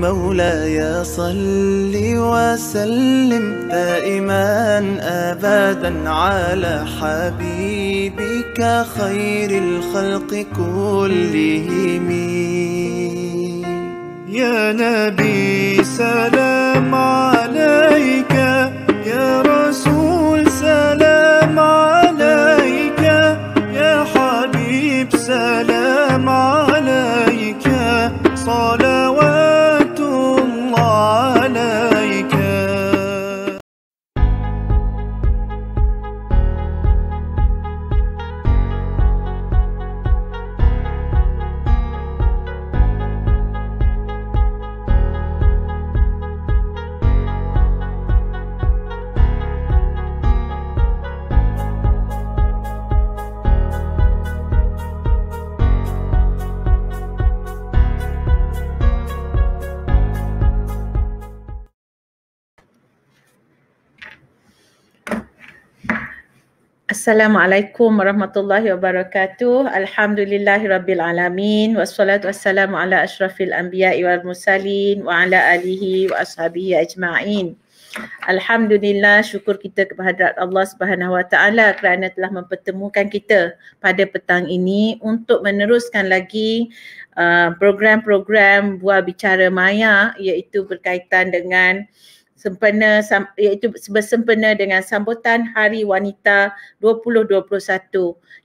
مولاي صل وسلم دائما ابدا على حبيبك خير الخلق كلهم. يا نبي سلام عليك. يا رسول سلام عليك. يا حبيب سلام عليك. صلوات Assalamualaikum warahmatullahi wabarakatuh. Alhamdulillahirabbil alamin wassalatu wassalamu ala asyrafil anbiya'i wal mursalin wa ala alihi wa ashabihi ajma'in. Alhamdulillah syukur kita kepada Allah Subhanahu wa taala kerana telah mempertemukan kita pada petang ini untuk meneruskan lagi uh, program-program buah bicara maya iaitu berkaitan dengan sempena iaitu bersempena dengan sambutan Hari Wanita 2021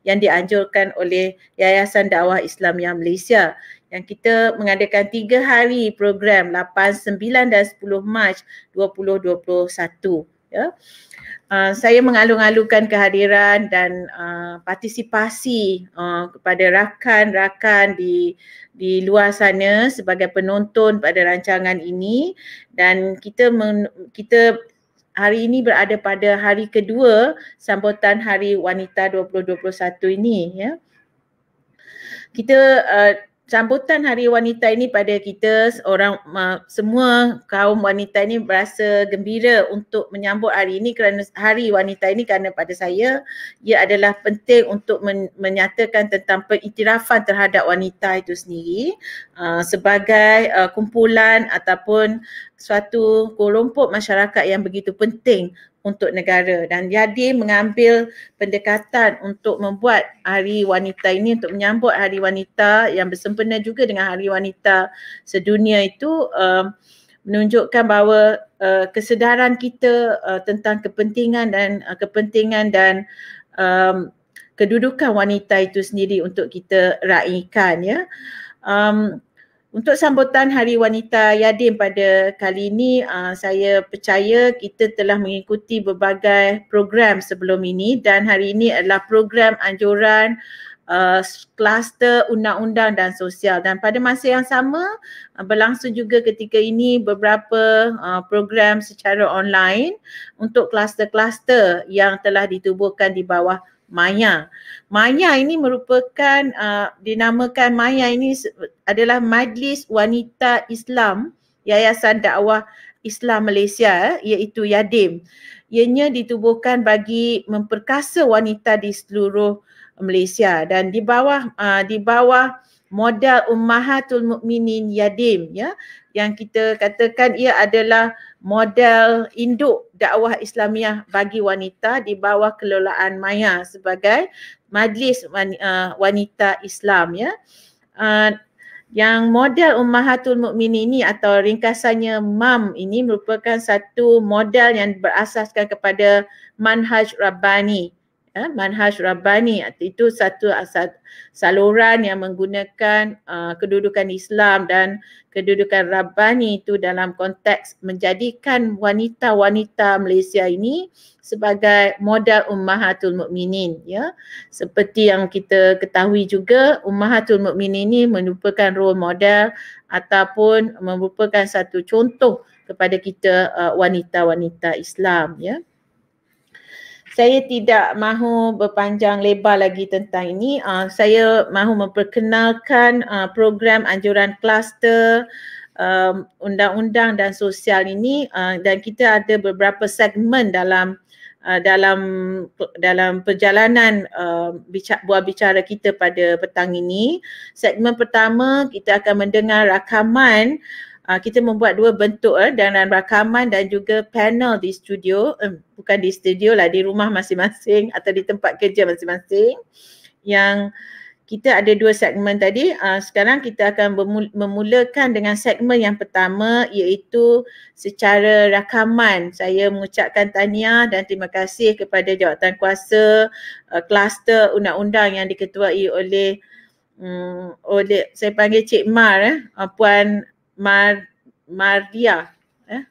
yang dianjurkan oleh Yayasan Dakwah Islamiyah Malaysia. Yang kita mengadakan tiga hari program 8, 9 dan 10 Mac 2021 ya. Uh, saya mengalung-alungkan kehadiran dan uh, partisipasi uh, kepada rakan-rakan di di luar sana sebagai penonton pada rancangan ini dan kita men, kita hari ini berada pada hari kedua sambutan Hari Wanita 2021 ini ya. Kita uh, sambutan Hari Wanita ini pada kita orang semua kaum wanita ini berasa gembira untuk menyambut hari ini kerana Hari Wanita ini kerana pada saya ia adalah penting untuk men- menyatakan tentang pengiktirafan terhadap wanita itu sendiri uh, sebagai uh, kumpulan ataupun suatu kelompok masyarakat yang begitu penting untuk negara dan jadi mengambil pendekatan untuk membuat hari wanita ini untuk menyambut hari wanita yang bersempena juga dengan hari wanita sedunia itu uh, menunjukkan bahawa uh, kesedaran kita uh, tentang kepentingan dan uh, kepentingan dan um, kedudukan wanita itu sendiri untuk kita raikan ya. Um, untuk sambutan Hari Wanita Yadim pada kali ini, uh, saya percaya kita telah mengikuti berbagai program sebelum ini dan hari ini adalah program anjuran uh, kluster undang-undang dan sosial. Dan pada masa yang sama uh, berlangsung juga ketika ini beberapa uh, program secara online untuk kluster-kluster yang telah ditubuhkan di bawah Maya. Maya ini merupakan uh, dinamakan Maya ini adalah Majlis Wanita Islam Yayasan Dakwah Islam Malaysia iaitu Yadim. Ianya ditubuhkan bagi memperkasa wanita di seluruh Malaysia dan di bawah uh, di bawah modal Ummahatul Mukminin Yadim ya yang kita katakan ia adalah model induk dakwah Islamiah bagi wanita di bawah kelolaan Maya sebagai majlis uh, wanita Islam ya. Uh, yang model Ummahatul Mukminin ini atau ringkasannya MAM ini merupakan satu model yang berasaskan kepada manhaj Rabbani ya, manhaj Rabbani itu satu asal saluran yang menggunakan uh, kedudukan Islam dan kedudukan Rabbani itu dalam konteks menjadikan wanita-wanita Malaysia ini sebagai modal ummahatul mukminin ya. Seperti yang kita ketahui juga ummahatul mukminin ini merupakan role model ataupun merupakan satu contoh kepada kita uh, wanita-wanita Islam ya saya tidak mahu berpanjang lebar lagi tentang ini. Uh, saya mahu memperkenalkan uh, program anjuran kluster um, undang-undang dan sosial ini uh, dan kita ada beberapa segmen dalam uh, dalam dalam perjalanan uh, bicara, buah bicara kita pada petang ini. Segmen pertama kita akan mendengar rakaman uh, kita membuat dua bentuk uh, dalam rakaman dan juga panel di studio uh, bukan di studio lah di rumah masing-masing atau di tempat kerja masing-masing yang kita ada dua segmen tadi. Uh, sekarang kita akan memulakan dengan segmen yang pertama iaitu secara rakaman. Saya mengucapkan tahniah dan terima kasih kepada jawatan kuasa uh, kluster undang-undang yang diketuai oleh um, oleh saya panggil Cik Mar eh, uh, Puan Mar Mardia eh,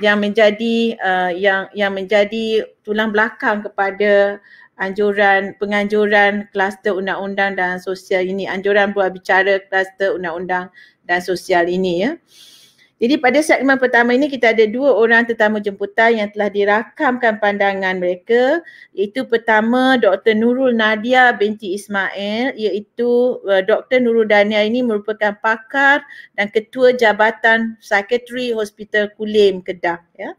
yang menjadi uh, yang yang menjadi tulang belakang kepada anjuran penganjuran kluster undang-undang dan sosial ini anjuran buat bicara kluster undang-undang dan sosial ini ya. Jadi pada segmen pertama ini kita ada dua orang tetamu jemputan yang telah dirakamkan pandangan mereka iaitu pertama Dr. Nurul Nadia binti Ismail iaitu uh, Dr. Nurul Dania ini merupakan pakar dan ketua Jabatan Psikiatri Hospital Kulim Kedah ya.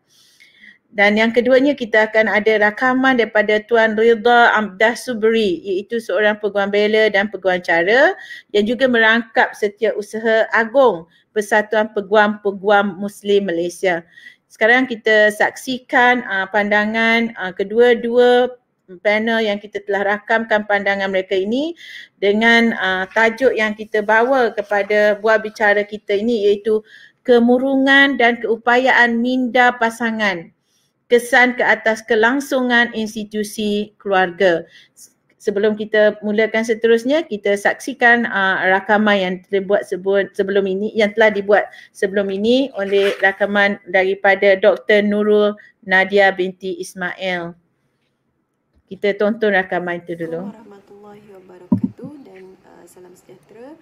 Dan yang keduanya kita akan ada rakaman daripada Tuan Ridha Abdah Subri iaitu seorang peguam bela dan peguam cara yang juga merangkap setiap usaha agung Persatuan Peguam-Peguam Muslim Malaysia. Sekarang kita saksikan uh, pandangan uh, kedua-dua panel yang kita telah rakamkan pandangan mereka ini dengan uh, tajuk yang kita bawa kepada buah bicara kita ini iaitu kemurungan dan keupayaan minda pasangan kesan ke atas kelangsungan institusi keluarga. Sebelum kita mulakan seterusnya, kita saksikan uh, rakaman yang dibuat sebut sebelum ini, yang telah dibuat sebelum ini oleh rakaman daripada Dr. Nurul Nadia binti Ismail. Kita tonton rakaman itu dulu. Warahmatullahi wabarakatuh dan uh, salam sejahtera.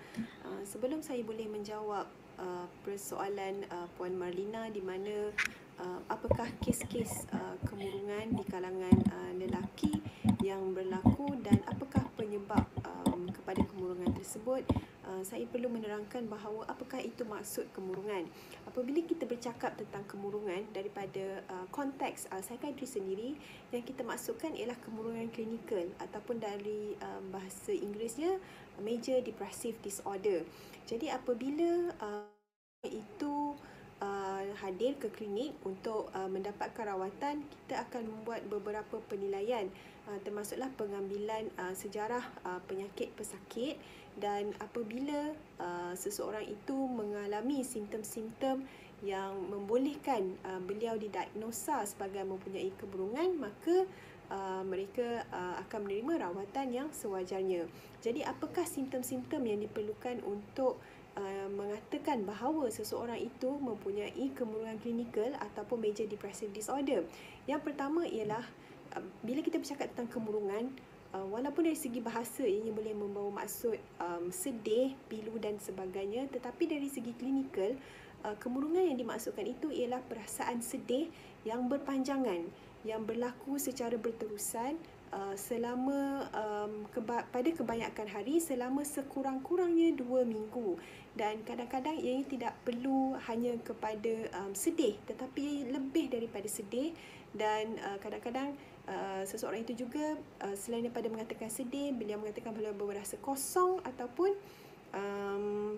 Uh, sebelum saya boleh menjawab uh, persoalan uh, Puan Marlina di mana uh, apakah kes-kes uh, kemurungan di kalangan uh, lelaki yang berlaku dan apakah penyebab um, kepada kemurungan tersebut? Uh, saya perlu menerangkan bahawa apakah itu maksud kemurungan. Apabila kita bercakap tentang kemurungan daripada uh, konteks uh, psikiatri sendiri yang kita maksudkan ialah kemurungan klinikal ataupun dari um, bahasa Inggerisnya major depressive disorder. Jadi apabila uh, itu uh, hadir ke klinik untuk uh, mendapatkan rawatan, kita akan membuat beberapa penilaian uh, termasuklah pengambilan uh, sejarah uh, penyakit pesakit dan apabila uh, seseorang itu mengalami simptom-simptom yang membolehkan uh, beliau didiagnosa sebagai mempunyai keburungan maka uh, mereka uh, akan menerima rawatan yang sewajarnya. Jadi apakah simptom-simptom yang diperlukan untuk Uh, mengatakan bahawa seseorang itu mempunyai kemurungan klinikal ataupun major depressive disorder. Yang pertama ialah uh, bila kita bercakap tentang kemurungan, uh, walaupun dari segi bahasa ini boleh membawa maksud um, sedih, pilu dan sebagainya, tetapi dari segi klinikal, uh, kemurungan yang dimaksudkan itu ialah perasaan sedih yang berpanjangan yang berlaku secara berterusan uh, selama um, keba- pada kebanyakan hari selama sekurang-kurangnya dua minggu. Dan kadang-kadang ia tidak perlu hanya kepada um, sedih tetapi lebih daripada sedih. Dan uh, kadang-kadang uh, seseorang itu juga uh, selain daripada mengatakan sedih beliau mengatakan beliau berasa kosong ataupun um,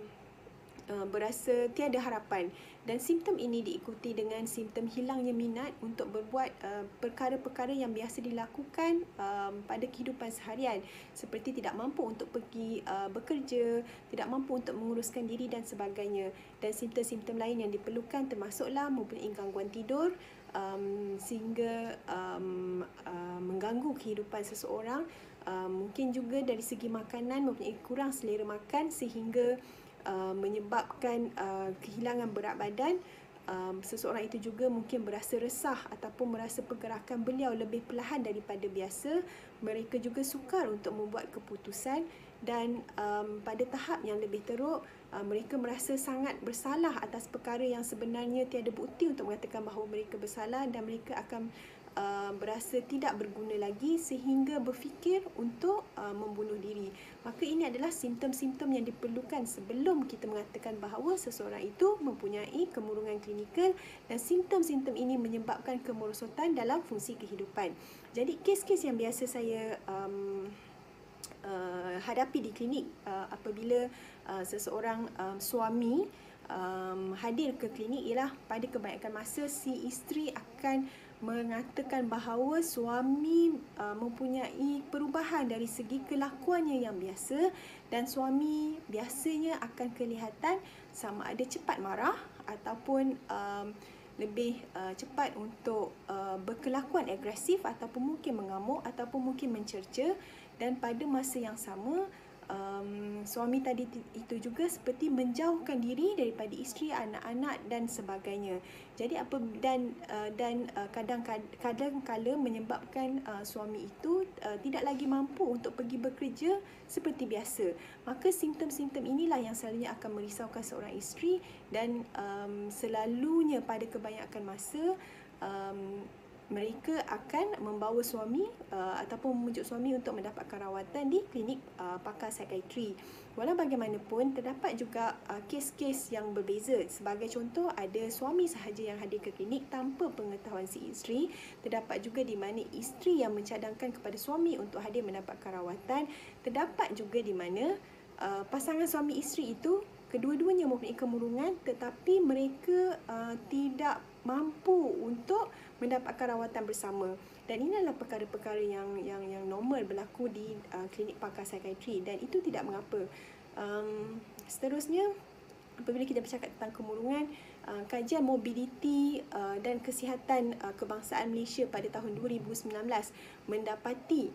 uh, berasa tiada harapan. Dan simptom ini diikuti dengan simptom hilangnya minat untuk berbuat uh, perkara-perkara yang biasa dilakukan um, pada kehidupan seharian. Seperti tidak mampu untuk pergi uh, bekerja, tidak mampu untuk menguruskan diri dan sebagainya. Dan simptom-simptom lain yang diperlukan termasuklah mempunyai gangguan tidur um, sehingga um, uh, mengganggu kehidupan seseorang. Uh, mungkin juga dari segi makanan mempunyai kurang selera makan sehingga uh, menyebabkan uh, kehilangan berat badan um, seseorang itu juga mungkin berasa resah ataupun merasa pergerakan beliau lebih perlahan daripada biasa. Mereka juga sukar untuk membuat keputusan dan um, pada tahap yang lebih teruk uh, mereka merasa sangat bersalah atas perkara yang sebenarnya tiada bukti untuk mengatakan bahawa mereka bersalah dan mereka akan uh, berasa tidak berguna lagi sehingga berfikir untuk uh, membunuh diri. Maka ini adalah simptom-simptom yang diperlukan sebelum kita mengatakan bahawa seseorang itu mempunyai kemurungan klinikal dan simptom-simptom ini menyebabkan kemerosotan dalam fungsi kehidupan. Jadi kes-kes yang biasa saya um, uh, hadapi di klinik uh, apabila uh, seseorang um, suami um, hadir ke klinik ialah pada kebanyakan masa si isteri akan mengatakan bahawa suami uh, mempunyai perubahan dari segi kelakuannya yang biasa dan suami biasanya akan kelihatan sama ada cepat marah ataupun um, lebih uh, cepat untuk uh, berkelakuan agresif ataupun mungkin mengamuk ataupun mungkin mencerca dan pada masa yang sama um, suami tadi itu juga seperti menjauhkan diri daripada isteri, anak-anak dan sebagainya. Jadi apa dan uh, dan uh, kadang-kadang kala menyebabkan uh, suami itu uh, tidak lagi mampu untuk pergi bekerja seperti biasa. Maka simptom-simptom inilah yang selalunya akan merisaukan seorang isteri dan um, selalunya pada kebanyakan masa um, mereka akan membawa suami uh, ataupun memujuk suami untuk mendapatkan rawatan di klinik uh, pakar psikiatri. Walau bagaimanapun terdapat juga uh, kes-kes yang berbeza. Sebagai contoh ada suami sahaja yang hadir ke klinik tanpa pengetahuan si isteri. Terdapat juga di mana isteri yang mencadangkan kepada suami untuk hadir mendapatkan rawatan. Terdapat juga di mana uh, pasangan suami isteri itu kedua-duanya mempunyai kemurungan tetapi mereka uh, tidak mampu untuk mendapatkan rawatan bersama. Dan ini adalah perkara-perkara yang yang yang normal berlaku di uh, klinik pakar psikiatri. Dan itu tidak mengapa. Um, seterusnya apabila kita bercakap tentang kemurungan uh, kajian mobiliti uh, dan kesihatan uh, kebangsaan Malaysia pada tahun 2019 mendapati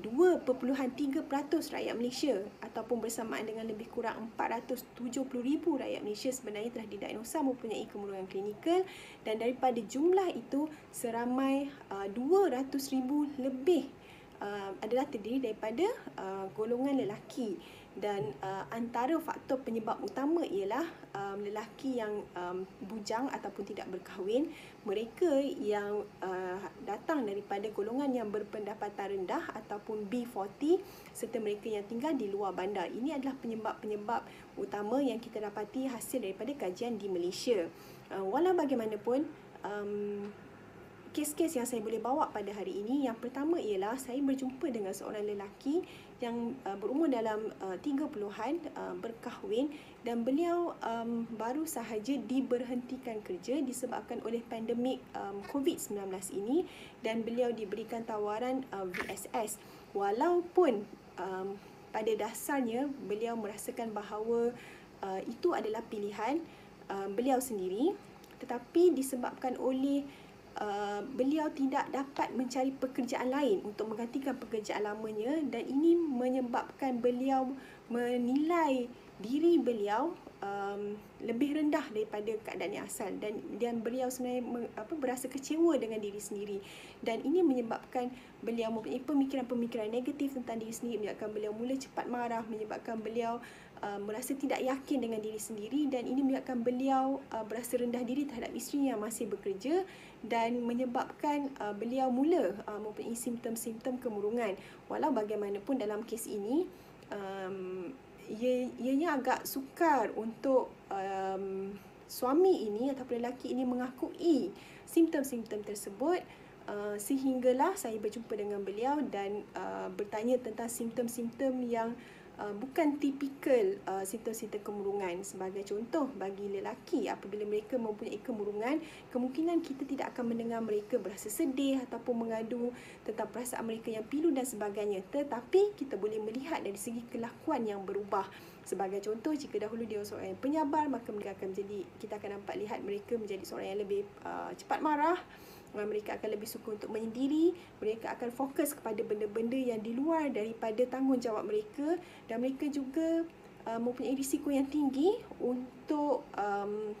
2.3% rakyat Malaysia ataupun bersamaan dengan lebih kurang 470,000 rakyat Malaysia sebenarnya telah didiagnosa mempunyai kemurungan klinikal dan daripada jumlah itu seramai uh, 200,000 lebih uh, adalah terdiri daripada uh, golongan lelaki dan uh, antara faktor penyebab utama ialah um, lelaki yang um, bujang ataupun tidak berkahwin mereka yang uh, datang daripada golongan yang berpendapatan rendah ataupun B40 serta mereka yang tinggal di luar bandar. Ini adalah penyebab-penyebab utama yang kita dapati hasil daripada kajian di Malaysia. Uh, walau bagaimanapun um, kes-kes yang saya boleh bawa pada hari ini. Yang pertama ialah saya berjumpa dengan seorang lelaki yang uh, berumur dalam uh, 30-an uh, berkahwin dan beliau um, baru sahaja diberhentikan kerja disebabkan oleh pandemik um, COVID-19 ini dan beliau diberikan tawaran uh, VSS walaupun um, pada dasarnya beliau merasakan bahawa uh, itu adalah pilihan uh, beliau sendiri tetapi disebabkan oleh Uh, beliau tidak dapat mencari pekerjaan lain untuk menggantikan pekerjaan lamanya dan ini menyebabkan beliau menilai diri beliau um, lebih rendah daripada keadaan yang asal dan dan beliau sebenarnya me, apa berasa kecewa dengan diri sendiri. Dan ini menyebabkan beliau mempunyai pemikiran-pemikiran negatif tentang diri sendiri menyebabkan beliau mula cepat marah menyebabkan beliau uh, merasa tidak yakin dengan diri sendiri dan ini menyebabkan beliau uh, berasa rendah diri terhadap isteri yang masih bekerja dan menyebabkan uh, beliau mula uh, mempunyai simptom-simptom kemurungan. Walau bagaimanapun dalam kes ini um, ia, ianya agak sukar untuk um, suami ini atau lelaki ini mengakui simptom-simptom tersebut uh, sehinggalah saya berjumpa dengan beliau dan uh, bertanya tentang simptom-simptom yang Uh, bukan tipikal uh, simptom-simptom kemurungan. Sebagai contoh bagi lelaki apabila mereka mempunyai kemurungan kemungkinan kita tidak akan mendengar mereka berasa sedih ataupun mengadu tentang perasaan mereka yang pilu dan sebagainya. Tetapi kita boleh melihat dari segi kelakuan yang berubah. Sebagai contoh jika dahulu dia seorang yang penyabar maka mereka akan menjadi kita akan nampak lihat mereka menjadi seorang yang lebih uh, cepat marah mereka akan lebih suka untuk menyendiri mereka akan fokus kepada benda-benda yang di luar daripada tanggungjawab mereka dan mereka juga uh, mempunyai risiko yang tinggi untuk um,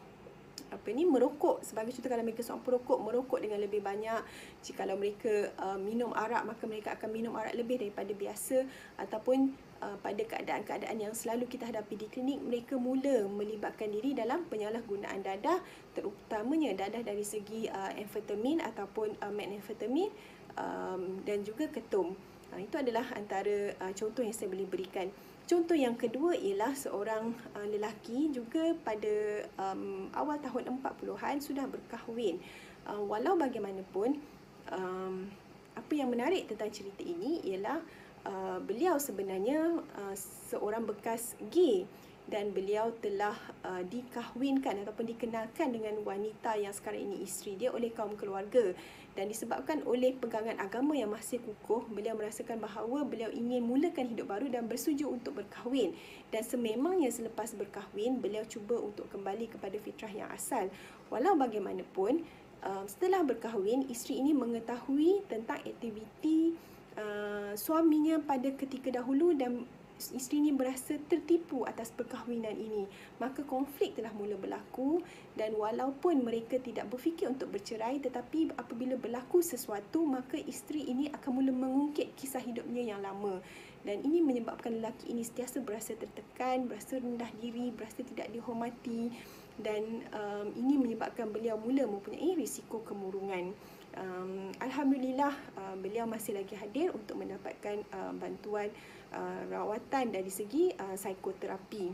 apa ni merokok. Sebagai contoh kalau mereka seorang perokok merokok dengan lebih banyak. Jika mereka uh, minum arak maka mereka akan minum arak lebih daripada biasa. Ataupun uh, pada keadaan-keadaan yang selalu kita hadapi di klinik mereka mula melibatkan diri dalam penyalahgunaan dadah terutamanya dadah dari segi uh, amfetamin ataupun uh, methamphetamine um, dan juga ketum. Uh, itu adalah antara uh, contoh yang saya boleh berikan. Contoh yang kedua ialah seorang uh, lelaki juga pada um, awal tahun 40-an sudah berkahwin. Uh, walau bagaimanapun, um, apa yang menarik tentang cerita ini ialah uh, beliau sebenarnya uh, seorang bekas gay dan beliau telah uh, dikahwinkan ataupun dikenalkan dengan wanita yang sekarang ini isteri dia oleh kaum keluarga. Dan disebabkan oleh pegangan agama yang masih kukuh beliau merasakan bahawa beliau ingin mulakan hidup baru dan bersetuju untuk berkahwin. Dan sememangnya selepas berkahwin beliau cuba untuk kembali kepada fitrah yang asal. Walau bagaimanapun uh, setelah berkahwin isteri ini mengetahui tentang aktiviti uh, suaminya pada ketika dahulu dan isteri ini berasa tertipu atas perkahwinan ini. Maka konflik telah mula berlaku dan walaupun mereka tidak berfikir untuk bercerai tetapi apabila berlaku sesuatu maka isteri ini akan mula mengungkit kisah hidupnya yang lama. Dan ini menyebabkan lelaki ini sentiasa berasa tertekan, berasa rendah diri, berasa tidak dihormati dan um, ini menyebabkan beliau mula mempunyai risiko kemurungan um, Alhamdulillah uh, beliau masih lagi hadir untuk mendapatkan uh, bantuan uh, rawatan dari segi uh, psikoterapi.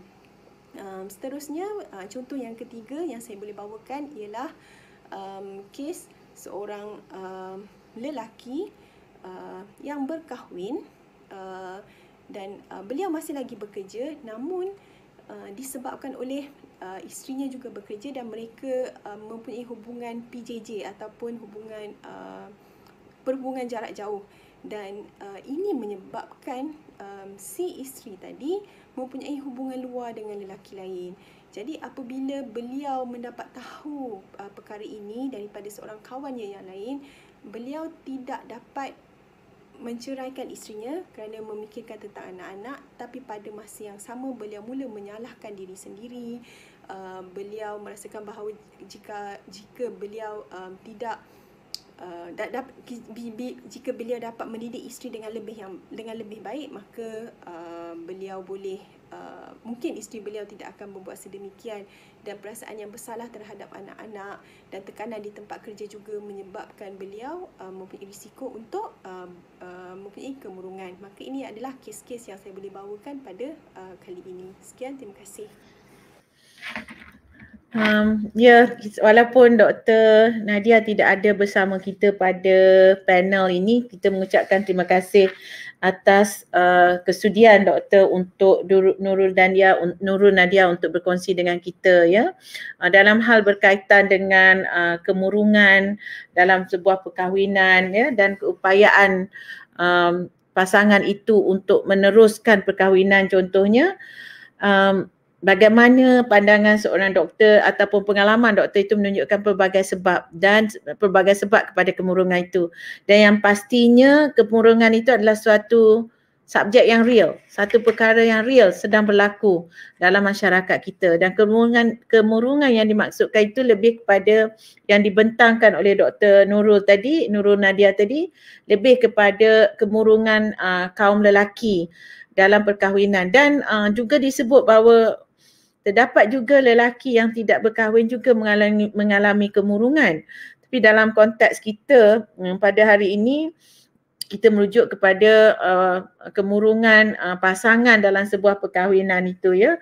Um, seterusnya, uh, contoh yang ketiga yang saya boleh bawakan ialah um, kes seorang uh, lelaki uh, yang berkahwin uh, dan uh, beliau masih lagi bekerja namun uh, disebabkan oleh uh, isterinya juga bekerja dan mereka uh, mempunyai hubungan PJJ ataupun hubungan uh, perhubungan jarak jauh dan uh, ini menyebabkan um, si isteri tadi mempunyai hubungan luar dengan lelaki lain. Jadi apabila beliau mendapat tahu uh, perkara ini daripada seorang kawannya yang lain, beliau tidak dapat menceraikan isterinya kerana memikirkan tentang anak-anak tapi pada masa yang sama beliau mula menyalahkan diri sendiri uh, beliau merasakan bahawa jika jika beliau um, tidak uh, da, da, bi, bi, jika beliau dapat mendidik isteri dengan lebih yang dengan lebih baik maka uh, beliau boleh uh, mungkin isteri beliau tidak akan membuat sedemikian dan perasaan yang bersalah terhadap anak-anak dan tekanan di tempat kerja juga menyebabkan beliau uh, mempunyai risiko untuk uh, uh, mempunyai kemurungan. Maka ini adalah kes-kes yang saya boleh bawakan pada uh, kali ini. Sekian, terima kasih. Um, ya, walaupun Dr. Nadia tidak ada bersama kita pada panel ini, kita mengucapkan terima kasih atas uh, kesudian doktor untuk Nurul Nadia Nurul Nadia untuk berkongsi dengan kita ya uh, dalam hal berkaitan dengan uh, kemurungan dalam sebuah perkahwinan ya dan keupayaan um, pasangan itu untuk meneruskan perkahwinan contohnya um, bagaimana pandangan seorang doktor ataupun pengalaman doktor itu menunjukkan pelbagai sebab dan pelbagai sebab kepada kemurungan itu. Dan yang pastinya kemurungan itu adalah suatu subjek yang real, satu perkara yang real sedang berlaku dalam masyarakat kita dan kemurungan kemurungan yang dimaksudkan itu lebih kepada yang dibentangkan oleh Dr. Nurul tadi, Nurul Nadia tadi, lebih kepada kemurungan uh, kaum lelaki dalam perkahwinan dan uh, juga disebut bahawa Terdapat juga lelaki yang tidak berkahwin juga mengalami mengalami kemurungan. Tapi dalam konteks kita hmm, pada hari ini kita merujuk kepada uh, kemurungan uh, pasangan dalam sebuah perkahwinan itu ya.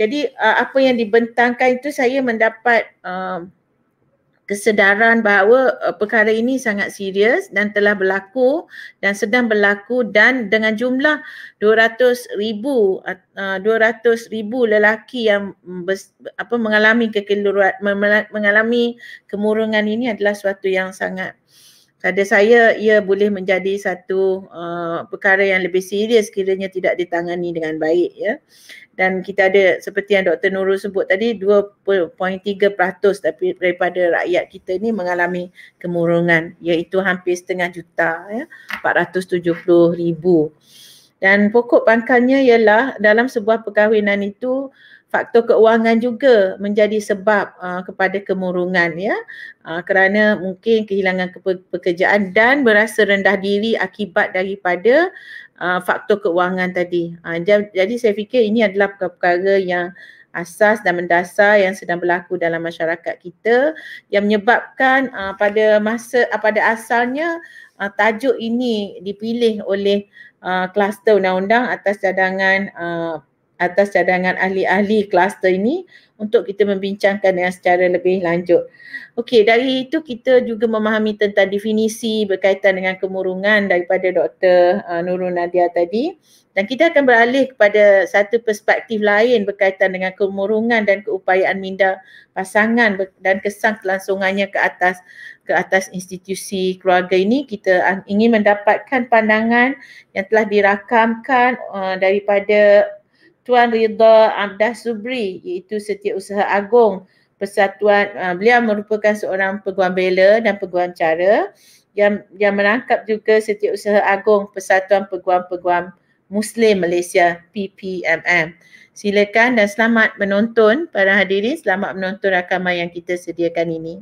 Jadi uh, apa yang dibentangkan itu saya mendapat uh, kesedaran bahawa uh, perkara ini sangat serius dan telah berlaku dan sedang berlaku dan dengan jumlah 200 ribu uh, 200 ribu lelaki yang bes, apa mengalami kekeliruan mengalami kemurungan ini adalah suatu yang sangat pada saya ia boleh menjadi satu uh, perkara yang lebih serius kiranya tidak ditangani dengan baik ya dan kita ada seperti yang Dr. Nurul sebut tadi 2.3% tapi daripada rakyat kita ni mengalami kemurungan iaitu hampir setengah juta ya 470 ribu dan pokok pangkalnya ialah dalam sebuah perkahwinan itu faktor keuangan juga menjadi sebab uh, kepada kemurungan ya uh, kerana mungkin kehilangan pekerjaan dan berasa rendah diri akibat daripada uh, faktor keuangan tadi. Uh, jadi saya fikir ini adalah perkara yang asas dan mendasar yang sedang berlaku dalam masyarakat kita yang menyebabkan uh, pada masa uh, pada asalnya uh, tajuk ini dipilih oleh uh, kluster undang-undang atas cadangan uh, atas cadangan ahli-ahli kluster ini untuk kita membincangkan dengan secara lebih lanjut. Okey, dari itu kita juga memahami tentang definisi berkaitan dengan kemurungan daripada Dr. Uh, Nurul Nadia tadi. Dan kita akan beralih kepada satu perspektif lain berkaitan dengan kemurungan dan keupayaan minda pasangan dan kesan kelangsungannya ke atas ke atas institusi keluarga ini. Kita ingin mendapatkan pandangan yang telah dirakamkan uh, daripada Tuan Ridha Abdah Subri iaitu Setiausaha Agung Persatuan uh, beliau merupakan seorang peguam bela dan peguam cara yang yang merangkap juga Setiausaha Agung Persatuan Peguam-Peguam Muslim Malaysia PPMM. Silakan dan selamat menonton para hadirin, selamat menonton rakaman yang kita sediakan ini.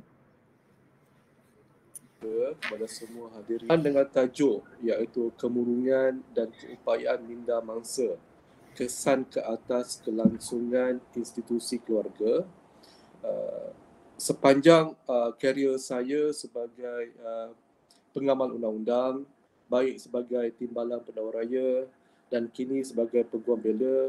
kepada semua hadirin dengan tajuk iaitu kemurungan dan keupayaan minda mangsa kesan ke atas kelangsungan institusi keluarga. Uh, sepanjang uh, karier saya sebagai uh, pengamal undang-undang baik sebagai timbalan pendakwa raya dan kini sebagai peguam bela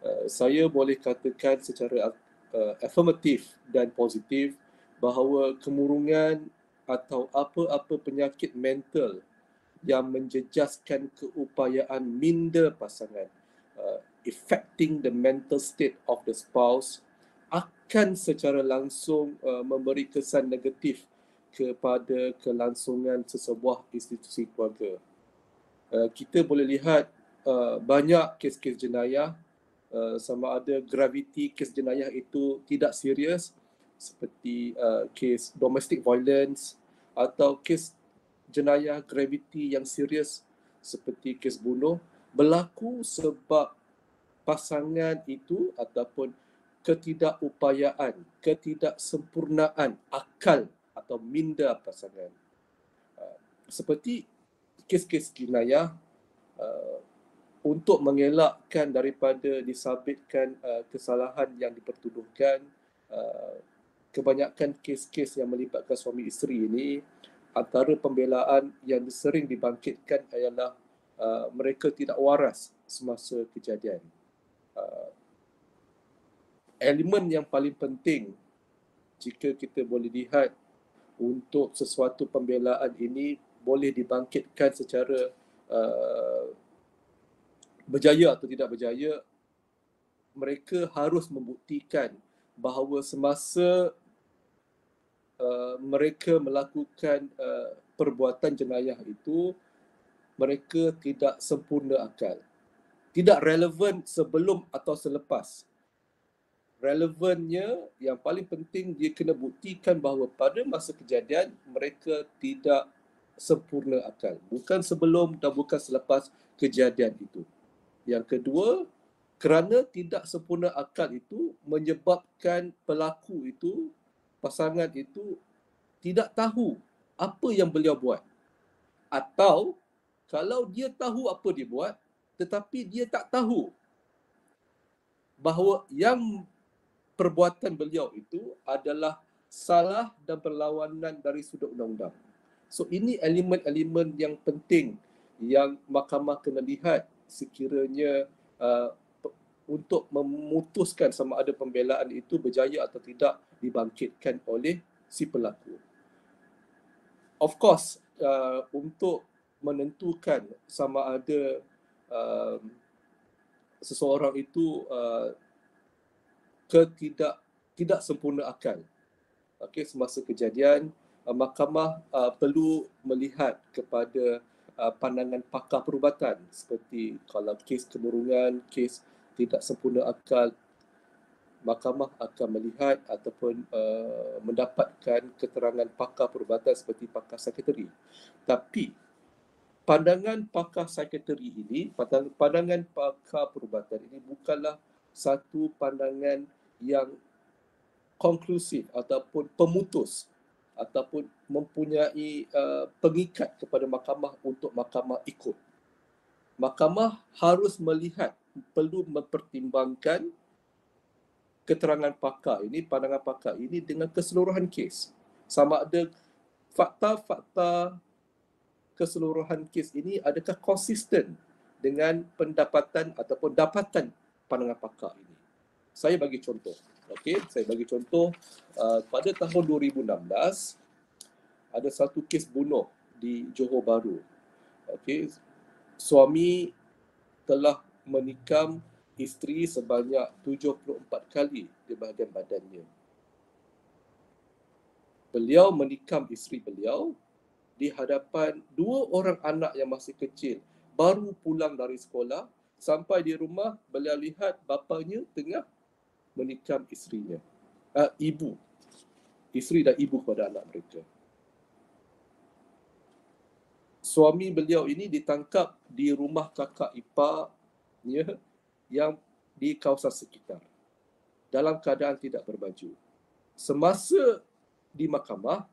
uh, saya boleh katakan secara uh, afirmatif dan positif bahawa kemurungan atau apa-apa penyakit mental yang menjejaskan keupayaan minda pasangan uh, affecting the mental state of the spouse akan secara langsung uh, memberi kesan negatif kepada kelangsungan sesebuah institusi keluarga. Uh, kita boleh lihat Uh, banyak kes-kes jenayah uh, sama ada graviti kes jenayah itu tidak serius seperti uh, kes domestic violence atau kes jenayah graviti yang serius seperti kes bunuh berlaku sebab pasangan itu ataupun ketidakupayaan, ketidaksempurnaan akal atau minda pasangan. Uh, seperti kes-kes jenayah uh, untuk mengelakkan daripada disabitkan uh, kesalahan yang dipertuduhkan uh, kebanyakan kes-kes yang melibatkan suami isteri ini antara pembelaan yang sering dibangkitkan ialah uh, mereka tidak waras semasa kejadian. Uh, elemen yang paling penting jika kita boleh lihat untuk sesuatu pembelaan ini boleh dibangkitkan secara uh, berjaya atau tidak berjaya mereka harus membuktikan bahawa semasa uh, mereka melakukan uh, perbuatan jenayah itu mereka tidak sempurna akal. Tidak relevan sebelum atau selepas. Relevannya yang paling penting dia kena buktikan bahawa pada masa kejadian mereka tidak sempurna akal. Bukan sebelum dan bukan selepas kejadian itu. Yang kedua, kerana tidak sempurna akal itu menyebabkan pelaku itu, pasangan itu tidak tahu apa yang beliau buat. Atau kalau dia tahu apa dia buat tetapi dia tak tahu bahawa yang perbuatan beliau itu adalah salah dan berlawanan dari sudut undang-undang. So ini elemen-elemen yang penting yang mahkamah kena lihat sekiranya uh, untuk memutuskan sama ada pembelaan itu berjaya atau tidak dibangkitkan oleh si pelaku. Of course, uh, untuk menentukan sama ada uh, seseorang itu uh, ketidak tidak sempurna akal. Okey, semasa kejadian, uh, mahkamah uh, perlu melihat kepada uh, pandangan pakar perubatan seperti kalau kes kemurungan, kes tidak sempurna akal, mahkamah akan melihat ataupun uh, mendapatkan keterangan pakar perubatan seperti pakar sekretari. Tapi pandangan pakar sekretari ini, pandangan pakar perubatan ini bukanlah satu pandangan yang konklusif ataupun pemutus ataupun mempunyai uh, pengikat kepada mahkamah untuk mahkamah ikut. Mahkamah harus melihat, perlu mempertimbangkan keterangan pakar ini, pandangan pakar ini dengan keseluruhan kes. Sama ada fakta-fakta keseluruhan kes ini adakah konsisten dengan pendapatan ataupun dapatan pandangan pakar ini. Saya bagi contoh. Okey, saya bagi contoh uh, pada tahun 2016 ada satu kes bunuh di Johor Bahru. Okey, suami telah menikam isteri sebanyak 74 kali di bahagian badannya. Beliau menikam isteri beliau di hadapan dua orang anak yang masih kecil baru pulang dari sekolah sampai di rumah beliau lihat bapanya tengah menikam isterinya. Uh, ibu. Isteri dan ibu kepada anak mereka. Suami beliau ini ditangkap di rumah kakak iparnya yang di kawasan sekitar dalam keadaan tidak berbaju. Semasa di mahkamah,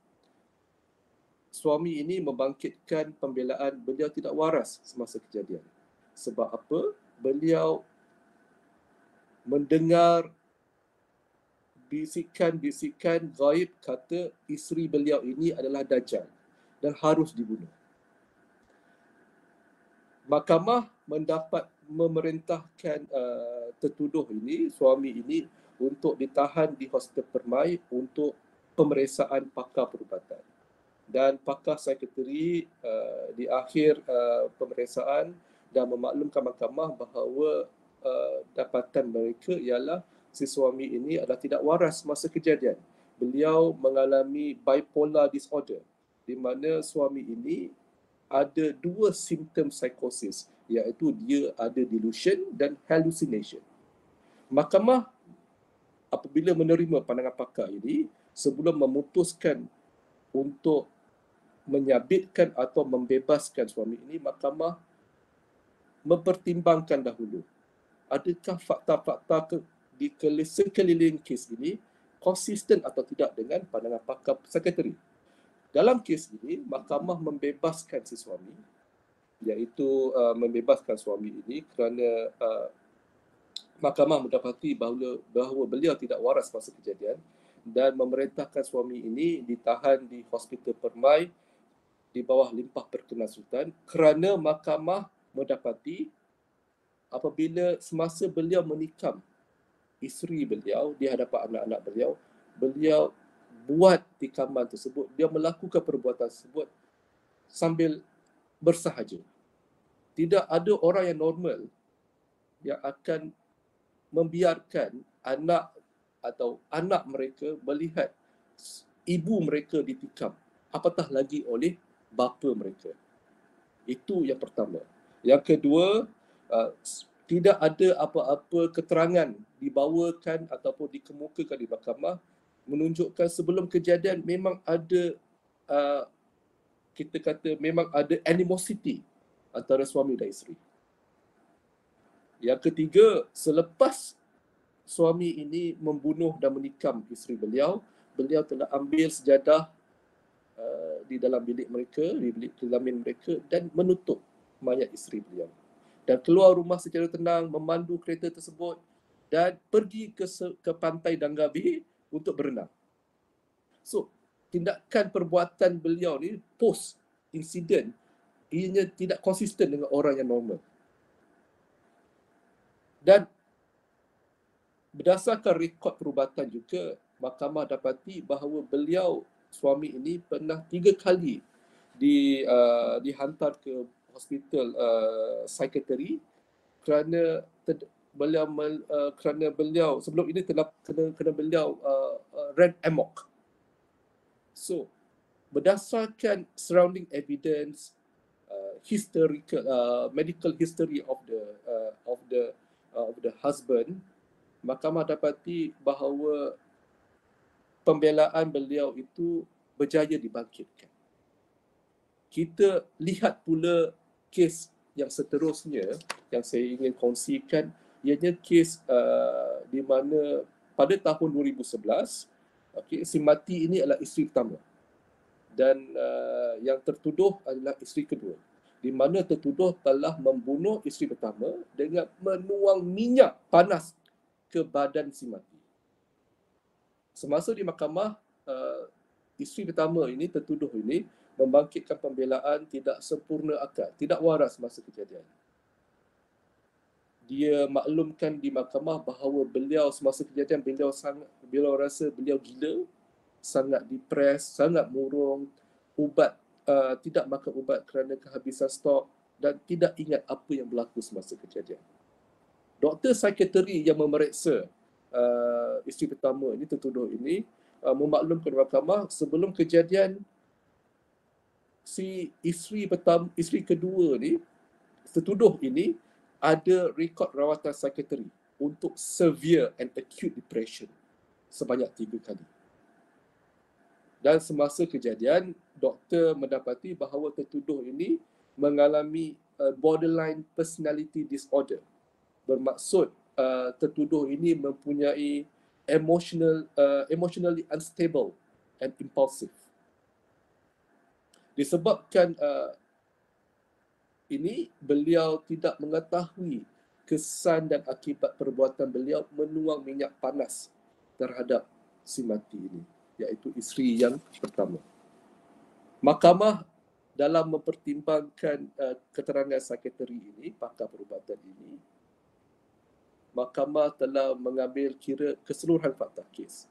suami ini membangkitkan pembelaan beliau tidak waras semasa kejadian. Sebab apa? Beliau mendengar bisikan-bisikan gaib kata isteri beliau ini adalah dajjal dan harus dibunuh. Mahkamah mendapat memerintahkan uh, tertuduh ini, suami ini untuk ditahan di Hospital Permai untuk pemeriksaan pakar perubatan. Dan pakar sekretari uh, di akhir uh, pemeriksaan dan memaklumkan mahkamah bahawa uh, dapatan mereka ialah si suami ini adalah tidak waras masa kejadian. Beliau mengalami bipolar disorder di mana suami ini ada dua simptom psikosis iaitu dia ada delusion dan hallucination. Mahkamah apabila menerima pandangan pakar ini sebelum memutuskan untuk menyabitkan atau membebaskan suami ini, mahkamah mempertimbangkan dahulu adakah fakta-fakta ke, di sekeliling kes ini konsisten atau tidak dengan pandangan pakar sekretari. Dalam kes ini, mahkamah membebaskan si suami iaitu uh, membebaskan suami ini kerana uh, mahkamah mendapati bahawa, bahawa beliau tidak waras masa kejadian dan memerintahkan suami ini ditahan di Hospital Permai di bawah limpah perkenan sultan kerana mahkamah mendapati apabila semasa beliau menikam isteri beliau di hadapan anak-anak beliau, beliau buat tikaman tersebut, dia melakukan perbuatan tersebut sambil bersahaja. Tidak ada orang yang normal yang akan membiarkan anak atau anak mereka melihat ibu mereka ditikam. Apatah lagi oleh bapa mereka. Itu yang pertama. Yang kedua, uh, tidak ada apa-apa keterangan dibawakan ataupun dikemukakan di mahkamah menunjukkan sebelum kejadian memang ada uh, kita kata memang ada animosity antara suami dan isteri. Yang ketiga, selepas suami ini membunuh dan menikam isteri beliau, beliau telah ambil sejadah uh, di dalam bilik mereka, di bilik kelamin mereka dan menutup mayat isteri beliau. Dan keluar rumah secara tenang, memandu kereta tersebut dan pergi ke ke pantai Danggabi untuk berenang. So, tindakan perbuatan beliau ni post insiden ianya tidak konsisten dengan orang yang normal. Dan berdasarkan rekod perubatan juga, mahkamah dapati bahawa beliau suami ini pernah tiga kali di uh, dihantar ke hospital uh, psychiatry kerana ter- beliau uh, kerana beliau sebelum ini telah kena kena beliau uh, uh, ran amok. So berdasarkan surrounding evidence uh, historical uh, medical history of the uh, of the uh, of the husband mahkamah dapati bahawa pembelaan beliau itu berjaya dibangkitkan. Kita lihat pula kes yang seterusnya yang saya ingin kongsikan ianya kes uh, di mana pada tahun 2011 okay, si mati ini adalah isteri pertama dan uh, yang tertuduh adalah isteri kedua di mana tertuduh telah membunuh isteri pertama dengan menuang minyak panas ke badan si mati. Semasa di mahkamah, uh, isteri pertama ini, tertuduh ini, membangkitkan pembelaan tidak sempurna akal, tidak waras masa kejadian. dia maklumkan di mahkamah bahawa beliau semasa kejadian beliau sangat beliau rasa beliau gila sangat depres sangat murung ubat uh, tidak makan ubat kerana kehabisan stok dan tidak ingat apa yang berlaku semasa kejadian doktor psikiatri yang memeriksa uh, isteri pertama ini tertuduh ini uh, memaklumkan mahkamah sebelum kejadian si isteri pertama isteri kedua ni tertuduh ini ada rekod rawatan psikiatri untuk severe and acute depression sebanyak tiga kali. Dan semasa kejadian, doktor mendapati bahawa tertuduh ini mengalami uh, borderline personality disorder. Bermaksud uh, tertuduh ini mempunyai emotional uh, emotionally unstable and impulsive. Disebabkan uh, ini beliau tidak mengetahui kesan dan akibat perbuatan beliau menuang minyak panas terhadap si mati ini iaitu isteri yang pertama. Mahkamah dalam mempertimbangkan uh, keterangan sekretari ini, pakar perubatan ini, mahkamah telah mengambil kira keseluruhan fakta kes.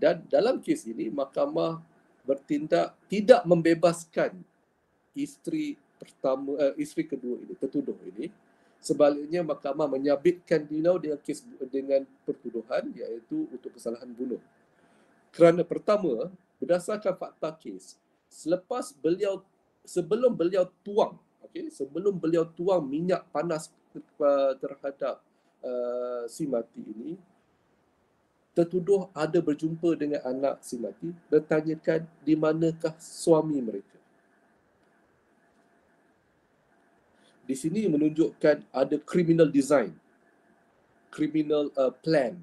Dan dalam kes ini, mahkamah bertindak tidak membebaskan isteri pertama uh, isteri kedua ini tertuduh ini sebaliknya mahkamah menyabitkan beliau dengan kes dengan pertuduhan iaitu untuk kesalahan bunuh kerana pertama berdasarkan fakta kes selepas beliau sebelum beliau tuang okey sebelum beliau tuang minyak panas terhadap uh, si mati ini tertuduh ada berjumpa dengan anak si mati bertanyakan di manakah suami mereka. Di sini menunjukkan ada criminal design criminal uh, plan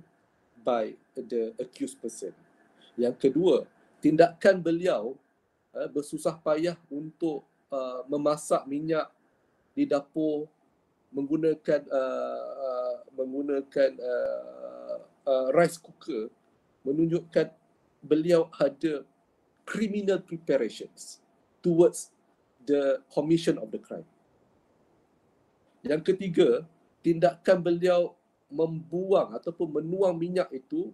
by the accused person. Yang kedua tindakan beliau uh, bersusah payah untuk uh, memasak minyak di dapur menggunakan uh, uh, menggunakan uh, uh, rice cooker menunjukkan beliau ada criminal preparations towards the commission of the crime yang ketiga, tindakan beliau membuang ataupun menuang minyak itu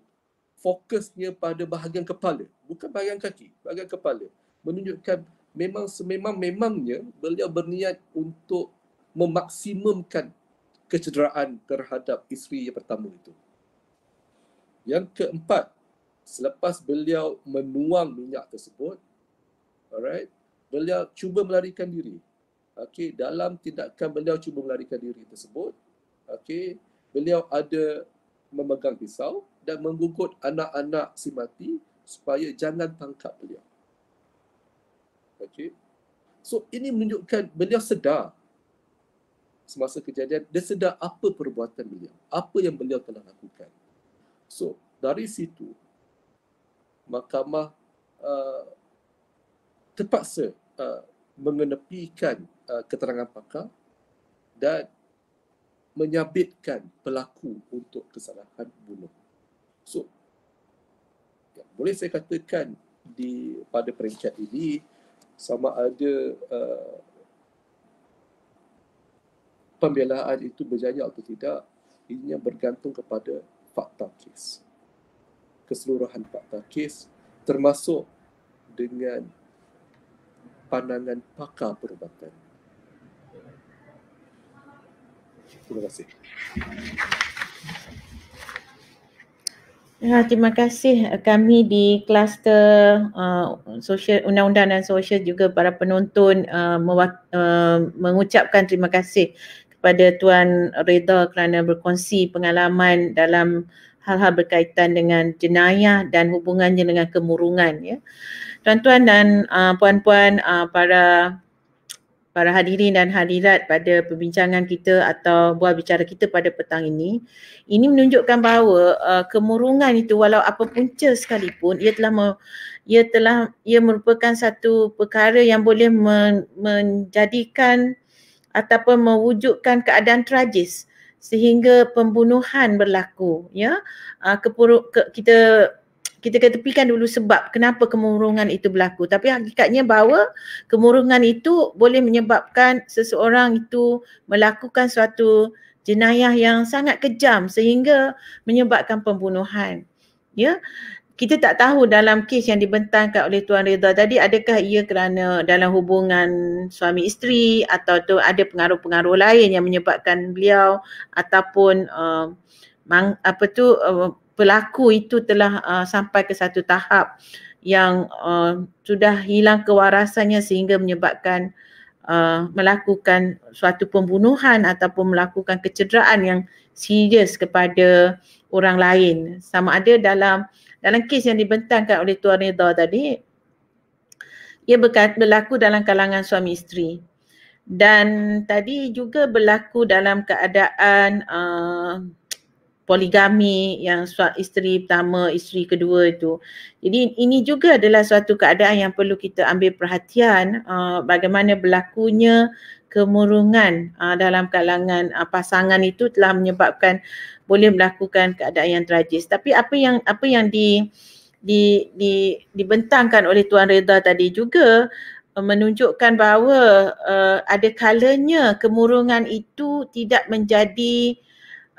fokusnya pada bahagian kepala, bukan bahagian kaki, bahagian kepala. Menunjukkan memang sememang-memangnya beliau berniat untuk memaksimumkan kecederaan terhadap isteri yang pertama itu. Yang keempat, selepas beliau menuang minyak tersebut, alright, beliau cuba melarikan diri okey dalam tindakan beliau cuba melarikan diri tersebut okey beliau ada memegang pisau dan menggugut anak-anak si mati supaya jangan tangkap beliau okey so ini menunjukkan beliau sedar semasa kejadian dia sedar apa perbuatan beliau apa yang beliau telah lakukan so dari situ mahkamah uh, terpaksa uh, mengenepikan uh, keterangan pakar dan menyabitkan pelaku untuk kesalahan bunuh. So, ya, boleh saya katakan di pada peringkat ini sama ada uh, pembelaan itu berjaya atau tidak, ini bergantung kepada fakta kes. Keseluruhan fakta kes termasuk dengan pandangan pakar perubatan. Terima kasih. Ya, terima kasih kami di kluster uh, sosial undang-undang dan sosial juga para penonton uh, mewak, uh, mengucapkan terima kasih kepada Tuan Reda kerana berkongsi pengalaman dalam hal-hal berkaitan dengan jenayah dan hubungannya dengan kemurungan ya. Tuan-tuan dan uh, puan-puan uh, para para hadirin dan hadirat pada perbincangan kita atau buah bicara kita pada petang ini ini menunjukkan bahawa uh, kemurungan itu walau apa punca sekalipun ia telah me, ia telah ia merupakan satu perkara yang boleh men, menjadikan ataupun mewujudkan keadaan tragis sehingga pembunuhan berlaku ya uh, kepuru, ke, kita kita ketepikan dulu sebab kenapa kemurungan itu berlaku. Tapi hakikatnya bahawa kemurungan itu boleh menyebabkan seseorang itu melakukan suatu jenayah yang sangat kejam sehingga menyebabkan pembunuhan. Ya. Kita tak tahu dalam kes yang dibentangkan oleh Tuan Reza tadi adakah ia kerana dalam hubungan suami isteri atau tu ada pengaruh-pengaruh lain yang menyebabkan beliau ataupun uh, mang, apa tu uh, pelaku itu telah uh, sampai ke satu tahap yang uh, sudah hilang kewarasannya sehingga menyebabkan uh, melakukan suatu pembunuhan ataupun melakukan kecederaan yang serius kepada orang lain. Sama ada dalam dalam kes yang dibentangkan oleh Tuan Reza tadi ia berlaku dalam kalangan suami isteri dan tadi juga berlaku dalam keadaan uh, poligami yang isteri pertama, isteri kedua itu. Jadi ini juga adalah suatu keadaan yang perlu kita ambil perhatian uh, bagaimana berlakunya kemurungan uh, dalam kalangan uh, pasangan itu telah menyebabkan boleh melakukan keadaan yang tragis. Tapi apa yang apa yang di di di dibentangkan oleh Tuan Reza tadi juga uh, menunjukkan bahawa uh, ada kalanya kemurungan itu tidak menjadi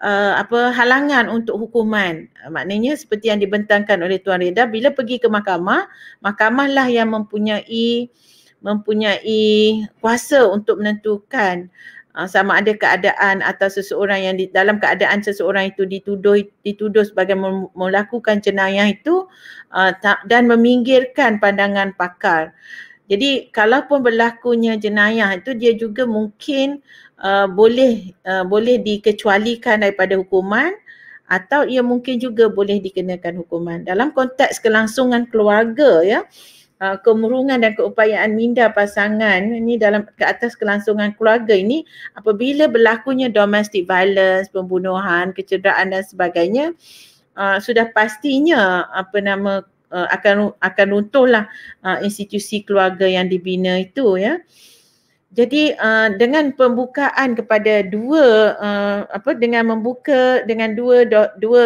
uh, apa halangan untuk hukuman. Maknanya seperti yang dibentangkan oleh Tuan Reda bila pergi ke mahkamah, mahkamah lah yang mempunyai mempunyai kuasa untuk menentukan uh, sama ada keadaan atau seseorang yang di dalam keadaan seseorang itu dituduh dituduh sebagai melakukan jenayah itu uh, dan meminggirkan pandangan pakar. Jadi kalaupun berlakunya jenayah itu dia juga mungkin uh, boleh uh, boleh dikecualikan daripada hukuman atau ia mungkin juga boleh dikenakan hukuman. Dalam konteks kelangsungan keluarga ya, uh, kemurungan dan keupayaan minda pasangan ini dalam ke atas kelangsungan keluarga ini apabila berlakunya domestic violence, pembunuhan, kecederaan dan sebagainya uh, sudah pastinya apa nama uh, akan akan runtuhlah uh, institusi keluarga yang dibina itu ya. Jadi uh, dengan pembukaan kepada dua uh, apa dengan membuka dengan dua dua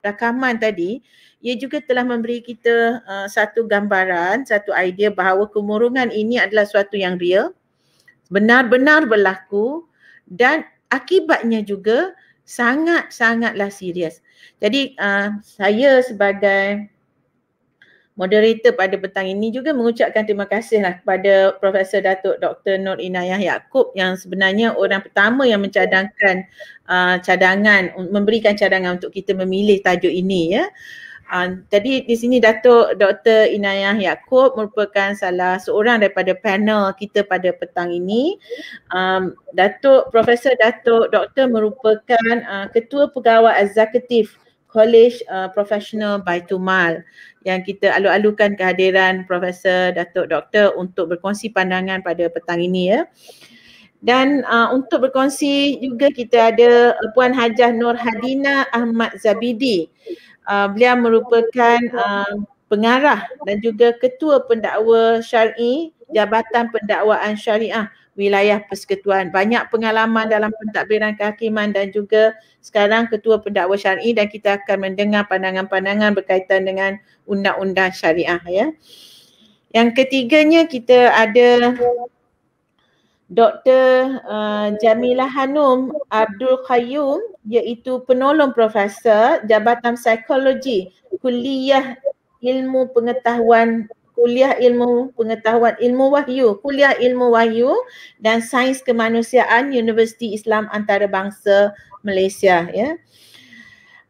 rakaman tadi ia juga telah memberi kita uh, satu gambaran, satu idea bahawa kemurungan ini adalah suatu yang real, benar-benar berlaku dan akibatnya juga sangat-sangatlah serius. Jadi uh, saya sebagai moderator pada petang ini juga mengucapkan terima kasih lah kepada Profesor Datuk Dr. Nur Inayah Yaakob yang sebenarnya orang pertama yang mencadangkan uh, cadangan, memberikan cadangan untuk kita memilih tajuk ini ya. Jadi di sini Datuk Dr. Inayah Yaakob merupakan salah seorang daripada panel kita pada petang ini. Um, Datuk Profesor Datuk Dr. merupakan uh, Ketua Pegawai Eksekutif College uh, Professional Baitumal yang kita alu-alukan kehadiran Profesor Datuk Doktor untuk berkongsi pandangan pada petang ini ya. Dan uh, untuk berkongsi juga kita ada Puan Hajah Nur Hadina Ahmad Zabidi. Uh, beliau merupakan uh, pengarah dan juga ketua pendakwa syar'i Jabatan Pendakwaan Syariah wilayah persekutuan. Banyak pengalaman dalam pentadbiran kehakiman dan juga sekarang ketua pendakwa syar'i dan kita akan mendengar pandangan-pandangan berkaitan dengan undang-undang syariah ya. Yang ketiganya kita ada Dr. Uh, Jamilah Hanum Abdul Qayyum iaitu penolong profesor Jabatan Psikologi Kuliah Ilmu Pengetahuan kuliah ilmu pengetahuan ilmu wahyu, kuliah ilmu wahyu dan sains kemanusiaan Universiti Islam Antarabangsa Malaysia ya.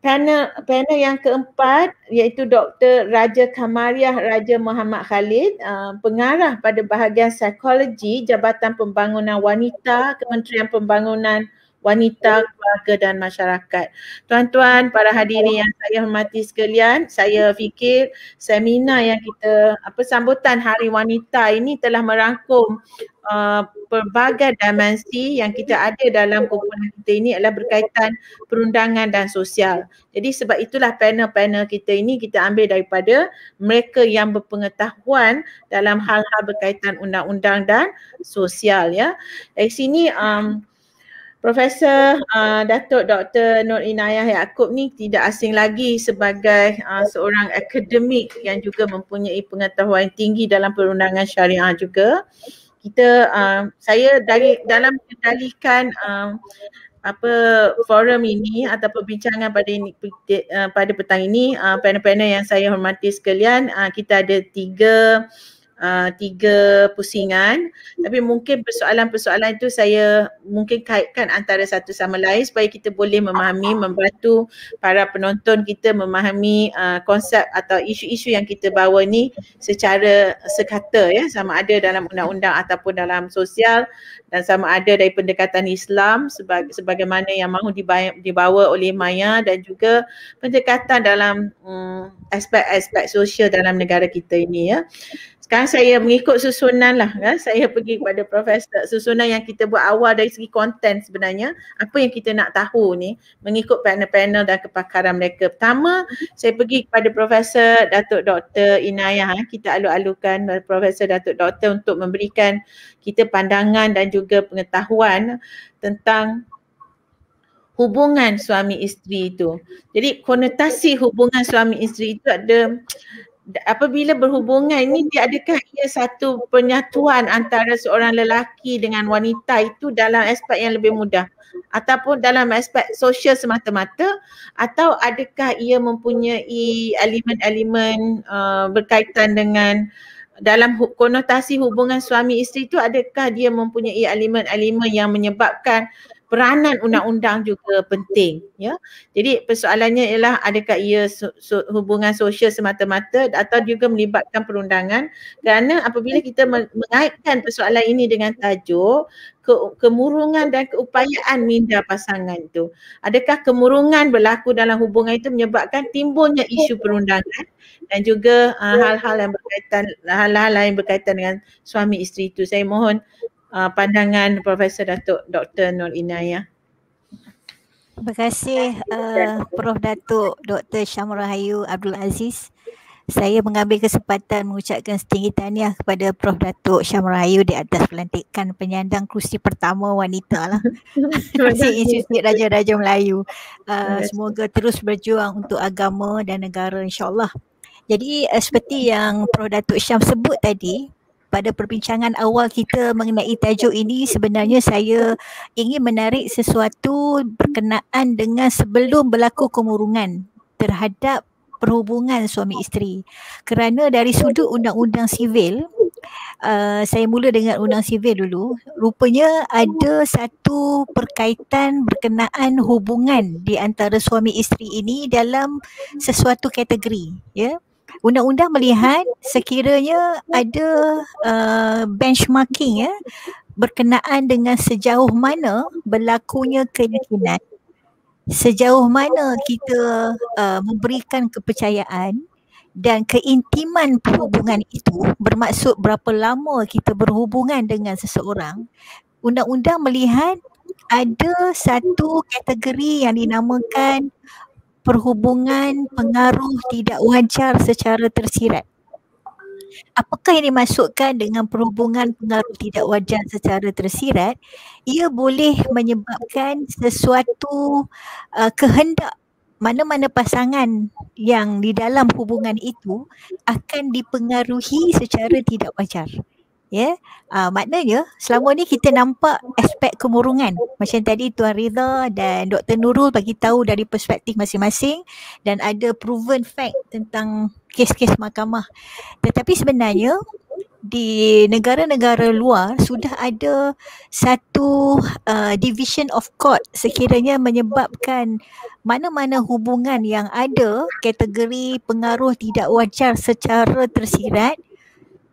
Panel panel yang keempat iaitu Dr. Raja Kamariah Raja Muhammad Khalid, uh, pengarah pada bahagian psikologi Jabatan Pembangunan Wanita Kementerian Pembangunan wanita, keluarga dan masyarakat. Tuan-tuan, para hadirin yang saya hormati sekalian, saya fikir seminar yang kita apa sambutan Hari Wanita ini telah merangkum uh, pelbagai dimensi yang kita ada dalam kumpulan kita ini adalah berkaitan perundangan dan sosial. Jadi sebab itulah panel-panel kita ini kita ambil daripada mereka yang berpengetahuan dalam hal-hal berkaitan undang-undang dan sosial ya. Dari sini um, Profesor uh, Datuk Dr. Nur Inayah Yaakob ni tidak asing lagi sebagai uh, seorang akademik yang juga mempunyai pengetahuan tinggi dalam perundangan syariah juga. Kita uh, saya dari dalam mengendalikan uh, apa forum ini atau perbincangan pada ini uh, pada petang ini uh, panel-panel yang saya hormati sekalian uh, kita ada tiga tiga pusingan. Tapi mungkin persoalan-persoalan itu saya mungkin kaitkan antara satu sama lain supaya kita boleh memahami membantu para penonton kita memahami uh, konsep atau isu-isu yang kita bawa ni secara sekata ya. Sama ada dalam undang-undang ataupun dalam sosial dan sama ada dari pendekatan Islam sebagai sebagaimana yang mahu dibawa, dibawa oleh Maya dan juga pendekatan dalam um, aspek-aspek sosial dalam negara kita ini ya sekarang saya mengikut susunan lah kan? saya pergi kepada profesor susunan yang kita buat awal dari segi konten sebenarnya apa yang kita nak tahu ni mengikut panel-panel dan kepakaran mereka pertama saya pergi kepada profesor Datuk Dr. Inayah ha? kita alu-alukan profesor Datuk Dr. untuk memberikan kita pandangan dan juga pengetahuan tentang hubungan suami isteri itu. Jadi konotasi hubungan suami isteri itu ada apabila berhubungan ini dia adakah ia satu penyatuan antara seorang lelaki dengan wanita itu dalam aspek yang lebih mudah? Ataupun dalam aspek sosial semata-mata? Atau adakah ia mempunyai elemen-elemen uh, berkaitan dengan dalam konotasi hubungan suami isteri itu adakah dia mempunyai elemen-elemen yang menyebabkan peranan undang-undang juga penting ya. Jadi persoalannya ialah adakah ia so, so, hubungan sosial semata-mata atau juga melibatkan perundangan kerana apabila kita mengaitkan persoalan ini dengan tajuk ke, kemurungan dan keupayaan minda pasangan itu. Adakah kemurungan berlaku dalam hubungan itu menyebabkan timbulnya isu perundangan dan juga uh, hal-hal yang berkaitan hal-hal lain berkaitan dengan suami isteri itu. Saya mohon uh, pandangan Profesor Datuk Dr. Nur Inayah. Terima kasih uh, Prof Datuk Dr. Syamul Rahayu Abdul Aziz. Saya mengambil kesempatan mengucapkan setinggi tahniah kepada Prof Datuk Syamul Rahayu di atas pelantikan penyandang kursi pertama wanita lah. Terima kasih Institut Raja-Raja Melayu. Uh, semoga terus berjuang untuk agama dan negara insyaAllah. Jadi uh, seperti yang Prof Datuk Syam sebut tadi, pada perbincangan awal kita mengenai tajuk ini sebenarnya saya ingin menarik sesuatu berkenaan dengan sebelum berlaku kemurungan terhadap perhubungan suami isteri. Kerana dari sudut undang-undang sivil Uh, saya mula dengan undang sivil dulu. Rupanya ada satu perkaitan berkenaan hubungan di antara suami isteri ini dalam sesuatu kategori, ya. Undang-undang melihat sekiranya ada uh, benchmarking ya berkenaan dengan sejauh mana berlakunya keyakinan sejauh mana kita uh, memberikan kepercayaan dan keintiman perhubungan itu bermaksud berapa lama kita berhubungan dengan seseorang undang-undang melihat ada satu kategori yang dinamakan perhubungan pengaruh tidak wajar secara tersirat. Apakah yang dimasukkan dengan perhubungan pengaruh tidak wajar secara tersirat? Ia boleh menyebabkan sesuatu uh, kehendak mana-mana pasangan yang di dalam hubungan itu akan dipengaruhi secara tidak wajar ya yeah? uh, maknanya selama ni kita nampak aspek kemurungan macam tadi tuan Ridha dan Dr Nurul bagi tahu dari perspektif masing-masing dan ada proven fact tentang kes-kes mahkamah tetapi sebenarnya di negara-negara luar sudah ada satu uh, division of court sekiranya menyebabkan mana-mana hubungan yang ada kategori pengaruh tidak wajar secara tersirat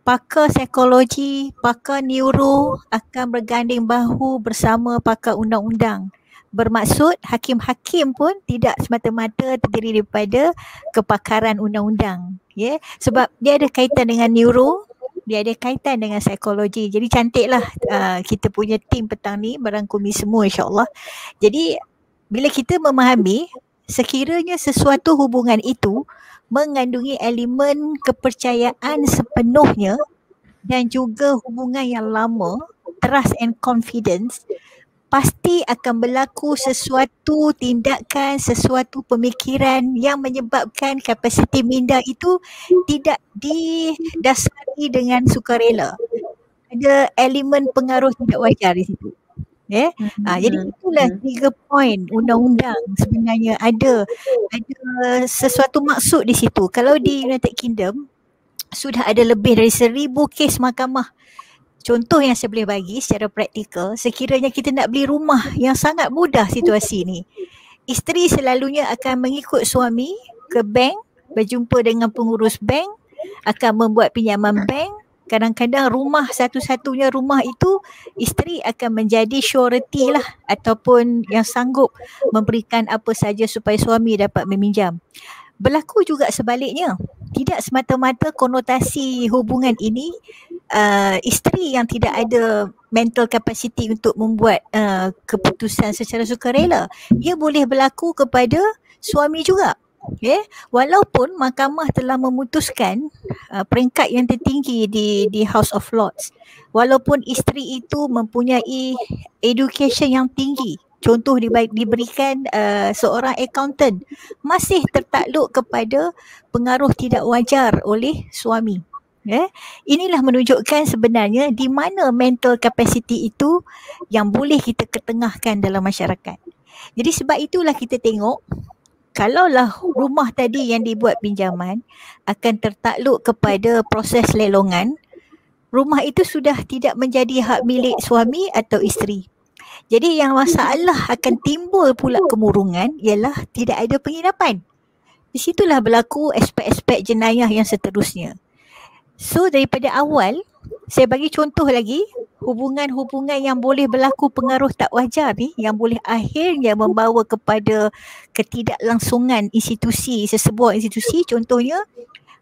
pakar psikologi, pakar neuro akan berganding bahu bersama pakar undang-undang. Bermaksud hakim-hakim pun tidak semata-mata terdiri daripada kepakaran undang-undang. Ya, yeah? sebab dia ada kaitan dengan neuro, dia ada kaitan dengan psikologi. Jadi cantiklah uh, kita punya tim petang ni merangkumi semua insya-Allah. Jadi bila kita memahami sekiranya sesuatu hubungan itu mengandungi elemen kepercayaan sepenuhnya dan juga hubungan yang lama, trust and confidence, pasti akan berlaku sesuatu tindakan, sesuatu pemikiran yang menyebabkan kapasiti minda itu tidak didasari dengan sukarela. Ada elemen pengaruh tidak wajar di situ. Ya. Yeah? Ha, jadi itulah tiga poin undang-undang sebenarnya ada ada sesuatu maksud di situ. Kalau di United Kingdom sudah ada lebih dari seribu kes mahkamah. Contoh yang saya boleh bagi secara praktikal, sekiranya kita nak beli rumah yang sangat mudah situasi ni. Isteri selalunya akan mengikut suami ke bank, berjumpa dengan pengurus bank, akan membuat pinjaman bank, kadang-kadang rumah satu-satunya rumah itu isteri akan menjadi surety lah ataupun yang sanggup memberikan apa saja supaya suami dapat meminjam. Berlaku juga sebaliknya. Tidak semata-mata konotasi hubungan ini uh, isteri yang tidak ada mental capacity untuk membuat uh, keputusan secara sukarela. Ia boleh berlaku kepada suami juga. Okay. Walaupun mahkamah telah memutuskan uh, peringkat yang tertinggi di di House of Lords, walaupun isteri itu mempunyai education yang tinggi, contoh dibaik, diberikan uh, seorang accountant, masih tertakluk kepada pengaruh tidak wajar oleh suami. Okay. Inilah menunjukkan sebenarnya di mana mental capacity itu yang boleh kita ketengahkan dalam masyarakat. Jadi sebab itulah kita tengok kalaulah rumah tadi yang dibuat pinjaman akan tertakluk kepada proses lelongan, rumah itu sudah tidak menjadi hak milik suami atau isteri. Jadi yang masalah akan timbul pula kemurungan ialah tidak ada penginapan. Di situlah berlaku aspek-aspek jenayah yang seterusnya. So daripada awal saya bagi contoh lagi hubungan-hubungan yang boleh berlaku pengaruh tak wajar ni yang boleh akhirnya membawa kepada ketidaklangsungan institusi sesebuah institusi. Contohnya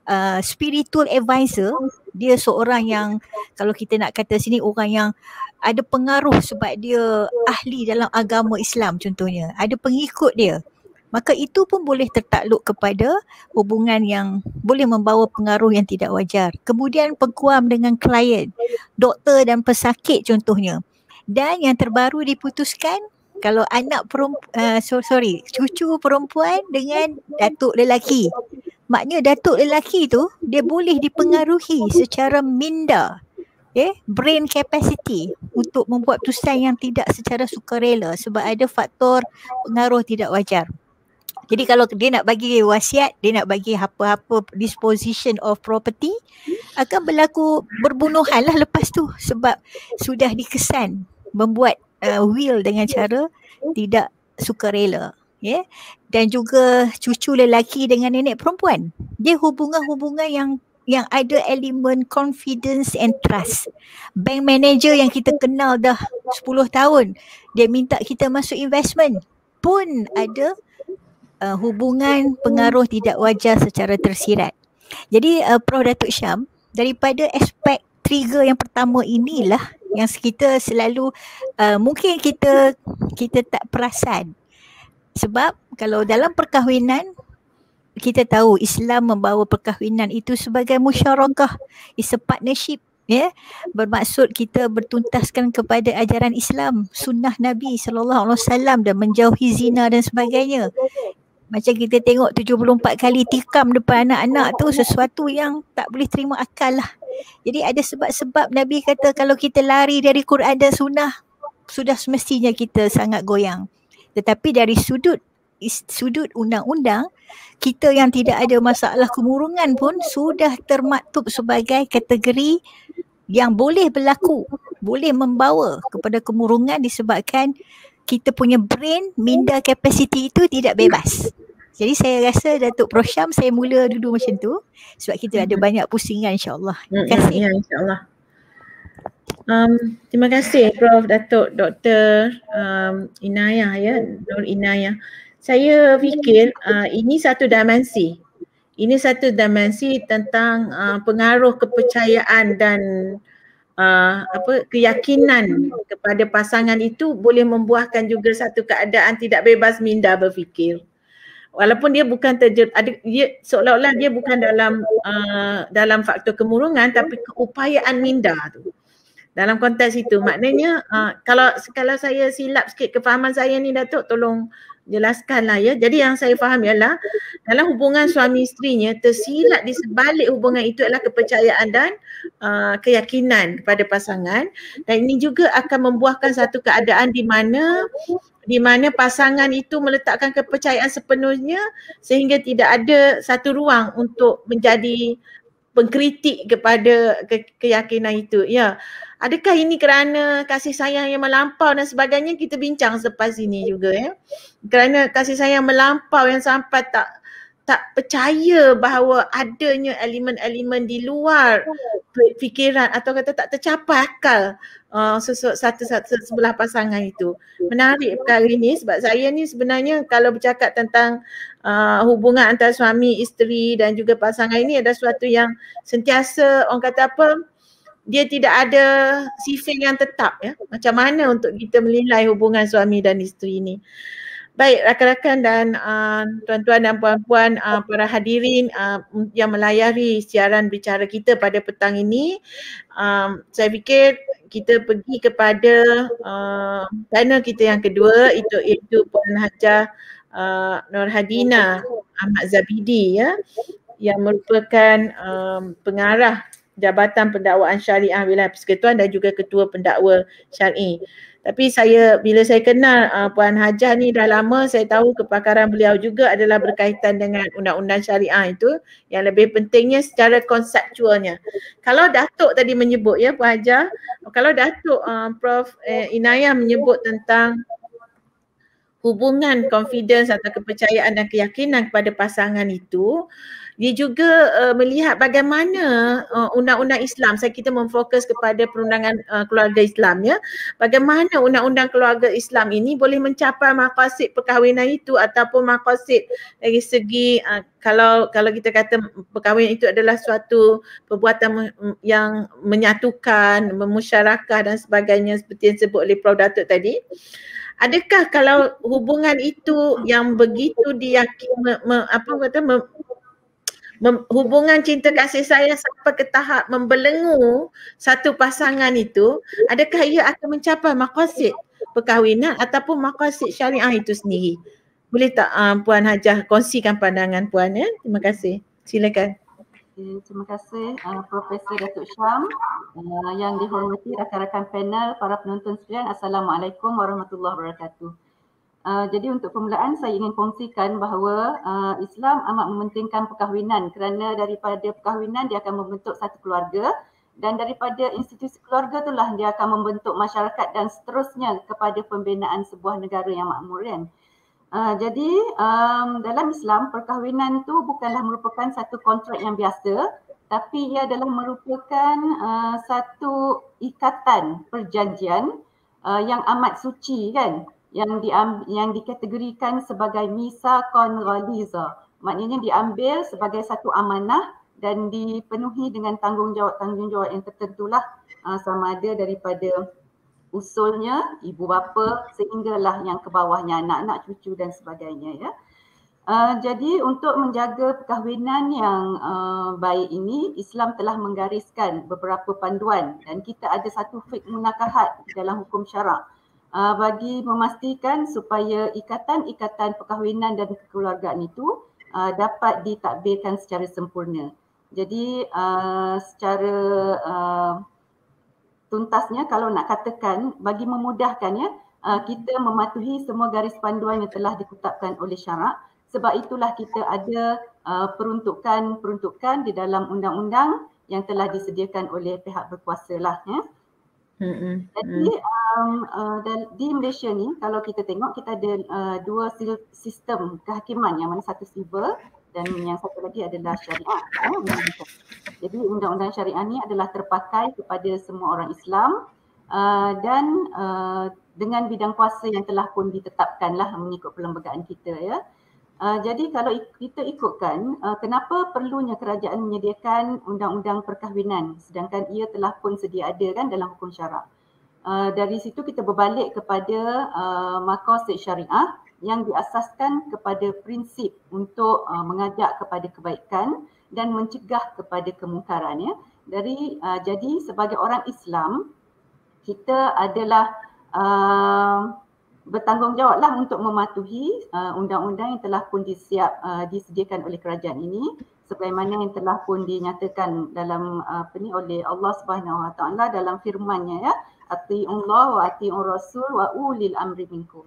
uh, spiritual advisor dia seorang yang kalau kita nak kata sini orang yang ada pengaruh sebab dia ahli dalam agama Islam contohnya. Ada pengikut dia maka itu pun boleh tertakluk kepada hubungan yang boleh membawa pengaruh yang tidak wajar. Kemudian peguam dengan klien, doktor dan pesakit contohnya. Dan yang terbaru diputuskan kalau anak perempuan, uh, sorry, cucu perempuan dengan datuk lelaki. Maknanya datuk lelaki tu dia boleh dipengaruhi secara minda okay, brain capacity untuk membuat keputusan yang tidak secara sukarela sebab ada faktor pengaruh tidak wajar. Jadi kalau dia nak bagi wasiat, dia nak bagi apa-apa disposition of property akan berlaku berbunuhan lah lepas tu sebab sudah dikesan membuat uh, will dengan cara tidak sukarela. Yeah? Dan juga cucu lelaki dengan nenek perempuan. Dia hubungan-hubungan yang yang ada elemen confidence and trust. Bank manager yang kita kenal dah 10 tahun, dia minta kita masuk investment pun ada uh, hubungan pengaruh tidak wajar secara tersirat. Jadi uh, Prof Datuk Syam daripada aspek trigger yang pertama inilah yang kita selalu uh, mungkin kita kita tak perasan. Sebab kalau dalam perkahwinan kita tahu Islam membawa perkahwinan itu sebagai musyarakah, is a partnership ya yeah? bermaksud kita bertuntaskan kepada ajaran Islam sunnah Nabi sallallahu alaihi wasallam dan menjauhi zina dan sebagainya macam kita tengok 74 kali tikam depan anak-anak tu sesuatu yang tak boleh terima akal lah. Jadi ada sebab-sebab Nabi kata kalau kita lari dari Quran dan Sunnah sudah semestinya kita sangat goyang. Tetapi dari sudut sudut undang-undang kita yang tidak ada masalah kemurungan pun sudah termaktub sebagai kategori yang boleh berlaku, boleh membawa kepada kemurungan disebabkan kita punya brain minda capacity itu tidak bebas. Jadi saya rasa Datuk Prosham saya mula dulu macam tu sebab kita ada banyak pusingan insyaAllah. Terima kasih. Ya insyaAllah. Um, terima kasih Prof. Datuk Dr. Um, Inayah ya, Nur Inayah. Saya fikir uh, ini satu dimensi. Ini satu dimensi tentang uh, pengaruh kepercayaan dan uh, apa keyakinan kepada pasangan itu boleh membuahkan juga satu keadaan tidak bebas minda berfikir. Walaupun dia bukan terjun ada dia seolah-olah dia bukan dalam uh, dalam faktor kemurungan tapi keupayaan minda tu dalam konteks itu maknanya uh, kalau kalau saya silap sikit kefahaman saya ni Datuk tolong jelaskan lah ya. Jadi yang saya faham ialah dalam hubungan suami isterinya tersirat di sebalik hubungan itu adalah kepercayaan dan uh, keyakinan kepada pasangan dan ini juga akan membuahkan satu keadaan di mana di mana pasangan itu meletakkan kepercayaan sepenuhnya sehingga tidak ada satu ruang untuk menjadi pengkritik kepada ke- keyakinan itu. Ya. Adakah ini kerana kasih sayang yang melampau dan sebagainya kita bincang selepas ini juga ya. Kerana kasih sayang melampau yang sampai tak tak percaya bahawa adanya elemen-elemen di luar fikiran atau kata tak tercapai akal uh, satu, satu sebelah pasangan itu. Menarik perkara ini sebab saya ni sebenarnya kalau bercakap tentang uh, hubungan antara suami, isteri dan juga pasangan ini adalah sesuatu yang sentiasa orang kata apa dia tidak ada sifat yang tetap ya. Macam mana untuk kita menilai hubungan suami dan isteri ini. Baik rakan-rakan dan uh, tuan-tuan dan puan-puan uh, para hadirin uh, yang melayari siaran bicara kita pada petang ini um, saya fikir kita pergi kepada uh, panel kita yang kedua itu iaitu Puan Hajah uh, Nur Hadina Ahmad Zabidi ya yang merupakan um, pengarah Jabatan Pendakwaan Syariah Wilayah Persekutuan dan juga Ketua Pendakwa Syar'i. Tapi saya bila saya kenal uh, Puan Hajah ni dah lama saya tahu kepakaran beliau juga adalah berkaitan dengan undang-undang syariah itu yang lebih pentingnya secara konseptualnya. Kalau Datuk tadi menyebut ya Puan Hajah, kalau Datuk uh, Prof eh, Inayah menyebut tentang hubungan confidence atau kepercayaan dan keyakinan kepada pasangan itu dia juga uh, melihat bagaimana uh, undang-undang Islam. Saya kita memfokus kepada perundangan uh, keluarga Islam ya. Bagaimana undang-undang keluarga Islam ini boleh mencapai maqasid perkahwinan itu ataupun maqasid dari segi uh, kalau kalau kita kata perkahwinan itu adalah suatu perbuatan yang menyatukan, memusyarakah dan sebagainya seperti yang disebut oleh Prof. Datuk tadi. Adakah kalau hubungan itu yang begitu diyakini apa kata me, mem, hubungan cinta kasih sayang sampai ke tahap membelenggu satu pasangan itu adakah ia akan mencapai maqasid perkahwinan ataupun maqasid syariah itu sendiri boleh tak uh, puan Hajah kongsikan pandangan puan ya terima kasih silakan Okay, terima kasih uh, Profesor Datuk Syam uh, yang dihormati rakan-rakan panel, para penonton sekalian. Assalamualaikum warahmatullahi wabarakatuh. Uh, jadi untuk permulaan saya ingin kongsikan bahawa uh, Islam amat mementingkan perkahwinan. Kerana daripada perkahwinan dia akan membentuk satu keluarga. Dan daripada institusi keluarga itulah dia akan membentuk masyarakat dan seterusnya kepada pembinaan sebuah negara yang makmur kan. Uh, jadi um, dalam Islam perkahwinan tu bukanlah merupakan satu kontrak yang biasa tapi ia adalah merupakan uh, satu ikatan perjanjian uh, yang amat suci kan yang di yang dikategorikan sebagai misaqan ghaliza maknanya diambil sebagai satu amanah dan dipenuhi dengan tanggungjawab-tanggungjawab yang tertentulah uh, sama ada daripada usulnya ibu bapa sehinggalah yang ke bawahnya anak-anak cucu dan sebagainya ya. Uh, jadi untuk menjaga perkahwinan yang uh, baik ini Islam telah menggariskan beberapa panduan dan kita ada satu fik munakahat dalam hukum syarak uh, bagi memastikan supaya ikatan-ikatan perkahwinan dan kekeluargaan itu uh, dapat ditakbirkan secara sempurna. Jadi uh, secara uh, tuntasnya kalau nak katakan bagi memudahkannya uh, kita mematuhi semua garis panduan yang telah ditetapkan oleh syarak sebab itulah kita ada uh, peruntukan-peruntukan di dalam undang-undang yang telah disediakan oleh pihak berkuasa lah ya. Mm-hmm. Jadi um, uh, dan di Malaysia ni kalau kita tengok kita ada uh, dua sistem kehakiman yang mana satu civil dan yang satu lagi adalah syariah. Ya. Jadi undang-undang syariah ni adalah terpakai kepada semua orang Islam uh, dan uh, dengan bidang kuasa yang telah pun ditetapkanlah mengikut perlembagaan kita ya. Uh, jadi kalau kita ikutkan uh, kenapa perlunya kerajaan menyediakan undang-undang perkahwinan sedangkan ia telah pun sedia ada kan dalam hukum syarak. Uh, dari situ kita berbalik kepada uh, maqasid syariah yang diasaskan kepada prinsip untuk uh, mengajak kepada kebaikan dan mencegah kepada kemungkaran ya. Dari uh, jadi sebagai orang Islam kita adalah uh, bertanggungjawablah untuk mematuhi uh, undang-undang yang telah pun disiap uh, disediakan oleh kerajaan ini. Sebagaimana yang telah pun dinyatakan dalam uh, apa ni oleh Allah Subhanahu Wa Taala dalam firman-Nya ya. Atiullah wa atiur rasul wa ulil amri minkum.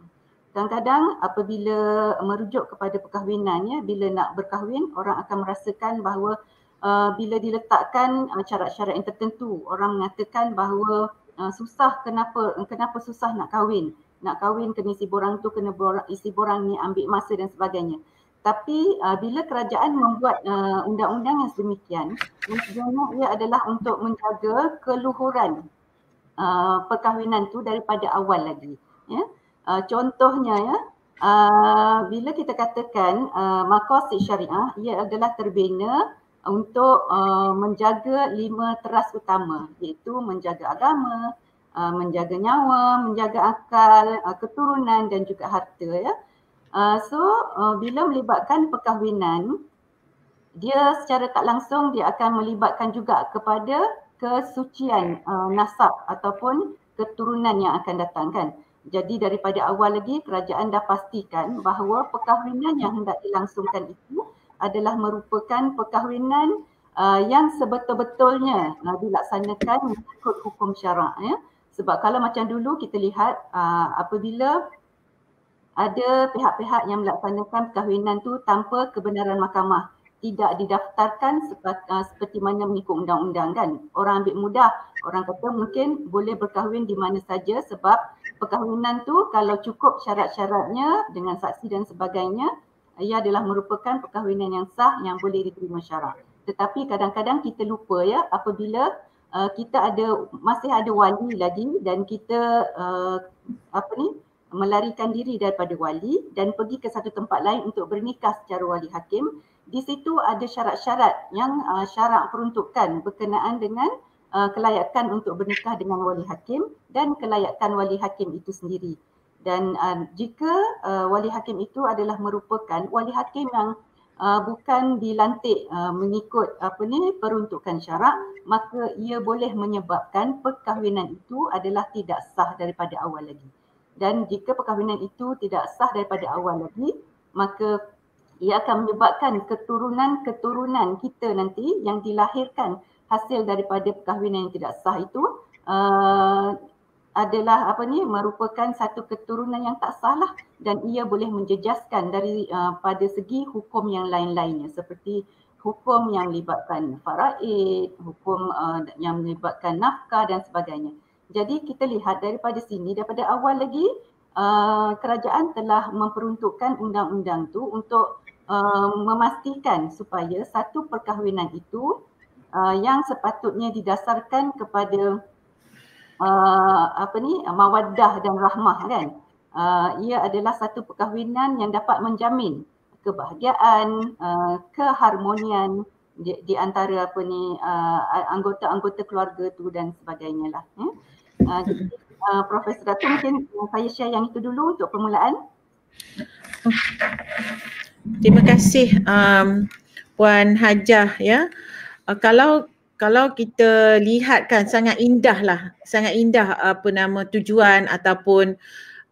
Kadang-kadang apabila merujuk kepada perkahwinan ya bila nak berkahwin orang akan merasakan bahawa uh, bila diletakkan uh, syarat-syarat yang tertentu orang mengatakan bahawa uh, susah kenapa kenapa susah nak kahwin nak kahwin kena isi borang tu kena borang, isi borang ni ambil masa dan sebagainya tapi uh, bila kerajaan membuat uh, undang-undang yang sedemikian, sebenarnya ia adalah untuk menjaga keluhuran uh, perkahwinan tu daripada awal lagi. Ya? Uh, contohnya ya, uh, bila kita katakan uh, makosid syariah, ia adalah terbina untuk uh, menjaga lima teras utama iaitu menjaga agama, uh, menjaga nyawa, menjaga akal, uh, keturunan dan juga harta ya. Uh, so uh, bila melibatkan perkahwinan dia secara tak langsung dia akan melibatkan juga kepada kesucian uh, nasab ataupun keturunan yang akan datang kan. Jadi daripada awal lagi kerajaan dah pastikan bahawa perkahwinan yang hendak dilangsungkan itu adalah merupakan perkahwinan uh, yang sebetul-betulnya uh, dilaksanakan mengikut hukum syarak ya. Sebab kalau macam dulu kita lihat uh, apabila ada pihak-pihak yang melaksanakan perkahwinan tu tanpa kebenaran mahkamah tidak didaftarkan seperti, uh, seperti mana mengikut undang-undang kan. Orang ambil mudah orang kata mungkin boleh berkahwin di mana saja sebab perkahwinan tu kalau cukup syarat-syaratnya dengan saksi dan sebagainya ia adalah merupakan perkahwinan yang sah yang boleh diterima syarak tetapi kadang-kadang kita lupa ya apabila uh, kita ada masih ada wali lagi dan kita uh, apa ni melarikan diri daripada wali dan pergi ke satu tempat lain untuk bernikah secara wali hakim, di situ ada syarat-syarat yang uh, syarat peruntukan berkenaan dengan uh, kelayakan untuk bernikah dengan wali hakim dan kelayakan wali hakim itu sendiri. Dan uh, jika uh, wali hakim itu adalah merupakan wali hakim yang uh, bukan dilantik uh, mengikut apa ni peruntukan syarak, maka ia boleh menyebabkan perkahwinan itu adalah tidak sah daripada awal lagi. Dan jika perkahwinan itu tidak sah daripada awal lagi maka ia akan menyebabkan keturunan-keturunan kita nanti yang dilahirkan hasil daripada perkahwinan yang tidak sah itu uh, adalah apa ni merupakan satu keturunan yang tak sah lah dan ia boleh menjejaskan dari uh, pada segi hukum yang lain-lainnya seperti hukum yang melibatkan faraid, hukum uh, yang melibatkan nafkah dan sebagainya. Jadi kita lihat daripada sini daripada awal lagi uh, kerajaan telah memperuntukkan undang-undang tu untuk uh, memastikan supaya satu perkahwinan itu uh, yang sepatutnya didasarkan kepada uh, apa ni mawaddah dan rahmah kan. Uh, ia adalah satu perkahwinan yang dapat menjamin kebahagiaan, uh, keharmonian di, di antara apa ni uh, anggota-anggota keluarga tu dan sebagainya lah. Eh? Uh, uh, Profesor Dato mungkin saya share yang itu dulu untuk permulaan. Terima kasih um, Puan Hajah ya. Uh, kalau kalau kita lihat kan sangat indah lah, sangat indah apa nama tujuan ataupun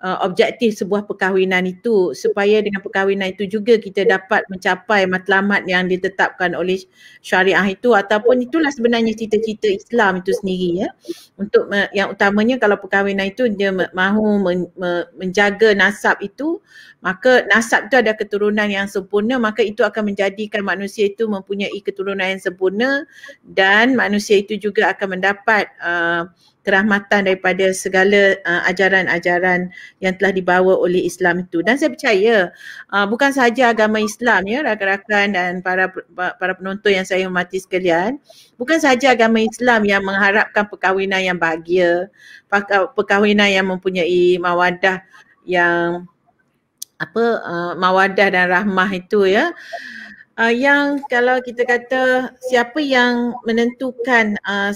uh, objektif sebuah perkahwinan itu supaya dengan perkahwinan itu juga kita dapat mencapai matlamat yang ditetapkan oleh syariah itu ataupun itulah sebenarnya cita-cita Islam itu sendiri ya. Untuk me, yang utamanya kalau perkahwinan itu dia mahu men, me, menjaga nasab itu maka nasab itu ada keturunan yang sempurna maka itu akan menjadikan manusia itu mempunyai keturunan yang sempurna dan manusia itu juga akan mendapat uh, kerahmatan daripada segala uh, ajaran-ajaran yang telah dibawa oleh Islam itu. Dan saya percaya uh, bukan sahaja agama Islam ya rakan-rakan dan para para penonton yang saya hormati sekalian bukan sahaja agama Islam yang mengharapkan perkahwinan yang bahagia perkahwinan yang mempunyai mawadah yang apa uh, mawadah dan rahmah itu ya. Uh, yang kalau kita kata siapa yang menentukan uh,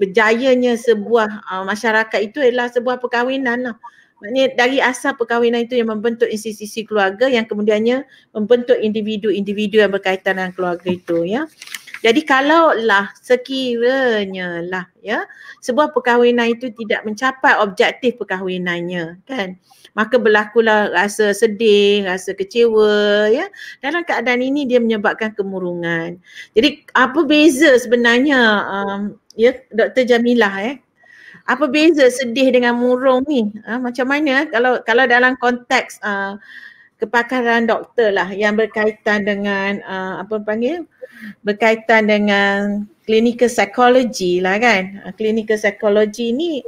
berjayanya sebuah uh, masyarakat itu adalah sebuah perkahwinan lah. Maknanya dari asal perkahwinan itu yang membentuk institusi keluarga yang kemudiannya membentuk individu-individu yang berkaitan dengan keluarga itu ya. Jadi kalaulah sekiranya lah ya sebuah perkahwinan itu tidak mencapai objektif perkahwinannya kan maka berlakulah rasa sedih, rasa kecewa ya. Dalam keadaan ini dia menyebabkan kemurungan. Jadi apa beza sebenarnya um, ya Dr. Jamilah eh apa beza sedih dengan murung ni? Ha, macam mana kalau kalau dalam konteks uh, kepakaran doktor lah yang berkaitan dengan uh, apa panggil berkaitan dengan clinical psychology lah kan. Uh, clinical psychology ni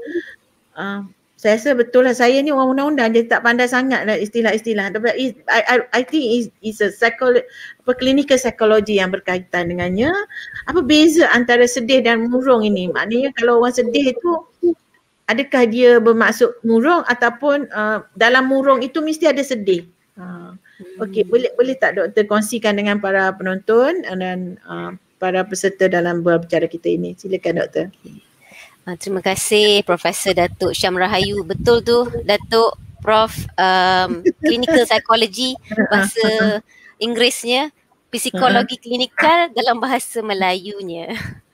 uh, saya rasa betul lah saya ni orang undang-undang dia tak pandai sangat lah istilah-istilah. Tapi I, I, I think is a psychology, apa clinical psychology yang berkaitan dengannya. Apa beza antara sedih dan murung ini? Maknanya kalau orang sedih itu adakah dia bermaksud murung ataupun uh, dalam murung itu mesti ada sedih? Uh, Okey, hmm. boleh boleh tak doktor kongsikan dengan para penonton dan uh, para peserta dalam berbicara kita ini? Silakan doktor. Okay. Uh, terima kasih Profesor Datuk Syam Rahayu. Betul tu Datuk Prof um, Clinical Psychology bahasa Inggerisnya Psikologi klinikal dalam bahasa Melayunya.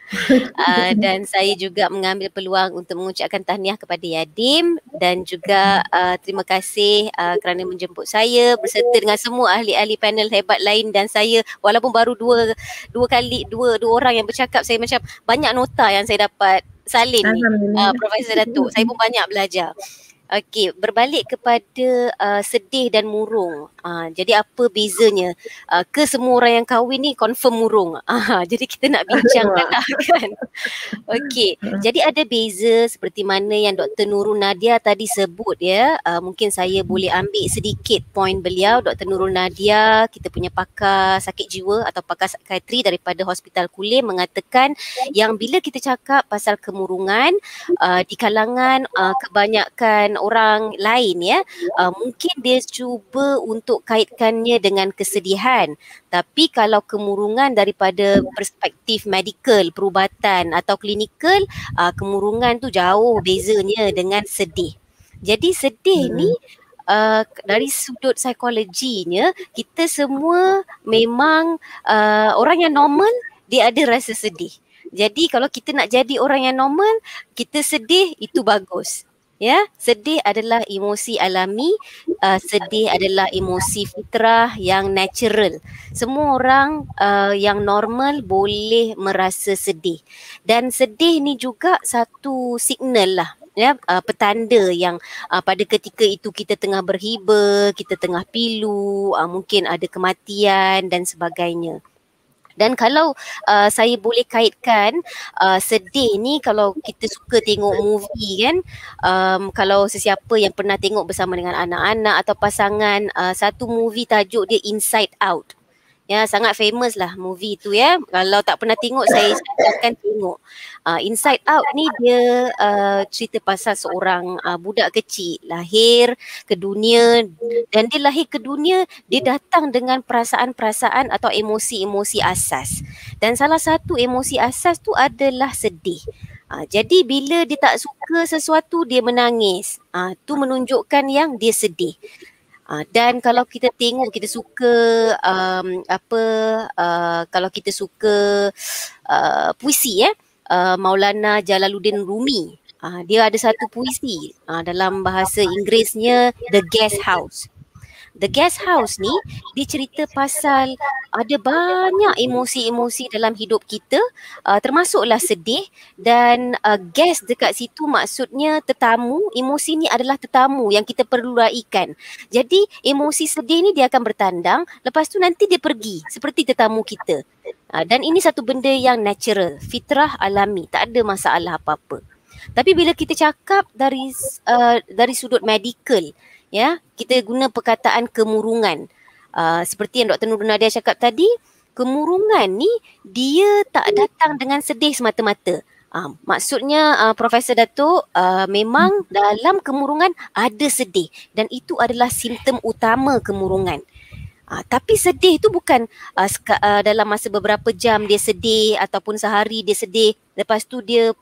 Uh, dan saya juga mengambil peluang untuk mengucapkan tahniah kepada Yadim dan juga uh, terima kasih uh, kerana menjemput saya berserta dengan semua ahli-ahli panel hebat lain dan saya walaupun baru dua dua kali dua dua orang yang bercakap saya macam banyak nota yang saya dapat salin ni uh, Profesor Datuk. Saya pun banyak belajar. Okey, berbalik kepada uh, sedih dan murung. Uh, jadi apa bezanya? Uh, ke semua orang yang kahwin ni confirm murung. Uh, jadi kita nak bincangkan lah kan. Okey, jadi ada beza seperti mana yang Dr. Nurul Nadia tadi sebut ya. Uh, mungkin saya boleh ambil sedikit point beliau. Dr. Nurul Nadia, kita punya pakar sakit jiwa atau pakar psikiatri daripada Hospital Kulim mengatakan yang bila kita cakap pasal kemurungan uh, di kalangan uh, kebanyakan orang lain ya uh, mungkin dia cuba untuk kaitkannya dengan kesedihan tapi kalau kemurungan daripada perspektif medical perubatan atau klinikal uh, kemurungan tu jauh bezanya dengan sedih jadi sedih hmm. ni Uh, dari sudut psikologinya kita semua memang uh, orang yang normal dia ada rasa sedih. Jadi kalau kita nak jadi orang yang normal, kita sedih itu bagus ya sedih adalah emosi alami uh, sedih adalah emosi fitrah yang natural. Semua orang uh, yang normal boleh merasa sedih. Dan sedih ni juga satu signal lah ya uh, petanda yang uh, pada ketika itu kita tengah berhiba kita tengah pilu uh, mungkin ada kematian dan sebagainya dan kalau uh, saya boleh kaitkan uh, sedih ni kalau kita suka tengok movie kan um, kalau sesiapa yang pernah tengok bersama dengan anak-anak atau pasangan uh, satu movie tajuk dia Inside Out Ya, sangat famous lah movie tu ya. Kalau tak pernah tengok, saya akan tengok. Uh, Inside Out ni dia uh, cerita pasal seorang uh, budak kecil lahir ke dunia dan dia lahir ke dunia, dia datang dengan perasaan-perasaan atau emosi-emosi asas. Dan salah satu emosi asas tu adalah sedih. Uh, jadi bila dia tak suka sesuatu, dia menangis. Uh, tu menunjukkan yang dia sedih. Uh, dan kalau kita tengok kita suka um, apa uh, kalau kita suka uh, puisi ya uh, Maulana Jalaluddin Rumi. Uh, dia ada satu puisi uh, dalam bahasa Inggerisnya The Guest House The Guest House ni dia cerita pasal ada banyak emosi-emosi dalam hidup kita uh, termasuklah sedih dan uh, guest dekat situ maksudnya tetamu emosi ni adalah tetamu yang kita perlu raikan. Jadi emosi sedih ni dia akan bertandang lepas tu nanti dia pergi seperti tetamu kita. Uh, dan ini satu benda yang natural fitrah alami tak ada masalah apa-apa. Tapi bila kita cakap dari uh, dari sudut medical ya kita guna perkataan kemurungan. Uh, seperti yang Dr Nurul Nadia cakap tadi kemurungan ni dia tak datang dengan sedih semata-mata. Uh, maksudnya uh, Profesor Datuk uh, memang dalam kemurungan ada sedih dan itu adalah simptom utama kemurungan. Uh, tapi sedih tu bukan uh, seka, uh, dalam masa beberapa jam dia sedih ataupun sehari dia sedih lepas tu dia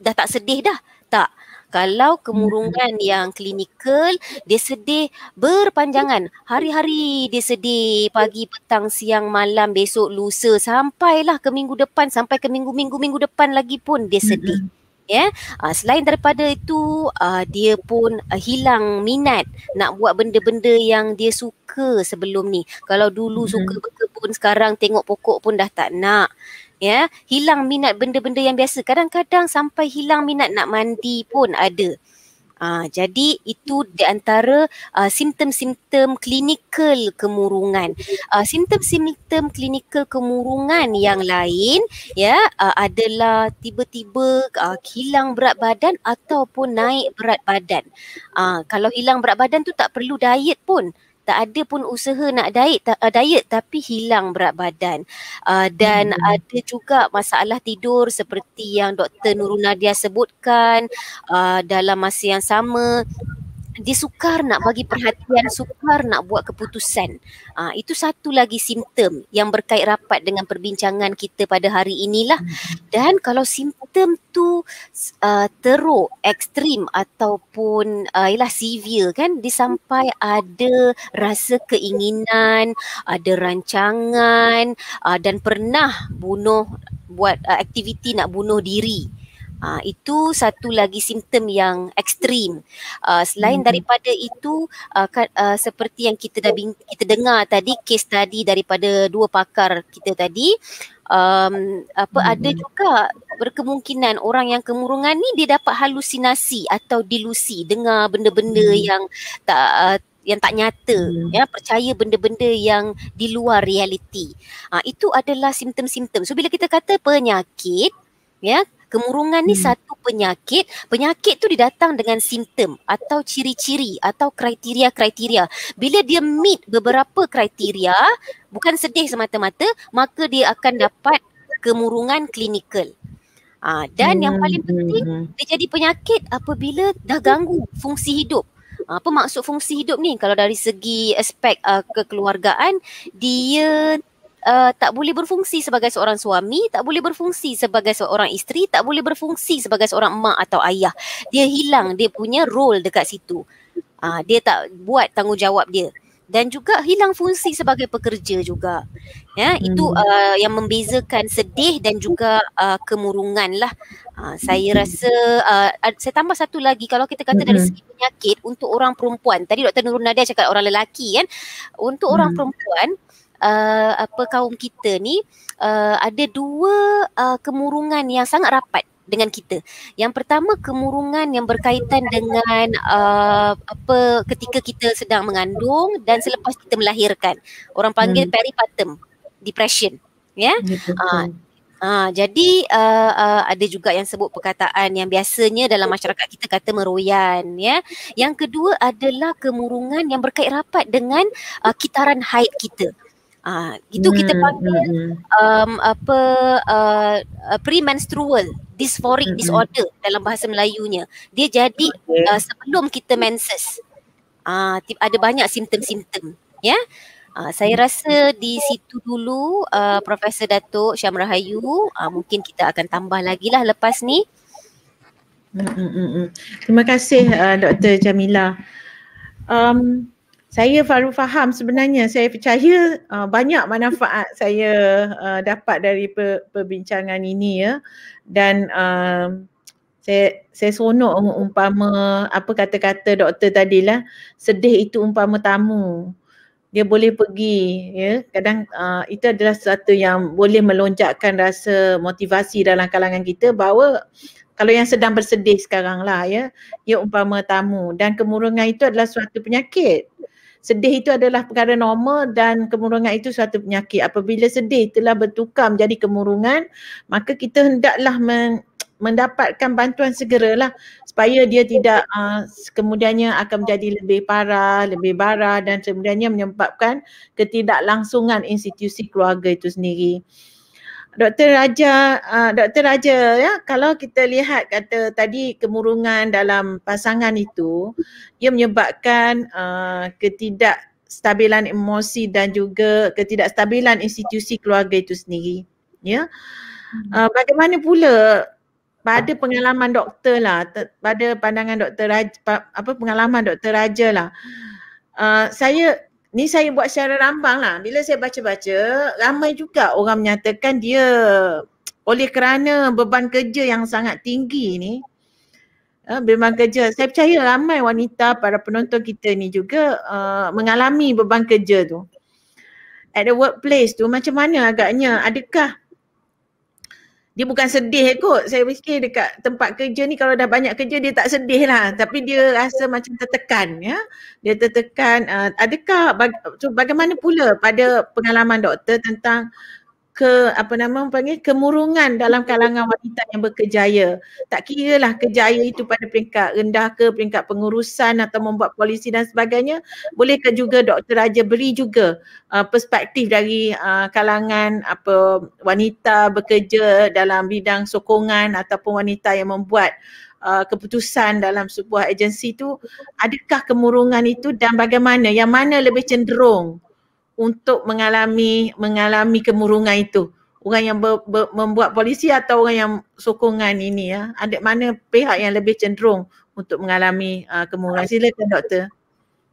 dah tak sedih dah. Tak Kalau kemurungan yang klinikal, dia sedih berpanjangan. Hari-hari dia sedih, pagi, petang, siang, malam, besok, lusa, sampailah ke minggu depan, sampai ke minggu-minggu minggu depan lagi pun dia sedih. Ya, yeah? uh, selain daripada itu uh, dia pun uh, hilang minat nak buat benda-benda yang dia suka sebelum ni. Kalau dulu mm-hmm. suka berkebun sekarang tengok pokok pun dah tak nak. Ya, hilang minat benda-benda yang biasa. Kadang-kadang sampai hilang minat nak mandi pun ada. Uh, jadi itu di antara uh, simptom-simptom klinikal kemurungan. Uh, simptom-simptom klinikal kemurungan yang lain ya uh, adalah tiba-tiba uh, hilang berat badan ataupun naik berat badan. Uh, kalau hilang berat badan tu tak perlu diet pun tak ada pun usaha nak diet uh, diet tapi hilang berat badan uh, dan hmm. ada juga masalah tidur seperti yang Dr Nurul Nadia sebutkan uh, dalam masa yang sama dia sukar nak bagi perhatian, sukar nak buat keputusan. Uh, itu satu lagi simptom yang berkait rapat dengan perbincangan kita pada hari inilah. Dan kalau simptom tu uh, teruk, ekstrim ataupun uh, ialah severe kan, disampai ada rasa keinginan, ada rancangan uh, dan pernah bunuh buat uh, aktiviti nak bunuh diri. Uh, itu satu lagi simptom yang ekstrim. Uh, selain hmm. daripada itu, uh, kan, uh, seperti yang kita dah bing- kita dengar tadi, case tadi daripada dua pakar kita tadi, um, apa hmm. ada juga berkemungkinan orang yang kemurungan ni dia dapat halusinasi atau dilusi dengar benda-benda hmm. yang tak uh, yang tak nyata hmm. ya percaya benda-benda yang di luar realiti. Ah uh, itu adalah simptom-simptom. So bila kita kata penyakit ya Kemurungan ni hmm. satu penyakit. Penyakit tu didatang dengan simptom atau ciri-ciri atau kriteria-kriteria. Bila dia meet beberapa kriteria, bukan sedih semata-mata, maka dia akan dapat kemurungan klinikal. Ha, dan hmm. yang paling penting, hmm. dia jadi penyakit apabila dah ganggu fungsi hidup. Apa maksud fungsi hidup ni? Kalau dari segi aspek uh, kekeluargaan, dia uh, tak boleh berfungsi sebagai seorang suami, tak boleh berfungsi sebagai seorang isteri, tak boleh berfungsi sebagai seorang mak atau ayah. Dia hilang dia punya role dekat situ. Uh, dia tak buat tanggungjawab dia dan juga hilang fungsi sebagai pekerja juga. Ya, hmm. itu uh, yang membezakan sedih dan juga uh, kemurungan lah. Uh, saya hmm. rasa uh, saya tambah satu lagi kalau kita kata hmm. dari segi penyakit untuk orang perempuan. Tadi Dr. Nurul Nadia cakap orang lelaki kan. Untuk hmm. orang perempuan uh, apa kaum kita ni uh, ada dua uh, kemurungan yang sangat rapat dengan kita. Yang pertama kemurungan yang berkaitan dengan uh, apa ketika kita sedang mengandung dan selepas kita melahirkan. Orang panggil hmm. peripartum depression, ya. Yeah? Uh, uh, jadi uh, uh, ada juga yang sebut perkataan yang biasanya dalam masyarakat kita kata meroyan, ya. Yang kedua adalah kemurungan yang berkait rapat dengan uh, kitaran haid kita. Ah, itu kita hmm, panggil hmm, hmm. um, apa uh, premenstrual dysphoric hmm. disorder dalam bahasa Melayunya. Dia jadi okay. uh, sebelum kita menses. Ah, uh, ada banyak simptom-simptom, ya. Yeah? Uh, saya rasa di situ dulu uh, Profesor Datuk Syam Rahayu uh, mungkin kita akan tambah lagi lah lepas ni. Hmm, hmm, hmm. Terima kasih uh, Dr. Jamila. Um, saya baru faham sebenarnya. Saya percaya uh, banyak manfaat saya uh, dapat dari per, perbincangan ini ya. Dan uh, saya saya seronok umpama apa kata-kata doktor tadi lah sedih itu umpama tamu. Dia boleh pergi ya. Kadang uh, itu adalah sesuatu yang boleh melonjakkan rasa motivasi dalam kalangan kita bahawa kalau yang sedang bersedih sekarang lah ya ya umpama tamu. Dan kemurungan itu adalah suatu penyakit sedih itu adalah perkara normal dan kemurungan itu suatu penyakit. Apabila sedih telah bertukar menjadi kemurungan, maka kita hendaklah men, mendapatkan bantuan segeralah supaya dia tidak uh, kemudiannya akan menjadi lebih parah, lebih parah dan kemudiannya menyebabkan ketidaklangsungan institusi keluarga itu sendiri. Doktor Raja, uh, Doktor Raja ya, kalau kita lihat kata tadi kemurungan dalam pasangan itu, ia menyebabkan uh, ketidakstabilan emosi dan juga ketidakstabilan institusi keluarga itu sendiri. Ya, uh, bagaimana pula pada pengalaman doktor lah, te- pada pandangan doktor Raja, apa pengalaman doktor Raja lah. Uh, saya ni saya buat secara rambang lah. Bila saya baca-baca, ramai juga orang menyatakan dia oleh kerana beban kerja yang sangat tinggi ni, uh, beban kerja. Saya percaya ramai wanita para penonton kita ni juga uh, mengalami beban kerja tu. At the workplace tu macam mana agaknya? Adakah dia bukan sedih kot. Saya fikir dekat tempat kerja ni kalau dah banyak kerja dia tak sedih lah. Tapi dia rasa macam tertekan ya. Dia tertekan. Uh, adakah baga- so bagaimana pula pada pengalaman doktor tentang ke apa nama panggil kemurungan dalam kalangan wanita yang berkejaya. Tak kira lah kejaya itu pada peringkat rendah ke peringkat pengurusan atau membuat polisi dan sebagainya. Bolehkah juga Dr. Raja beri juga uh, perspektif dari uh, kalangan apa wanita bekerja dalam bidang sokongan ataupun wanita yang membuat uh, keputusan dalam sebuah agensi tu adakah kemurungan itu dan bagaimana yang mana lebih cenderung untuk mengalami mengalami kemurungan itu. Orang yang ber, ber, membuat polisi atau orang yang sokongan ini ya. Ada mana pihak yang lebih cenderung untuk mengalami uh, kemurungan? Silakan doktor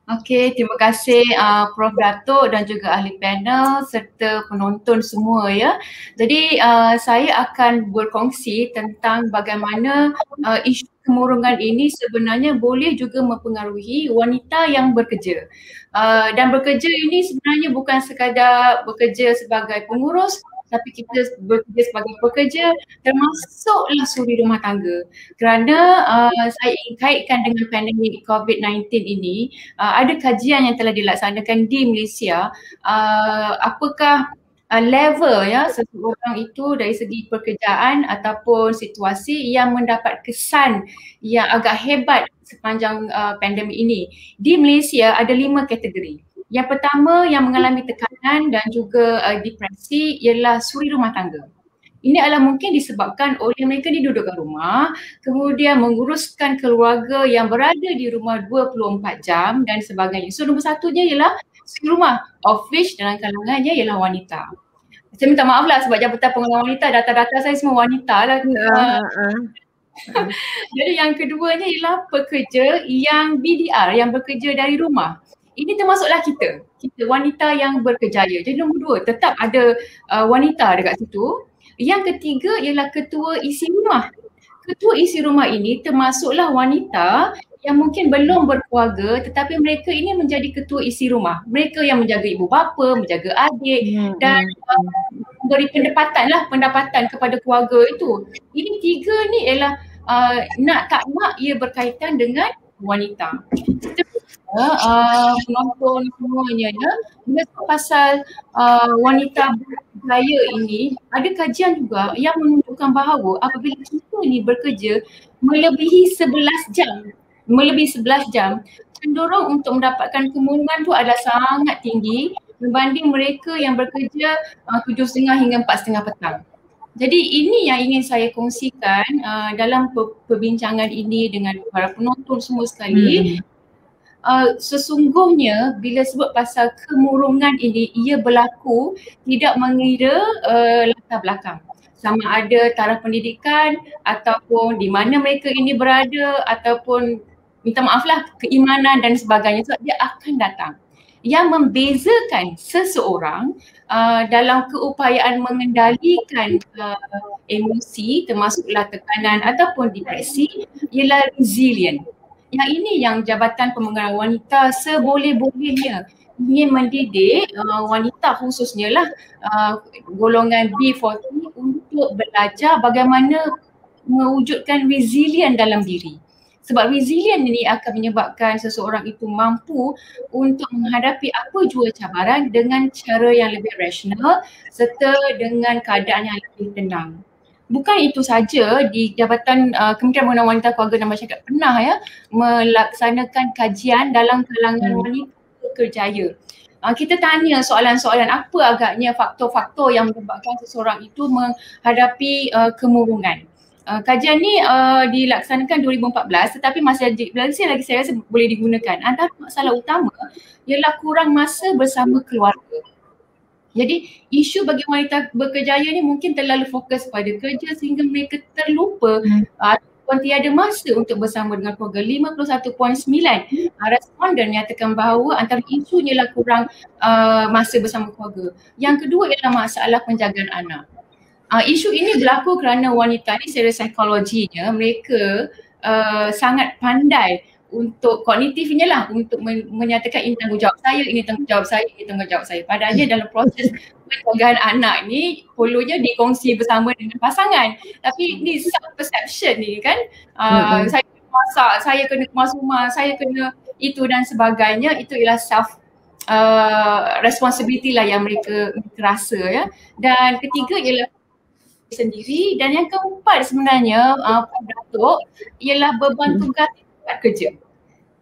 Okey, terima kasih uh, Prof Datuk dan juga ahli panel serta penonton semua ya. Jadi uh, saya akan berkongsi tentang bagaimana uh, isu kemurungan ini sebenarnya boleh juga mempengaruhi wanita yang bekerja. Uh, dan bekerja ini sebenarnya bukan sekadar bekerja sebagai pengurus tapi kita bekerja sebagai pekerja termasuklah suri rumah tangga. Kerana uh, saya kaitkan dengan pandemik COVID-19 ini uh, ada kajian yang telah dilaksanakan di Malaysia. Uh, apakah uh, level ya seseorang itu dari segi pekerjaan ataupun situasi yang mendapat kesan yang agak hebat sepanjang uh, pandemik ini? Di Malaysia ada lima kategori yang pertama yang mengalami tekanan dan juga uh, depresi ialah suri rumah tangga. Ini adalah mungkin disebabkan oleh mereka didudukkan rumah, kemudian menguruskan keluarga yang berada di rumah 24 jam dan sebagainya. So nombor satunya ialah suri rumah, of which dalam kalangannya ialah wanita. Saya minta maaf lah sebab Jabatan Pengelolaan Wanita, data-data saya semua wanita lah. Uh, uh, uh. Jadi yang keduanya ialah pekerja yang BDR, yang bekerja dari rumah ini termasuklah kita, kita wanita yang berkejaya. Jadi nombor dua, tetap ada uh, wanita dekat situ. Yang ketiga ialah ketua isi rumah. Ketua isi rumah ini termasuklah wanita yang mungkin belum berkeluarga tetapi mereka ini menjadi ketua isi rumah. Mereka yang menjaga ibu bapa, menjaga adik hmm, dan uh, memberi pendapatan lah, pendapatan kepada keluarga itu. Ini tiga ni ialah uh, nak tak nak ia berkaitan dengan wanita. Kita uh, penonton semuanya ya bila pasal uh, wanita bergaya ini ada kajian juga yang menunjukkan bahawa apabila kita ni bekerja melebihi 11 jam melebihi 11 jam cenderung untuk mendapatkan kemurungan tu adalah sangat tinggi berbanding mereka yang bekerja uh, 7.30 hingga 4.30 petang. Jadi ini yang ingin saya kongsikan uh, dalam perbincangan ini dengan para penonton semua sekali. Hmm uh, sesungguhnya bila sebut pasal kemurungan ini ia berlaku tidak mengira uh, latar belakang. Sama ada taraf pendidikan ataupun di mana mereka ini berada ataupun minta maaflah keimanan dan sebagainya. Sebab dia akan datang. Yang membezakan seseorang uh, dalam keupayaan mengendalikan uh, emosi termasuklah tekanan ataupun depresi ialah resilient yang ini yang Jabatan Pembangunan Wanita seboleh-bolehnya ingin mendidik uh, wanita khususnya lah uh, golongan B40 untuk belajar bagaimana mewujudkan resilient dalam diri. Sebab resilient ini akan menyebabkan seseorang itu mampu untuk menghadapi apa jua cabaran dengan cara yang lebih rasional serta dengan keadaan yang lebih tenang bukan itu saja di Jabatan uh, Kementerian Pembangunan Wanita Keluarga dan Masyarakat pernah ya melaksanakan kajian dalam kalangan hmm. wanita kerjaya. Uh, kita tanya soalan-soalan apa agaknya faktor-faktor yang menyebabkan seseorang itu menghadapi uh, kemurungan. Uh, kajian ni uh, dilaksanakan 2014 tetapi masih lagi lagi saya rasa boleh digunakan. Antara masalah utama ialah kurang masa bersama keluarga Jadi isu bagi wanita berkejaya ni mungkin terlalu fokus pada kerja sehingga mereka terlupa hmm. uh, tiada masa untuk bersama dengan keluarga. 51.9 uh, responden nyatakan bahawa antara isunya lah kurang uh, masa bersama keluarga. Yang kedua ialah masalah penjagaan anak. Uh, isu ini berlaku kerana wanita ni secara psikologinya mereka uh, sangat pandai untuk kognitifnya lah untuk men- menyatakan ini tanggungjawab saya, ini tanggungjawab saya, ini tanggungjawab saya. Padahal dalam proses penjagaan anak ni perlunya dikongsi bersama dengan pasangan. Tapi ni self perception ni kan. Uh, saya kena masak, saya kena kemas rumah, saya kena itu dan sebagainya. Itu ialah self uh, responsibility lah yang mereka, mereka rasa ya. Dan ketiga ialah sendiri dan yang keempat sebenarnya uh, Datuk ialah beban tugas kerja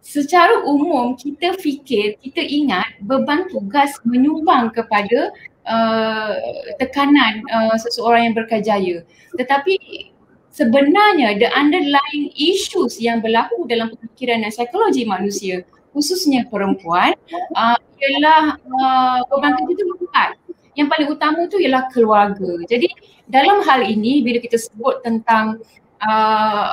secara umum kita fikir, kita ingat beban tugas menyumbang kepada uh, tekanan uh, seseorang yang berkejaya. Tetapi sebenarnya the underlying issues yang berlaku dalam pemikiran dan psikologi manusia khususnya perempuan uh, ialah uh, beban kerja itu empat. Yang paling utama tu ialah keluarga. Jadi dalam hal ini bila kita sebut tentang uh,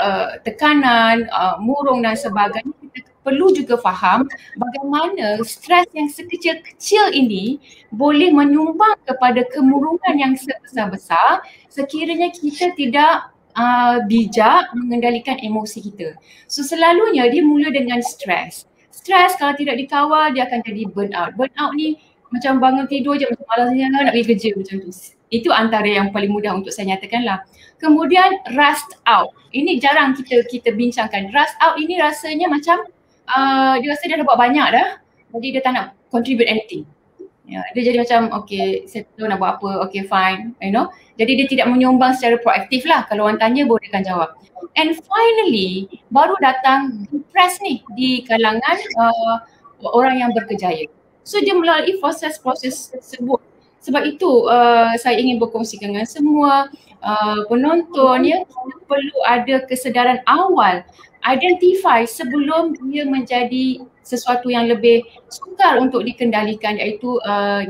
uh, tekanan, uh, murung dan sebagainya kita perlu juga faham bagaimana stres yang sekecil-kecil ini boleh menyumbang kepada kemurungan yang sebesar-besar sekiranya kita tidak uh, bijak mengendalikan emosi kita. So selalunya dia mula dengan stres. Stres kalau tidak dikawal dia akan jadi burnout. Burnout ni macam bangun tidur je macam malasnya nak pergi kerja macam tu. Itu antara yang paling mudah untuk saya nyatakan lah. Kemudian rust out. Ini jarang kita kita bincangkan. Rust out ini rasanya macam uh, dia rasa dia dah buat banyak dah. Jadi dia tak nak contribute anything. Ya, dia jadi macam okay saya tahu nak buat apa, okay fine, you know. Jadi dia tidak menyumbang secara proaktif lah. Kalau orang tanya boleh akan jawab. And finally baru datang depress ni di kalangan uh, orang yang berkejaya. So dia melalui proses-proses tersebut. Sebab itu uh, saya ingin berkongsi dengan semua uh, penonton ya. Kita perlu ada kesedaran awal identify sebelum dia menjadi sesuatu yang lebih sukar untuk dikendalikan iaitu uh,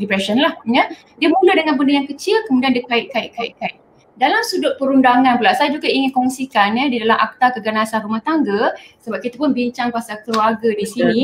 depression lah ya. Dia mula dengan benda yang kecil kemudian dia kait kait kait kait. Dalam sudut perundangan pula saya juga ingin kongsikan ya di dalam akta keganasan rumah tangga sebab kita pun bincang pasal keluarga di sini.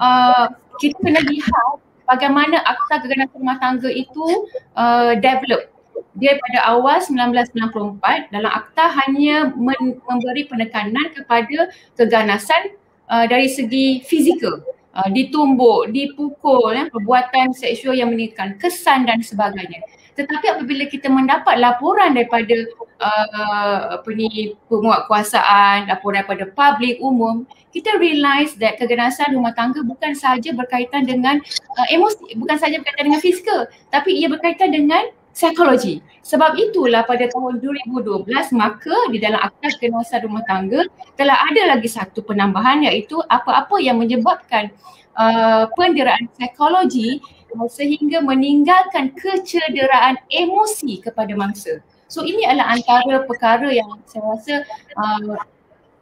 Uh, kita kena lihat bagaimana akta keganasan rumah tangga itu uh, develop. Dia pada awal 1994 dalam akta hanya men- memberi penekanan kepada keganasan uh, dari segi fizikal. Uh, ditumbuk, dipukul, ya, perbuatan seksual yang meningkatkan kesan dan sebagainya. Tetapi apabila kita mendapat laporan daripada uh, apa ni penguatkuasaan, laporan daripada publik umum, kita realise that keganasan rumah tangga bukan sahaja berkaitan dengan uh, emosi, bukan sahaja berkaitan dengan fizikal, tapi ia berkaitan dengan psikologi. Sebab itulah pada tahun 2012 maka di dalam akta keganasan rumah tangga telah ada lagi satu penambahan iaitu apa-apa yang menyebabkan uh, penderaan psikologi sehingga meninggalkan kecederaan emosi kepada mangsa. So ini adalah antara perkara yang saya rasa uh,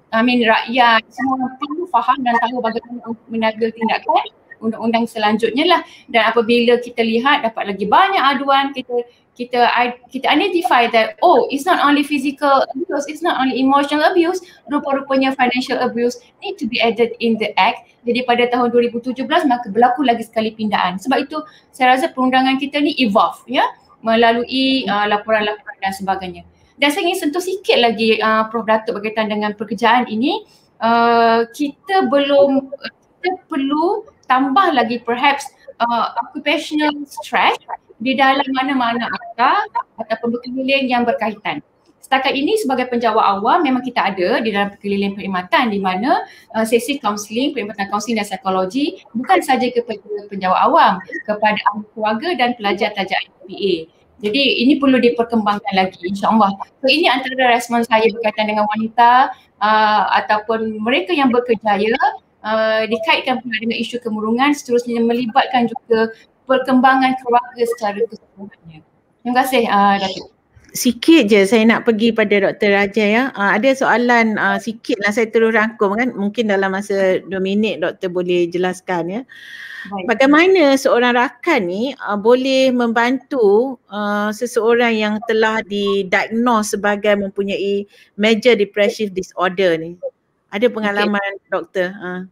I mean rakyat semua perlu faham dan tahu bagaimana mengambil tindakan undang-undang selanjutnya lah. Dan apabila kita lihat dapat lagi banyak aduan kita kita kita identify that oh it's not only physical abuse it's not only emotional abuse rupa-rupanya financial abuse need to be added in the act. Jadi pada tahun 2017 maka berlaku lagi sekali pindaan. Sebab itu saya rasa perundangan kita ni evolve ya melalui uh, laporan-laporan dan sebagainya. Dan saya ingin sentuh sikit lagi uh, Prof. Datuk berkaitan dengan pekerjaan ini. Uh, kita belum kita perlu tambah lagi perhaps uh, occupational stress di dalam mana-mana akta ataupun berkeliling yang berkaitan. Setakat ini sebagai penjawab awam memang kita ada di dalam perkeliling perkhidmatan di mana uh, sesi kaunseling, perkhidmatan kaunseling dan psikologi bukan sahaja kepada penjawab awam, kepada ahli keluarga dan pelajar-pelajar IPA. Jadi ini perlu diperkembangkan lagi insyaAllah. So ini antara respon saya berkaitan dengan wanita uh, ataupun mereka yang berkejaya uh, dikaitkan pula dengan isu kemurungan seterusnya melibatkan juga perkembangan keluarga secara keseluruhannya. Terima kasih uh, Datuk. sikit je saya nak pergi pada Dr. Raja ya. Uh, ada soalan uh, sikit lah saya terus rangkum kan. Mungkin dalam masa dua minit doktor boleh jelaskan ya. Baik. Bagaimana seorang rakan ni uh, boleh membantu uh, seseorang yang telah didiagnose sebagai mempunyai major depressive disorder ni? Ada pengalaman okay. doktor? Uh.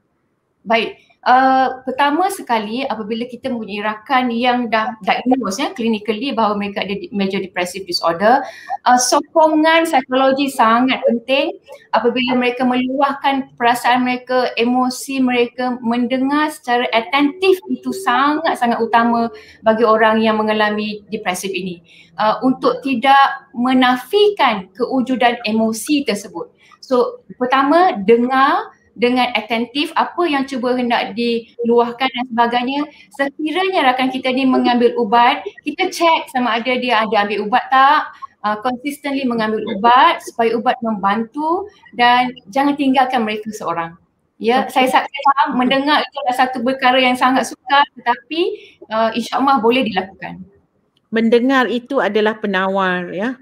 Baik. Uh, pertama sekali apabila kita mempunyai rakan yang dah diagnose ya clinically bahawa mereka ada major depressive disorder uh, sokongan psikologi sangat penting apabila mereka meluahkan perasaan mereka emosi mereka mendengar secara atentif itu sangat-sangat utama bagi orang yang mengalami depresif ini uh, untuk tidak menafikan kewujudan emosi tersebut so pertama dengar dengan atentif apa yang cuba hendak diluahkan dan sebagainya. Sekiranya rakan kita ni mengambil ubat kita cek sama ada dia ada ambil ubat tak uh, consistently mengambil ubat supaya ubat membantu dan jangan tinggalkan mereka seorang. Ya okay. saya saya faham mendengar itu adalah satu perkara yang sangat sukar tetapi uh, insyaallah boleh dilakukan. Mendengar itu adalah penawar ya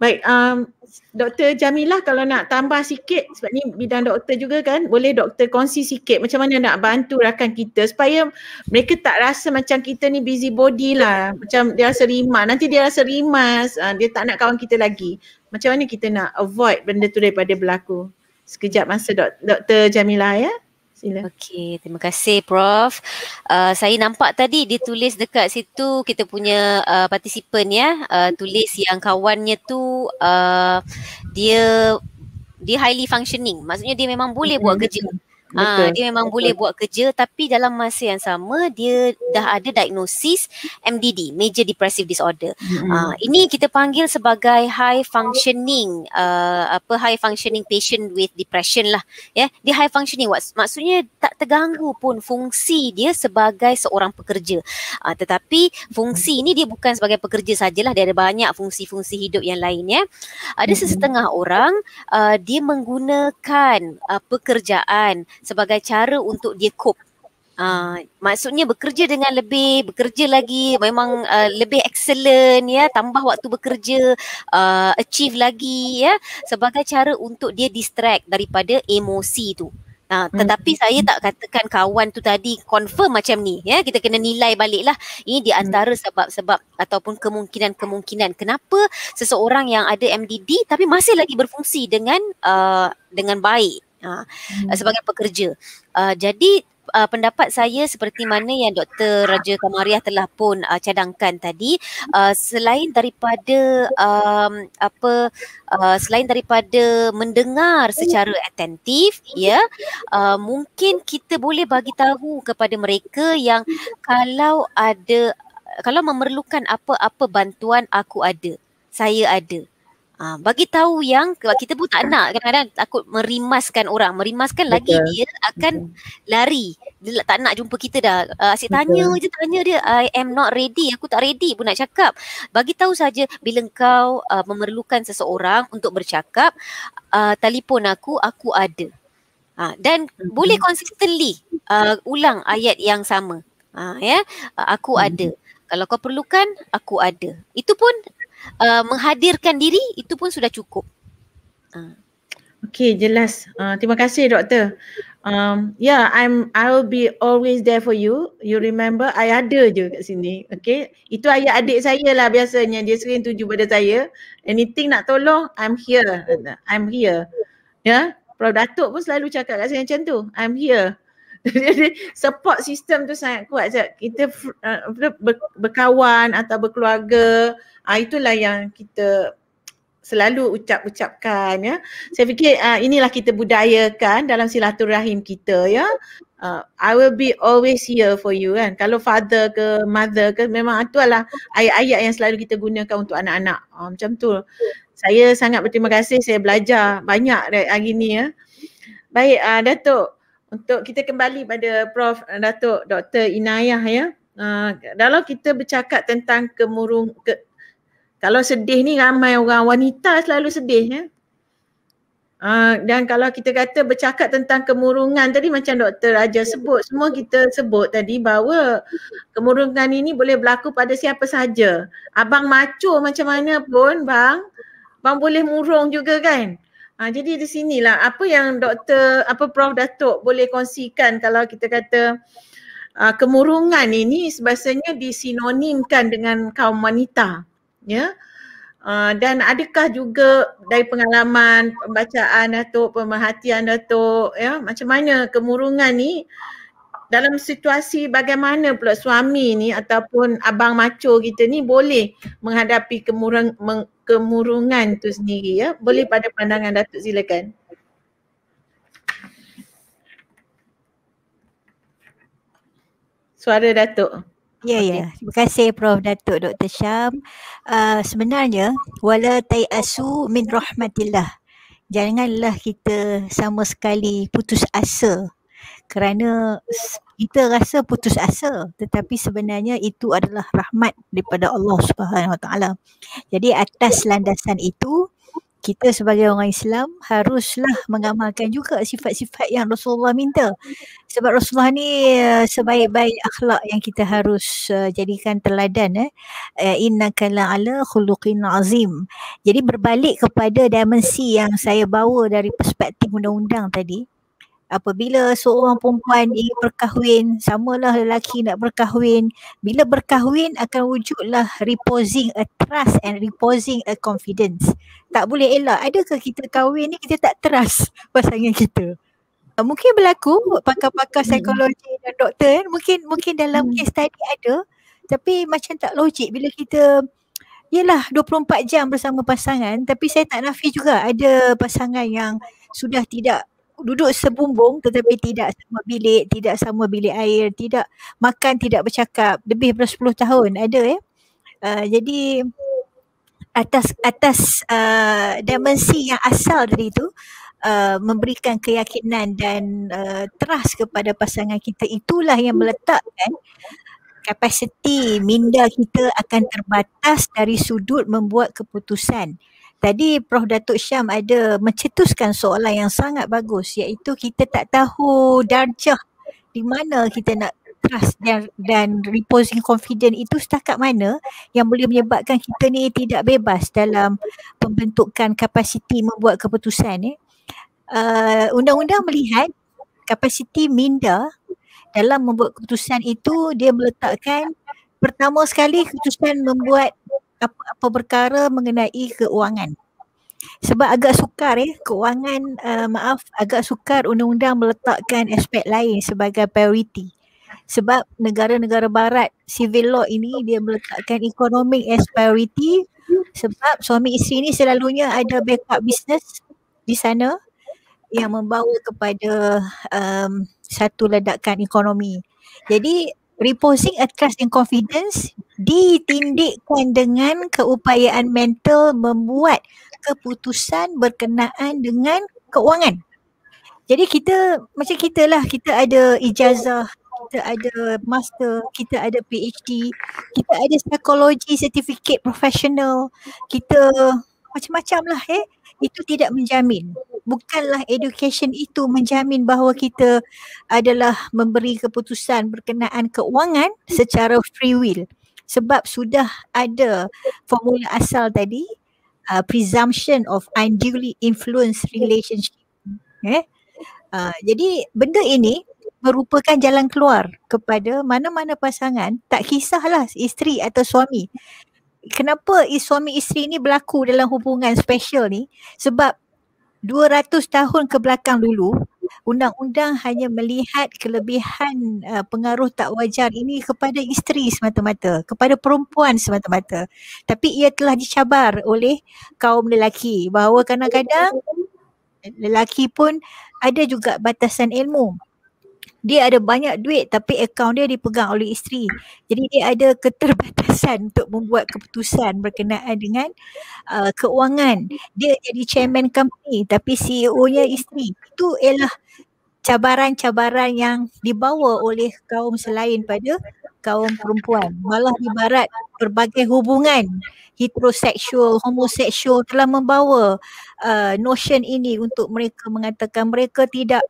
baik um, Doktor Jamilah kalau nak tambah sikit sebab ni bidang doktor juga kan boleh doktor kongsi sikit macam mana nak bantu rakan kita supaya mereka tak rasa macam kita ni busy body lah. Macam dia rasa rimas. Nanti dia rasa rimas uh, dia tak nak kawan kita lagi. Macam mana kita nak avoid benda tu daripada berlaku? Sekejap masa dok, Doktor Jamilah ya Sila. Okey, terima kasih Prof. Uh, saya nampak tadi dia tulis dekat situ kita punya uh, partisipan ya, uh, tulis yang kawannya tu uh, dia dia highly functioning. Maksudnya dia memang boleh buat kerja. Ah, dia memang Betul. boleh buat kerja tapi dalam masa yang sama dia dah ada diagnosis MDD, major depressive disorder. Mm-hmm. Ah, ini kita panggil sebagai high functioning uh, apa high functioning patient with depression lah. Ya, yeah. dia high functioning what, maksudnya tak terganggu pun fungsi dia sebagai seorang pekerja. Ah, tetapi fungsi ini dia bukan sebagai pekerja sajalah, dia ada banyak fungsi-fungsi hidup yang lain ya. Ada sesetengah orang uh, dia menggunakan uh, pekerjaan sebagai cara untuk dia cope. Uh, maksudnya bekerja dengan lebih, bekerja lagi memang uh, lebih excellent ya, tambah waktu bekerja, uh, achieve lagi ya sebagai cara untuk dia distract daripada emosi tu. Uh, tetapi hmm. saya tak katakan kawan tu tadi confirm macam ni ya kita kena nilai baliklah ini di antara sebab-sebab ataupun kemungkinan-kemungkinan kenapa seseorang yang ada MDD tapi masih lagi berfungsi dengan uh, dengan baik uh, hmm. sebagai pekerja. Uh, jadi uh, pendapat saya seperti mana yang Dr. Raja Kamariah telah pun uh, cadangkan tadi uh, selain daripada um, apa uh, selain daripada mendengar secara atentif ya uh, mungkin kita boleh bagi tahu kepada mereka yang kalau ada kalau memerlukan apa-apa bantuan aku ada saya ada Ha, bagi tahu yang kita pun tak nak kadang-kadang takut merimaskan orang. Merimaskan Betul. lagi dia akan Betul. lari. Dia tak nak jumpa kita dah. Uh, asyik tanya je tanya dia I am not ready. Aku tak ready pun nak cakap. Bagi tahu saja bila kau uh, memerlukan seseorang untuk bercakap uh, telefon aku aku ada. Ha, dan hmm. boleh consistently uh, ulang ayat yang sama. Ha, ya, uh, aku hmm. ada. Kalau kau perlukan, aku ada. Itu pun uh, menghadirkan diri itu pun sudah cukup. Uh. Okay, jelas. Uh, terima kasih doktor. Um, yeah, I'm I will be always there for you. You remember I ada je kat sini. Okay. Itu ayah adik saya lah biasanya. Dia sering tuju pada saya. Anything nak tolong, I'm here. I'm here. Yeah? Prof Datuk pun selalu cakap kat saya macam tu. I'm here. Jadi support system tu sangat kuat. Kita uh, berkawan atau berkeluarga, uh, itulah yang kita selalu ucap-ucapkan ya. Saya fikir uh, inilah kita budayakan dalam silaturahim kita ya. Uh, I will be always here for you kan. Kalau father ke mother ke memang itu adalah ayat-ayat yang selalu kita gunakan untuk anak-anak. Uh, macam tu. Saya sangat berterima kasih saya belajar banyak hari ni ya. Baik uh, Datuk untuk kita kembali pada Prof Datuk Dr. Inayah ya. Uh, kalau kita bercakap tentang kemurung ke, kalau sedih ni ramai orang wanita selalu sedih ya. Uh, dan kalau kita kata bercakap tentang kemurungan tadi macam Dr. Raja sebut, semua kita sebut tadi bahawa kemurungan ini boleh berlaku pada siapa saja. Abang maco macam mana pun bang, bang boleh murung juga kan. Ha, jadi di sinilah apa yang Dr. apa Prof Datuk boleh kongsikan kalau kita kata uh, kemurungan ini sebenarnya disinonimkan dengan kaum wanita. Ya. Uh, dan adakah juga dari pengalaman pembacaan Datuk, pemerhatian Datuk ya macam mana kemurungan ni dalam situasi bagaimana pula suami ni ataupun abang maco kita ni boleh menghadapi kemurung, meng, kemurungan tu sendiri ya boleh pada pandangan Datuk silakan Suara Datuk. Ya, okay. ya. Terima kasih Prof. Datuk Dr. Syam. Uh, sebenarnya, wala asu min rahmatillah. Janganlah kita sama sekali putus asa kerana kita rasa putus asa tetapi sebenarnya itu adalah rahmat daripada Allah Subhanahu Wa Taala. Jadi atas landasan itu kita sebagai orang Islam haruslah mengamalkan juga sifat-sifat yang Rasulullah minta. Sebab Rasulullah ni uh, sebaik-baik akhlak yang kita harus uh, jadikan teladan eh. Uh, innaka la'ala khuluqin azim. Jadi berbalik kepada dimensi yang saya bawa dari perspektif undang-undang tadi apabila seorang perempuan ingin berkahwin, samalah lelaki nak berkahwin, bila berkahwin akan wujudlah reposing a trust and reposing a confidence. Tak boleh elak. Adakah kita kahwin ni kita tak trust pasangan kita? Ah, mungkin berlaku pakar-pakar hmm. psikologi dan doktor kan. Mungkin mungkin dalam hmm. case study ada tapi macam tak logik bila kita Yelah 24 jam bersama pasangan tapi saya tak nafi juga ada pasangan yang sudah tidak duduk sebumbung tetapi tidak sama bilik, tidak sama bilik air, tidak makan, tidak bercakap lebih daripada 10 tahun ada ya. Uh, jadi atas atas uh, dimensi yang asal dari itu uh, memberikan keyakinan dan uh, trust kepada pasangan kita itulah yang meletakkan kapasiti minda kita akan terbatas dari sudut membuat keputusan. Tadi Prof Datuk Syam ada mencetuskan soalan yang sangat bagus iaitu kita tak tahu darjah di mana kita nak trust dan, dan reposing confident itu setakat mana yang boleh menyebabkan kita ni tidak bebas dalam pembentukan kapasiti membuat keputusan. Eh. Uh, undang-undang melihat kapasiti minda dalam membuat keputusan itu dia meletakkan pertama sekali keputusan membuat apa-apa perkara mengenai keuangan. Sebab agak sukar eh keuangan uh, maaf agak sukar undang-undang meletakkan aspek lain sebagai priority. Sebab negara-negara barat civil law ini dia meletakkan economic as priority sebab suami isteri ini selalunya ada backup business di sana yang membawa kepada um, satu ledakan ekonomi. Jadi reposing a trust and confidence ditindikkan dengan keupayaan mental membuat keputusan berkenaan dengan keuangan. Jadi kita macam kita lah, kita ada ijazah, kita ada master, kita ada PhD, kita ada psikologi certificate professional, kita macam-macam lah eh. Itu tidak menjamin bukanlah education itu menjamin bahawa kita adalah memberi keputusan berkenaan keuangan secara free will sebab sudah ada formula asal tadi uh, presumption of unduly influence relationship. Eh? Uh, jadi benda ini merupakan jalan keluar kepada mana-mana pasangan. Tak kisahlah isteri atau suami. Kenapa suami isteri ni berlaku dalam hubungan special ni? Sebab 200 tahun ke belakang dulu undang-undang hanya melihat kelebihan uh, pengaruh tak wajar ini kepada isteri semata-mata kepada perempuan semata-mata. Tapi ia telah dicabar oleh kaum lelaki bahawa kadang-kadang lelaki pun ada juga batasan ilmu dia ada banyak duit tapi akaun dia dipegang oleh isteri. Jadi dia ada keterbatasan untuk membuat keputusan berkenaan dengan uh, keuangan. Dia jadi chairman company tapi CEO-nya isteri. Itu ialah cabaran-cabaran yang dibawa oleh kaum selain pada kaum perempuan. Malah di barat berbagai hubungan heteroseksual, homoseksual telah membawa uh, notion ini untuk mereka mengatakan mereka tidak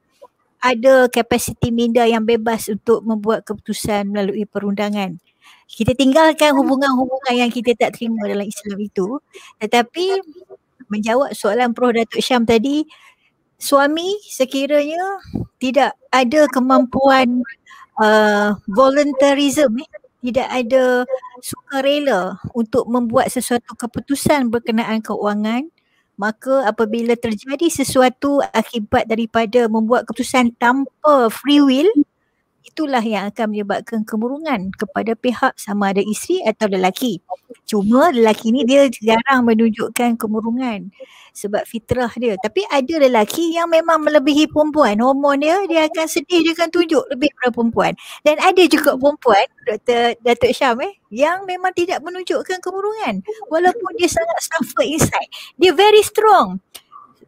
ada kapasiti minda yang bebas untuk membuat keputusan melalui perundangan. Kita tinggalkan hubungan-hubungan yang kita tak terima dalam Islam itu. Tetapi menjawab soalan Prof. Datuk Syam tadi, suami sekiranya tidak ada kemampuan uh, voluntarism eh, tidak ada sukarela untuk membuat sesuatu keputusan berkenaan keuangan maka apabila terjadi sesuatu akibat daripada membuat keputusan tanpa free will itulah yang akan menyebabkan kemurungan kepada pihak sama ada isteri atau lelaki. Cuma lelaki ni dia jarang menunjukkan kemurungan sebab fitrah dia. Tapi ada lelaki yang memang melebihi perempuan. Hormon dia, dia akan sedih, dia akan tunjuk lebih daripada perempuan. Dan ada juga perempuan, Dr. Datuk Syam eh, yang memang tidak menunjukkan kemurungan. Walaupun dia sangat suffer inside. Dia very strong.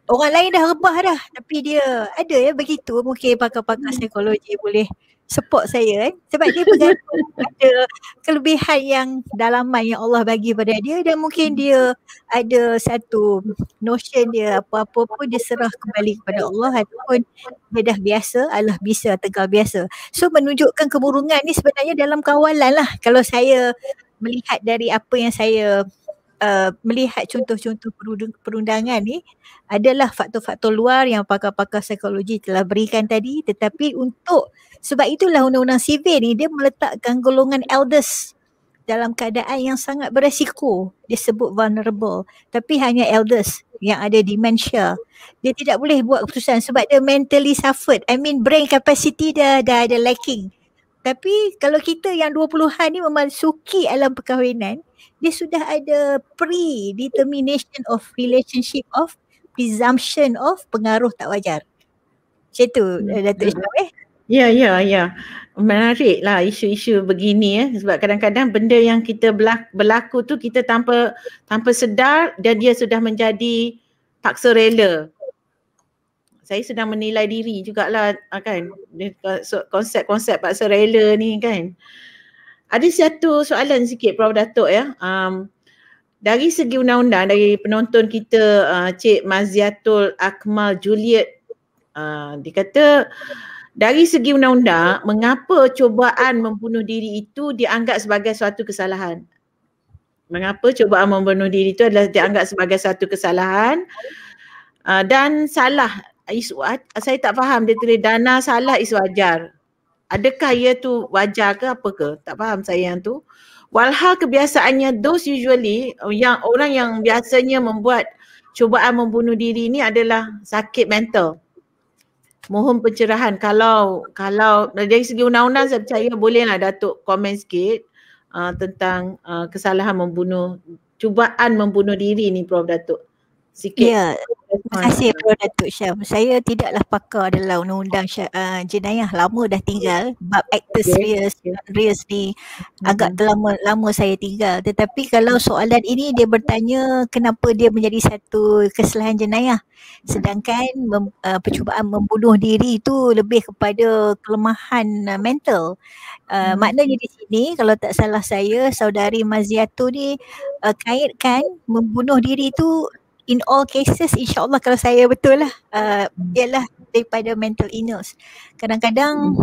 Orang lain dah rebah dah. Tapi dia ada ya begitu. Mungkin pakar-pakar psikologi boleh support saya eh. sebab dia bergantung pada kelebihan yang dalaman yang Allah bagi pada dia dan mungkin dia ada satu notion dia apa-apa pun dia serah kembali kepada Allah ataupun dia dah biasa Allah bisa tegal biasa so menunjukkan kemurungan ni sebenarnya dalam kawalan lah kalau saya melihat dari apa yang saya Uh, melihat contoh-contoh perundangan ni adalah faktor-faktor luar yang pakar-pakar psikologi telah berikan tadi. Tetapi untuk sebab itulah undang-undang sivil ni dia meletakkan golongan elders dalam keadaan yang sangat beresiko. Disebut vulnerable. Tapi hanya elders yang ada dementia. Dia tidak boleh buat keputusan sebab dia mentally suffered. I mean brain capacity dia dah ada lacking tapi kalau kita yang 20-an ni memasuki alam perkahwinan dia sudah ada pre-determination of relationship of presumption of pengaruh tak wajar. Macam tu hmm. Datuk Syam eh. Ya, ya, ya. Menarik lah isu-isu begini eh. Sebab kadang-kadang benda yang kita berlaku tu kita tanpa tanpa sedar dan dia sudah menjadi paksa rela. Saya sedang menilai diri jugalah ah, kan. Konsep-konsep paksa rela ni kan. Ada satu soalan sikit Prof. Datuk ya. Um, dari segi undang-undang dari penonton kita uh, Cik Maziatul Akmal Juliet uh, dia kata dari segi undang-undang, mengapa cubaan membunuh diri itu dianggap sebagai suatu kesalahan? Mengapa cubaan membunuh diri itu adalah dianggap sebagai suatu kesalahan? Uh, dan salah, is, saya tak faham dia tulis dana salah is wajar. Adakah ia tu wajar ke apa ke? Tak faham saya yang tu. Walhal kebiasaannya those usually yang orang yang biasanya membuat cubaan membunuh diri ini adalah sakit mental mohon pencerahan kalau kalau dari segi undang-undang saya percaya bolehlah Datuk komen sikit uh, tentang uh, kesalahan membunuh cubaan membunuh diri ni Prof Datuk. Sikit. Ya, terima kasih Prof Datuk Syam. Saya tidaklah pakar dalam undang-undang uh, jenayah lama dah tinggal bab actus okay. reus reus ni mm-hmm. agak lama lama saya tinggal tetapi kalau soalan ini dia bertanya kenapa dia menjadi satu kesalahan jenayah sedangkan mem, uh, percubaan membunuh diri itu lebih kepada kelemahan uh, mental. Uh, hmm. maknanya di sini kalau tak salah saya saudari Maziatu ni uh, kaitkan membunuh diri itu in all cases insyaAllah kalau saya betul lah uh, ialah daripada mental illness. Kadang-kadang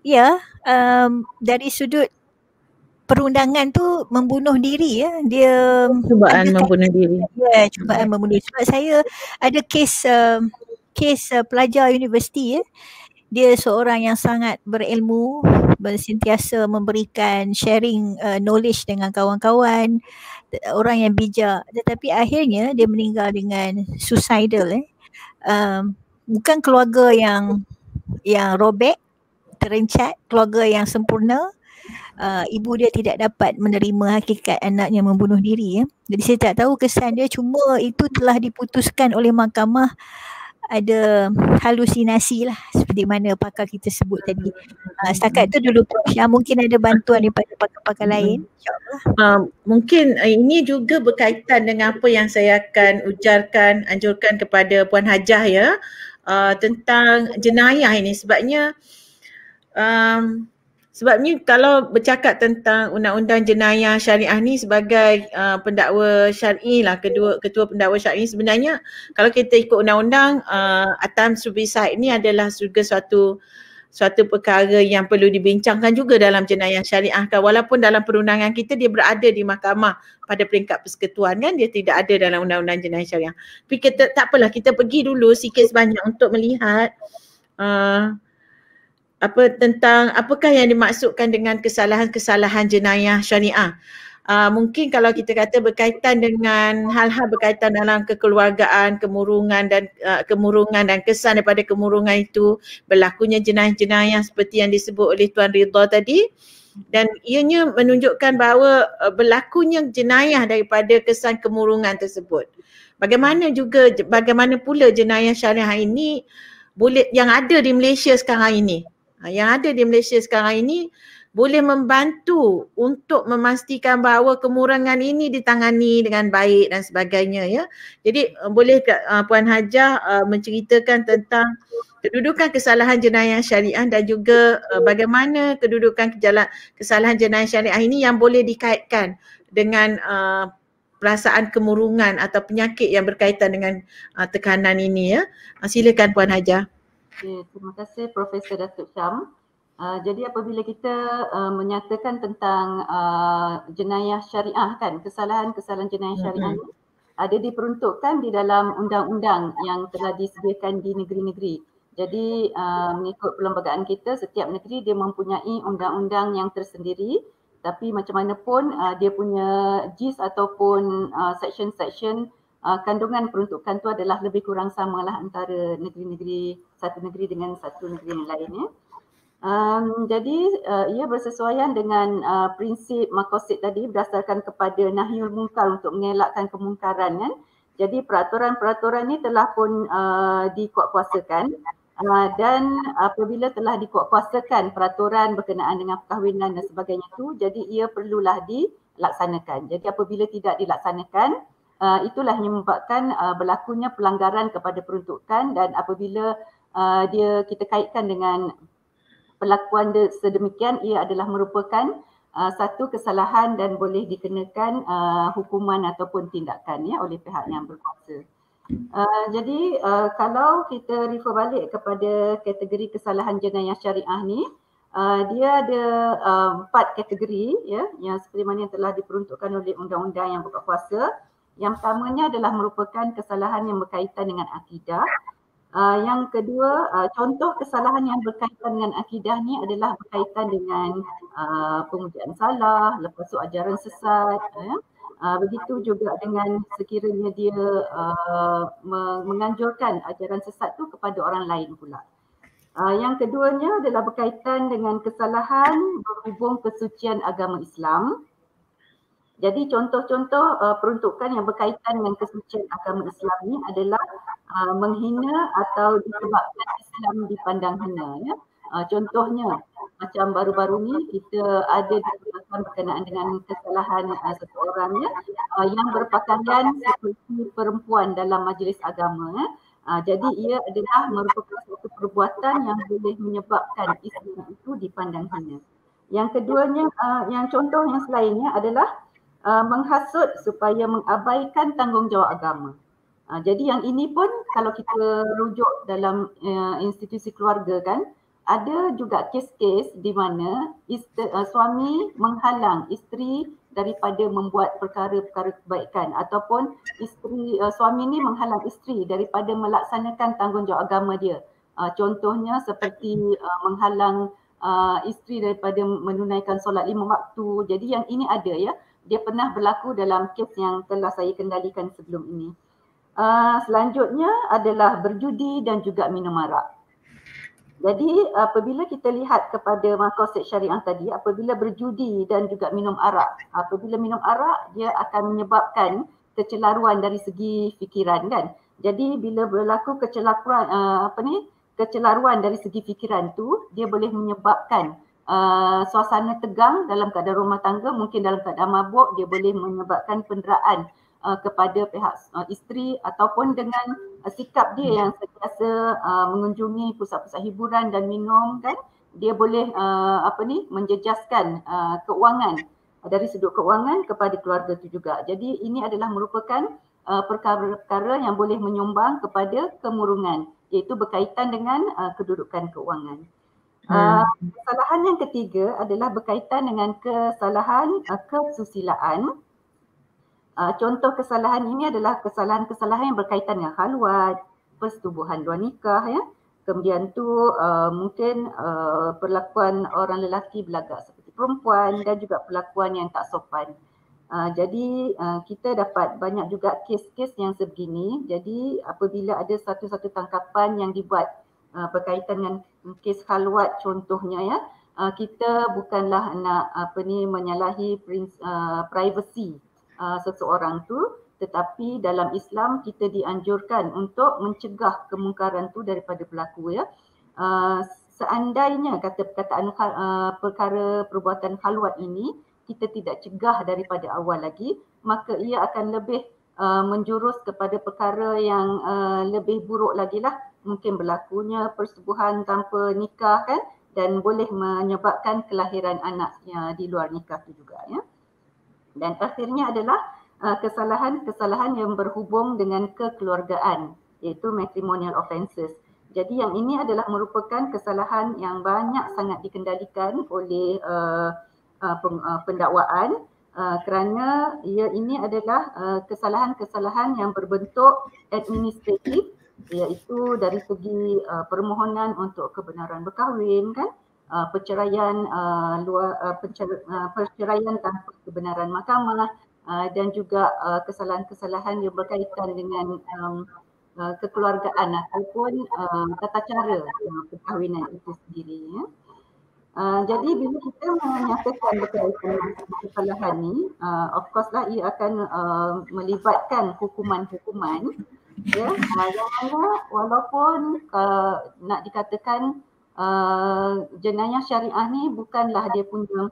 ya um, dari sudut perundangan tu membunuh diri ya dia cubaan membunuh diri. Ya cubaan membunuh diri. Sebab saya ada kes uh, kes uh, pelajar universiti ya. Dia seorang yang sangat berilmu, bersentiasa memberikan sharing uh, knowledge dengan kawan-kawan orang yang bijak. Tetapi akhirnya dia meninggal dengan suicidal eh. Um, bukan keluarga yang yang robek terencat keluarga yang sempurna. Uh, ibu dia tidak dapat menerima hakikat anaknya membunuh diri ya. jadi saya tak tahu kesan dia cuma itu telah diputuskan oleh mahkamah ada halusinasi lah seperti mana pakar kita sebut tadi. Uh, setakat tu dulu Prof. Syah mungkin ada bantuan daripada pakar-pakar lain. Uh, mungkin uh, ini juga berkaitan dengan apa yang saya akan ujarkan, anjurkan kepada Puan Hajah ya uh, tentang jenayah ini sebabnya um, sebabnya kalau bercakap tentang undang-undang jenayah syariah ni sebagai uh, pendakwa syar'i lah kedua ketua pendakwa syar'i sebenarnya kalau kita ikut undang-undang uh, atam suicide ni adalah juga suatu suatu perkara yang perlu dibincangkan juga dalam jenayah syariah kan. Walaupun dalam perundangan kita dia berada di mahkamah pada peringkat persekutuan kan dia tidak ada dalam undang-undang jenayah syariah. Tapi kita tak apalah kita pergi dulu sikit sebanyak untuk melihat uh, apa tentang apakah yang dimaksudkan dengan kesalahan-kesalahan jenayah syariah uh, mungkin kalau kita kata berkaitan dengan hal-hal berkaitan dalam kekeluargaan, kemurungan dan uh, kemurungan dan kesan daripada kemurungan itu berlakunya jenayah-jenayah seperti yang disebut oleh Tuan Ridha tadi dan ianya menunjukkan bahawa uh, berlakunya jenayah daripada kesan kemurungan tersebut. Bagaimana juga bagaimana pula jenayah syariah ini boleh yang ada di Malaysia sekarang ini. Uh, yang ada di Malaysia sekarang ini boleh membantu untuk memastikan bahawa kemurangan ini ditangani dengan baik dan sebagainya ya. Jadi uh, boleh uh, Puan Hajah uh, menceritakan tentang kedudukan kesalahan jenayah syariah dan juga bagaimana kedudukan kesalahan jenayah syariah ini yang boleh dikaitkan dengan perasaan kemurungan atau penyakit yang berkaitan dengan tekanan ini ya. Uh, silakan Puan Hajah. Okay, terima kasih Profesor Datuk Syam. Uh, jadi apabila kita uh, menyatakan tentang uh, jenayah syariah kan, kesalahan-kesalahan jenayah syariah mm-hmm. ada diperuntukkan di dalam undang-undang yang telah disediakan di negeri-negeri. Jadi uh, mengikut perlembagaan kita, setiap negeri dia mempunyai undang-undang yang tersendiri tapi macam mana pun uh, dia punya JIS ataupun uh, section-section uh, kandungan peruntukan tu adalah lebih kurang samalah antara negeri-negeri satu negeri dengan satu negeri yang lain ya. Um, jadi uh, ia bersesuaian dengan uh, prinsip makosid tadi berdasarkan kepada nahyul mungkar untuk mengelakkan kemungkaran kan. Jadi peraturan-peraturan ini telah pun uh, dikuatkuasakan uh, dan apabila telah dikuatkuasakan peraturan berkenaan dengan perkahwinan dan sebagainya itu jadi ia perlulah dilaksanakan. Jadi apabila tidak dilaksanakan uh, itulah yang menyebabkan uh, berlakunya pelanggaran kepada peruntukan dan apabila uh, dia kita kaitkan dengan perlakuan sedemikian ia adalah merupakan uh, satu kesalahan dan boleh dikenakan uh, hukuman ataupun tindakan ya oleh pihak yang berkuasa. Uh, jadi uh, kalau kita refer balik kepada kategori kesalahan jenayah syariah ni uh, dia ada uh, empat kategori ya yang seperti mana yang telah diperuntukkan oleh undang-undang yang berkuasa. Yang pertamanya adalah merupakan kesalahan yang berkaitan dengan akidah Uh, yang kedua, uh, contoh kesalahan yang berkaitan dengan akidah ni adalah berkaitan dengan uh, pemujaan salah, lepas tu ajaran sesat. Uh, uh, begitu juga dengan sekiranya dia uh, menganjurkan ajaran sesat tu kepada orang lain pula. Uh, yang keduanya adalah berkaitan dengan kesalahan berhubung kesucian agama Islam. Jadi contoh-contoh uh, peruntukan yang berkaitan dengan kesucian agama Islam ni adalah uh, menghina atau disebabkan Islam dipandang hina. Ya. Uh, contohnya macam baru-baru ni kita ada diperlukan berkenaan dengan kesalahan uh, seseorang ya, uh, yang berpakaian seperti perempuan dalam majlis agama. Ya. Uh, jadi ia adalah merupakan satu perbuatan yang boleh menyebabkan Islam itu dipandang hina. Yang keduanya, uh, yang contoh yang selainnya adalah uh, menghasut supaya mengabaikan tanggungjawab agama. Uh, jadi yang ini pun kalau kita rujuk dalam uh, institusi keluarga kan, ada juga kes-kes di mana isteri, uh, suami menghalang isteri daripada membuat perkara-perkara kebaikan ataupun isteri uh, suami ni menghalang isteri daripada melaksanakan tanggungjawab agama dia. Uh, contohnya seperti uh, menghalang uh, isteri daripada menunaikan solat lima waktu. Jadi yang ini ada ya dia pernah berlaku dalam kes yang telah saya kendalikan sebelum ini. Uh, selanjutnya adalah berjudi dan juga minum arak. Jadi apabila kita lihat kepada makosid syariah tadi, apabila berjudi dan juga minum arak, apabila minum arak dia akan menyebabkan kecelaruan dari segi fikiran kan. Jadi bila berlaku kecelaruan uh, apa ni? kecelaruan dari segi fikiran tu dia boleh menyebabkan uh, suasana tegang dalam keadaan rumah tangga mungkin dalam keadaan mabuk dia boleh menyebabkan penderaan uh, kepada pihak uh, isteri ataupun dengan uh, sikap dia yang sentiasa uh, mengunjungi pusat-pusat hiburan dan minum kan dia boleh uh, apa ni menjejaskan uh, keuangan dari sudut keuangan kepada keluarga itu juga. Jadi ini adalah merupakan uh, perkara-perkara yang boleh menyumbang kepada kemurungan iaitu berkaitan dengan uh, kedudukan keuangan. Uh, kesalahan yang ketiga adalah berkaitan dengan kesalahan uh, kesusilaan. Uh, contoh kesalahan ini adalah kesalahan-kesalahan yang berkaitan dengan khalwat, persetubuhan luar nikah ya. Kemudian tu uh, mungkin uh, perlakuan orang lelaki berlagak seperti perempuan dan juga perlakuan yang tak sopan. Uh, jadi uh, kita dapat banyak juga kes-kes yang sebegini. Jadi apabila ada satu-satu tangkapan yang dibuat uh, berkaitan dengan kes khalwat contohnya ya, uh, kita bukanlah nak apa ni menyalahi prins, uh, privacy uh, seseorang tu. Tetapi dalam Islam kita dianjurkan untuk mencegah kemungkaran tu daripada berlaku ya. Uh, seandainya kata perkataan uh, perkara perbuatan khalwat ini kita tidak cegah daripada awal lagi maka ia akan lebih uh, menjurus kepada perkara yang uh, lebih buruk lagi lah mungkin berlakunya persetubuhan tanpa nikah kan dan boleh menyebabkan kelahiran anaknya di luar nikah tu juga ya. Dan akhirnya adalah Uh, kesalahan-kesalahan yang berhubung dengan kekeluargaan iaitu matrimonial offences. Jadi yang ini adalah merupakan kesalahan yang banyak sangat dikendalikan oleh uh, uh, uh, pendakwaan uh, kerana ia ini adalah uh, kesalahan-kesalahan yang berbentuk administratif iaitu dari segi uh, permohonan untuk kebenaran berkahwin kan uh, perceraian uh, luar uh, pencer- uh, perceraian tanpa kebenaran mahkamah uh, dan juga uh, kesalahan-kesalahan yang berkaitan dengan um, uh, kekeluargaan ataupun uh, tata cara uh, perkahwinan itu sendiri. Ya. Uh, jadi bila kita menyatakan berkaitan kesalahan ni, uh, of course lah ia akan uh, melibatkan hukuman-hukuman ya, mana walaupun uh, nak dikatakan uh, jenayah syariah ni bukanlah dia punya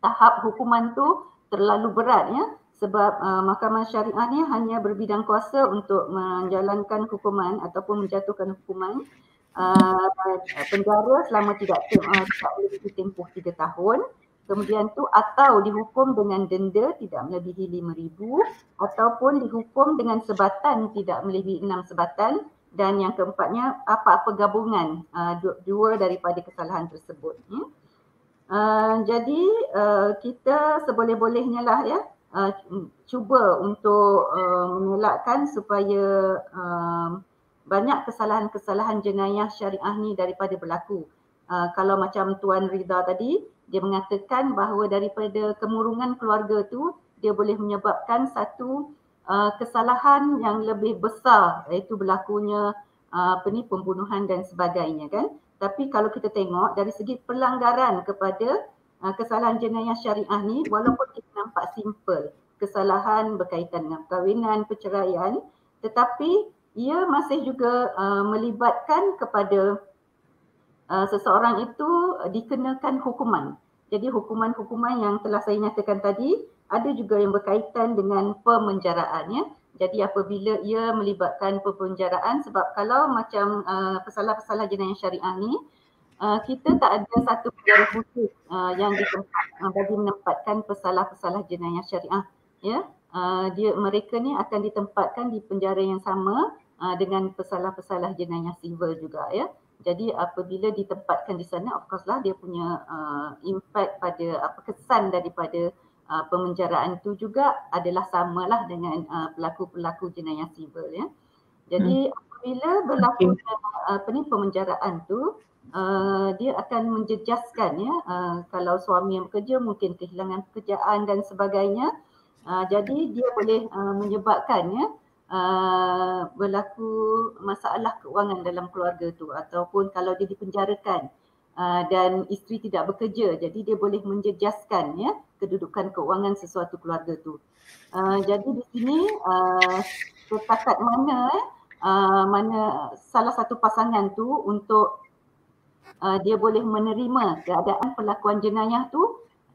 tahap hukuman tu terlalu berat ya. Sebab uh, mahkamah syariah ni hanya berbidang kuasa untuk menjalankan hukuman ataupun menjatuhkan hukuman uh, penjara selama tidak uh, tidak melebihi tempoh tiga tahun kemudian tu atau dihukum dengan denda tidak melebihi lima ribu ataupun dihukum dengan sebatan tidak melebihi enam sebatan dan yang keempatnya apa-apa gabungan uh, dua, daripada kesalahan tersebut ya. Uh, jadi uh, kita seboleh-bolehnya lah ya uh, cuba untuk uh, mengelakkan supaya uh, banyak kesalahan-kesalahan jenayah syariah ni daripada berlaku. Uh, kalau macam Tuan Rida tadi, dia mengatakan bahawa daripada kemurungan keluarga tu dia boleh menyebabkan satu uh, kesalahan yang lebih besar iaitu berlakunya uh, apa ni pembunuhan dan sebagainya kan. Tapi kalau kita tengok dari segi pelanggaran kepada uh, kesalahan jenayah syariah ni walaupun kita nampak simple kesalahan berkaitan dengan perkahwinan, perceraian tetapi ia masih juga uh, melibatkan kepada uh, seseorang itu dikenakan hukuman. Jadi hukuman-hukuman yang telah saya nyatakan tadi ada juga yang berkaitan dengan pemenjaraan ya. Jadi apabila ia melibatkan pepenjaraan sebab kalau macam uh, pesalah-pesalah jenayah syariah ni uh, kita tak ada satu penjara khusus uh, yang ditempat uh, bagi menempatkan pesalah-pesalah jenayah syariah ya. Uh, dia mereka ni akan ditempatkan di penjara yang sama uh, dengan pesalah-pesalah jenayah sivil juga ya. Jadi apabila ditempatkan di sana of course lah dia punya uh, impact pada apa kesan daripada uh, pemenjaraan itu juga adalah samalah dengan uh, pelaku-pelaku jenayah sivil ya. Jadi hmm. apabila berlaku okay. apa ni pemenjaraan tu uh, dia akan menjejaskan ya uh, kalau suami yang bekerja mungkin kehilangan pekerjaan dan sebagainya. Uh, jadi dia boleh uh, menyebabkan ya uh, berlaku masalah keuangan dalam keluarga tu ataupun kalau dia dipenjarakan uh, dan isteri tidak bekerja jadi dia boleh menjejaskan ya kedudukan keuangan sesuatu keluarga tu. Uh, jadi di sini uh, setakat mana uh, mana salah satu pasangan tu untuk uh, dia boleh menerima keadaan perlakuan jenayah tu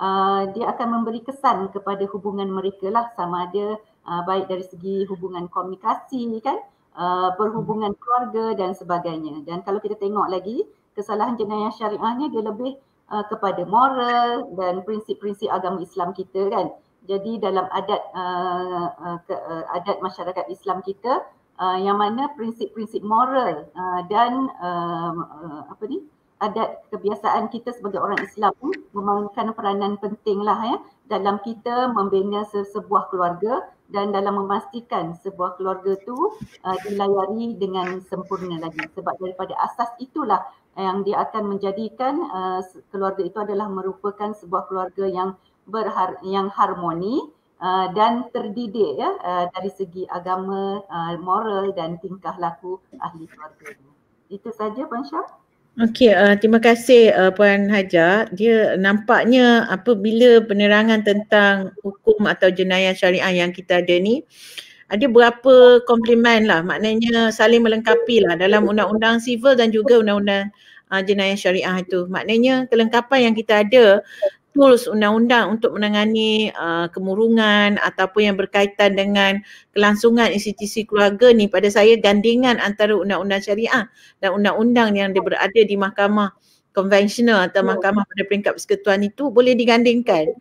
uh, dia akan memberi kesan kepada hubungan mereka lah sama ada uh, baik dari segi hubungan komunikasi kan? Uh, perhubungan keluarga dan sebagainya. Dan kalau kita tengok lagi kesalahan jenayah syariahnya dia lebih uh, kepada moral dan prinsip-prinsip agama Islam kita kan. Jadi dalam adat uh, uh, ke, uh, adat masyarakat Islam kita uh, yang mana prinsip-prinsip moral uh, dan uh, uh, apa ni? Adat kebiasaan kita sebagai orang Islam memainkan peranan penting lah ya dalam kita membina sebuah keluarga dan dalam memastikan sebuah keluarga tu uh, dilayari dengan sempurna lagi sebab daripada asas itulah yang dia akan menjadikan uh, keluarga itu adalah merupakan sebuah keluarga yang berhar yang harmoni uh, dan terdidik ya uh, dari segi agama, uh, moral dan tingkah laku ahli keluarga. Itu saja Puan Syah. Okey, uh, terima kasih uh, Puan Hajar. Dia nampaknya apabila penerangan tentang hukum atau jenayah syariah yang kita ada ni ada berapa komplement lah maknanya saling melengkapi lah dalam undang-undang sivil dan juga undang-undang uh, jenayah syariah itu. Maknanya kelengkapan yang kita ada tools undang-undang untuk menangani uh, kemurungan ataupun yang berkaitan dengan kelangsungan institusi keluarga ni. Pada saya gandingan antara undang-undang syariah dan undang-undang yang dia berada di mahkamah konvensional atau mahkamah pada peringkat persekutuan itu boleh digandingkan.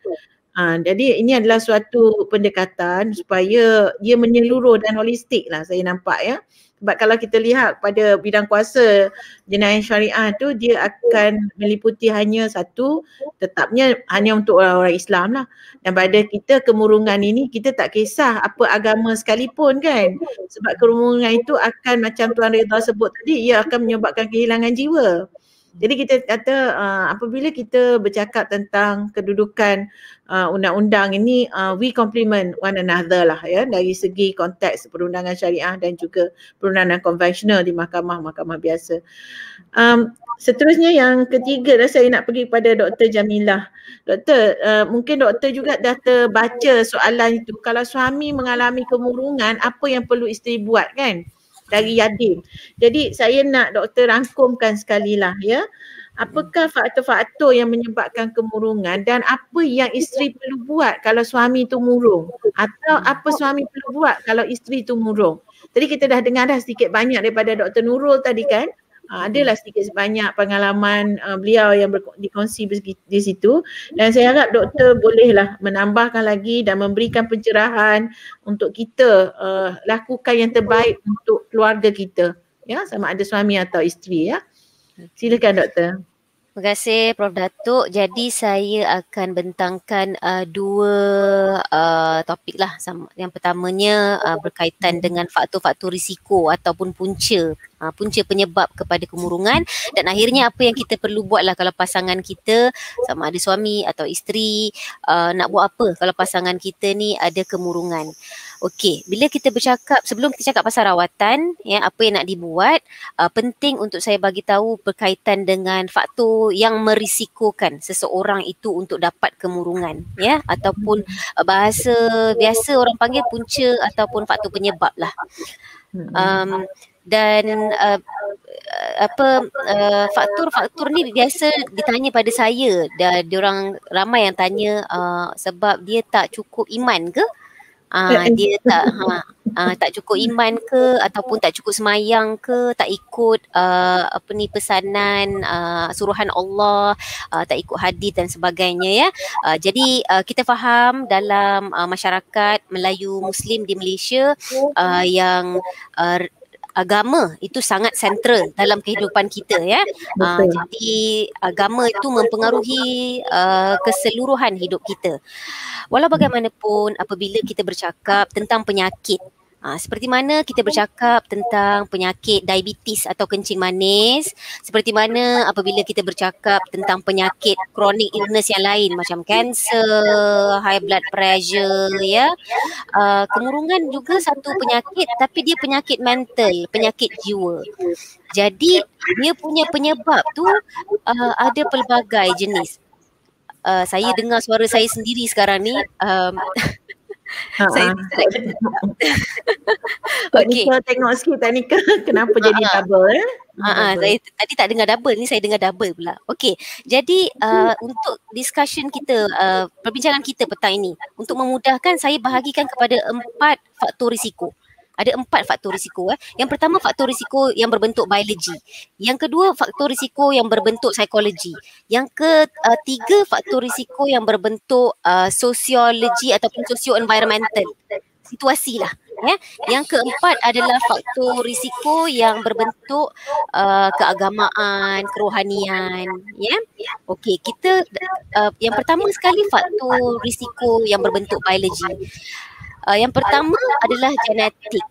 Ha, jadi ini adalah suatu pendekatan supaya dia menyeluruh dan holistik lah saya nampak ya. Sebab kalau kita lihat pada bidang kuasa jenayah syariah tu dia akan meliputi hanya satu tetapnya hanya untuk orang-orang Islam lah. Dan pada kita kemurungan ini kita tak kisah apa agama sekalipun kan. Sebab kemurungan itu akan macam Tuan Reza sebut tadi ia akan menyebabkan kehilangan jiwa. Jadi kita kata uh, apabila kita bercakap tentang kedudukan uh, undang-undang ini uh, we complement one another lah ya dari segi konteks perundangan syariah dan juga perundangan konvensional di mahkamah-mahkamah biasa. Um, seterusnya yang ketiga dah saya nak pergi kepada Dr. Jamilah. Doktor, uh, mungkin doktor juga dah terbaca soalan itu. Kalau suami mengalami kemurungan, apa yang perlu isteri buat kan? Dari Yadim. Jadi saya nak doktor rangkumkan sekali lah ya. Apakah faktor-faktor yang menyebabkan kemurungan dan apa yang isteri perlu buat kalau suami tu murung atau apa suami perlu buat kalau isteri tu murung. Tadi kita dah dengar dah sedikit banyak daripada Dr. Nurul tadi kan uh, adalah sedikit sebanyak pengalaman uh, beliau yang ber- dikongsi di situ. Dan saya harap doktor bolehlah menambahkan lagi dan memberikan pencerahan untuk kita uh, lakukan yang terbaik untuk keluarga kita. Ya sama ada suami atau isteri ya. Silakan doktor. Terima kasih Prof. Datuk. Jadi saya akan bentangkan uh, dua uh, topik lah. Yang pertamanya uh, berkaitan dengan faktor-faktor risiko ataupun punca uh, punca penyebab kepada kemurungan dan akhirnya apa yang kita perlu buat lah kalau pasangan kita sama ada suami atau isteri uh, nak buat apa kalau pasangan kita ni ada kemurungan. Okey, bila kita bercakap sebelum kita cakap pasal rawatan, ya apa yang nak dibuat, uh, penting untuk saya bagi tahu berkaitan dengan faktor yang merisikokan seseorang itu untuk dapat kemurungan, ya ataupun uh, bahasa biasa orang panggil punca ataupun faktor penyebab lah. Um, dan uh, apa uh, faktor-faktor ni biasa ditanya pada saya. Dan diorang ramai yang tanya uh, sebab dia tak cukup iman ke? Uh, dia tak ha, uh, tak cukup iman ke? Ataupun tak cukup semayang ke? Tak ikut uh, apa ni pesanan uh, suruhan Allah uh, tak ikut hadis dan sebagainya ya? Uh, jadi uh, kita faham dalam uh, masyarakat Melayu Muslim di Malaysia uh, yang uh, agama itu sangat sentral dalam kehidupan kita ya. Uh, jadi agama itu mempengaruhi uh, keseluruhan hidup kita. Walau bagaimanapun apabila kita bercakap tentang penyakit Ha, seperti mana kita bercakap tentang penyakit diabetes atau kencing manis, seperti mana apabila kita bercakap tentang penyakit chronic illness yang lain macam cancer, high blood pressure ya. Uh, kemurungan juga satu penyakit tapi dia penyakit mental, penyakit jiwa. Jadi dia punya penyebab tu uh, ada pelbagai jenis. Uh, saya dengar suara saya sendiri sekarang ni um, saya Okey. Kita tengok sikit Tanika kenapa uh-huh. jadi double eh? Uh-huh. saya tadi tak dengar double ni saya dengar double pula. Okey. Jadi uh, untuk discussion kita uh, perbincangan kita petang ini untuk memudahkan saya bahagikan kepada empat faktor risiko Ada empat faktor risiko. Eh. Yang pertama faktor risiko yang berbentuk biologi. Yang kedua faktor risiko yang berbentuk psikologi. Yang ketiga faktor risiko yang berbentuk uh, sosiologi ataupun socio-environmental. Situasi lah. Ya. Yang keempat adalah faktor risiko yang berbentuk uh, keagamaan, kerohanian. Ya. Okey, kita uh, yang pertama sekali faktor risiko yang berbentuk biologi. Uh, yang pertama adalah genetik.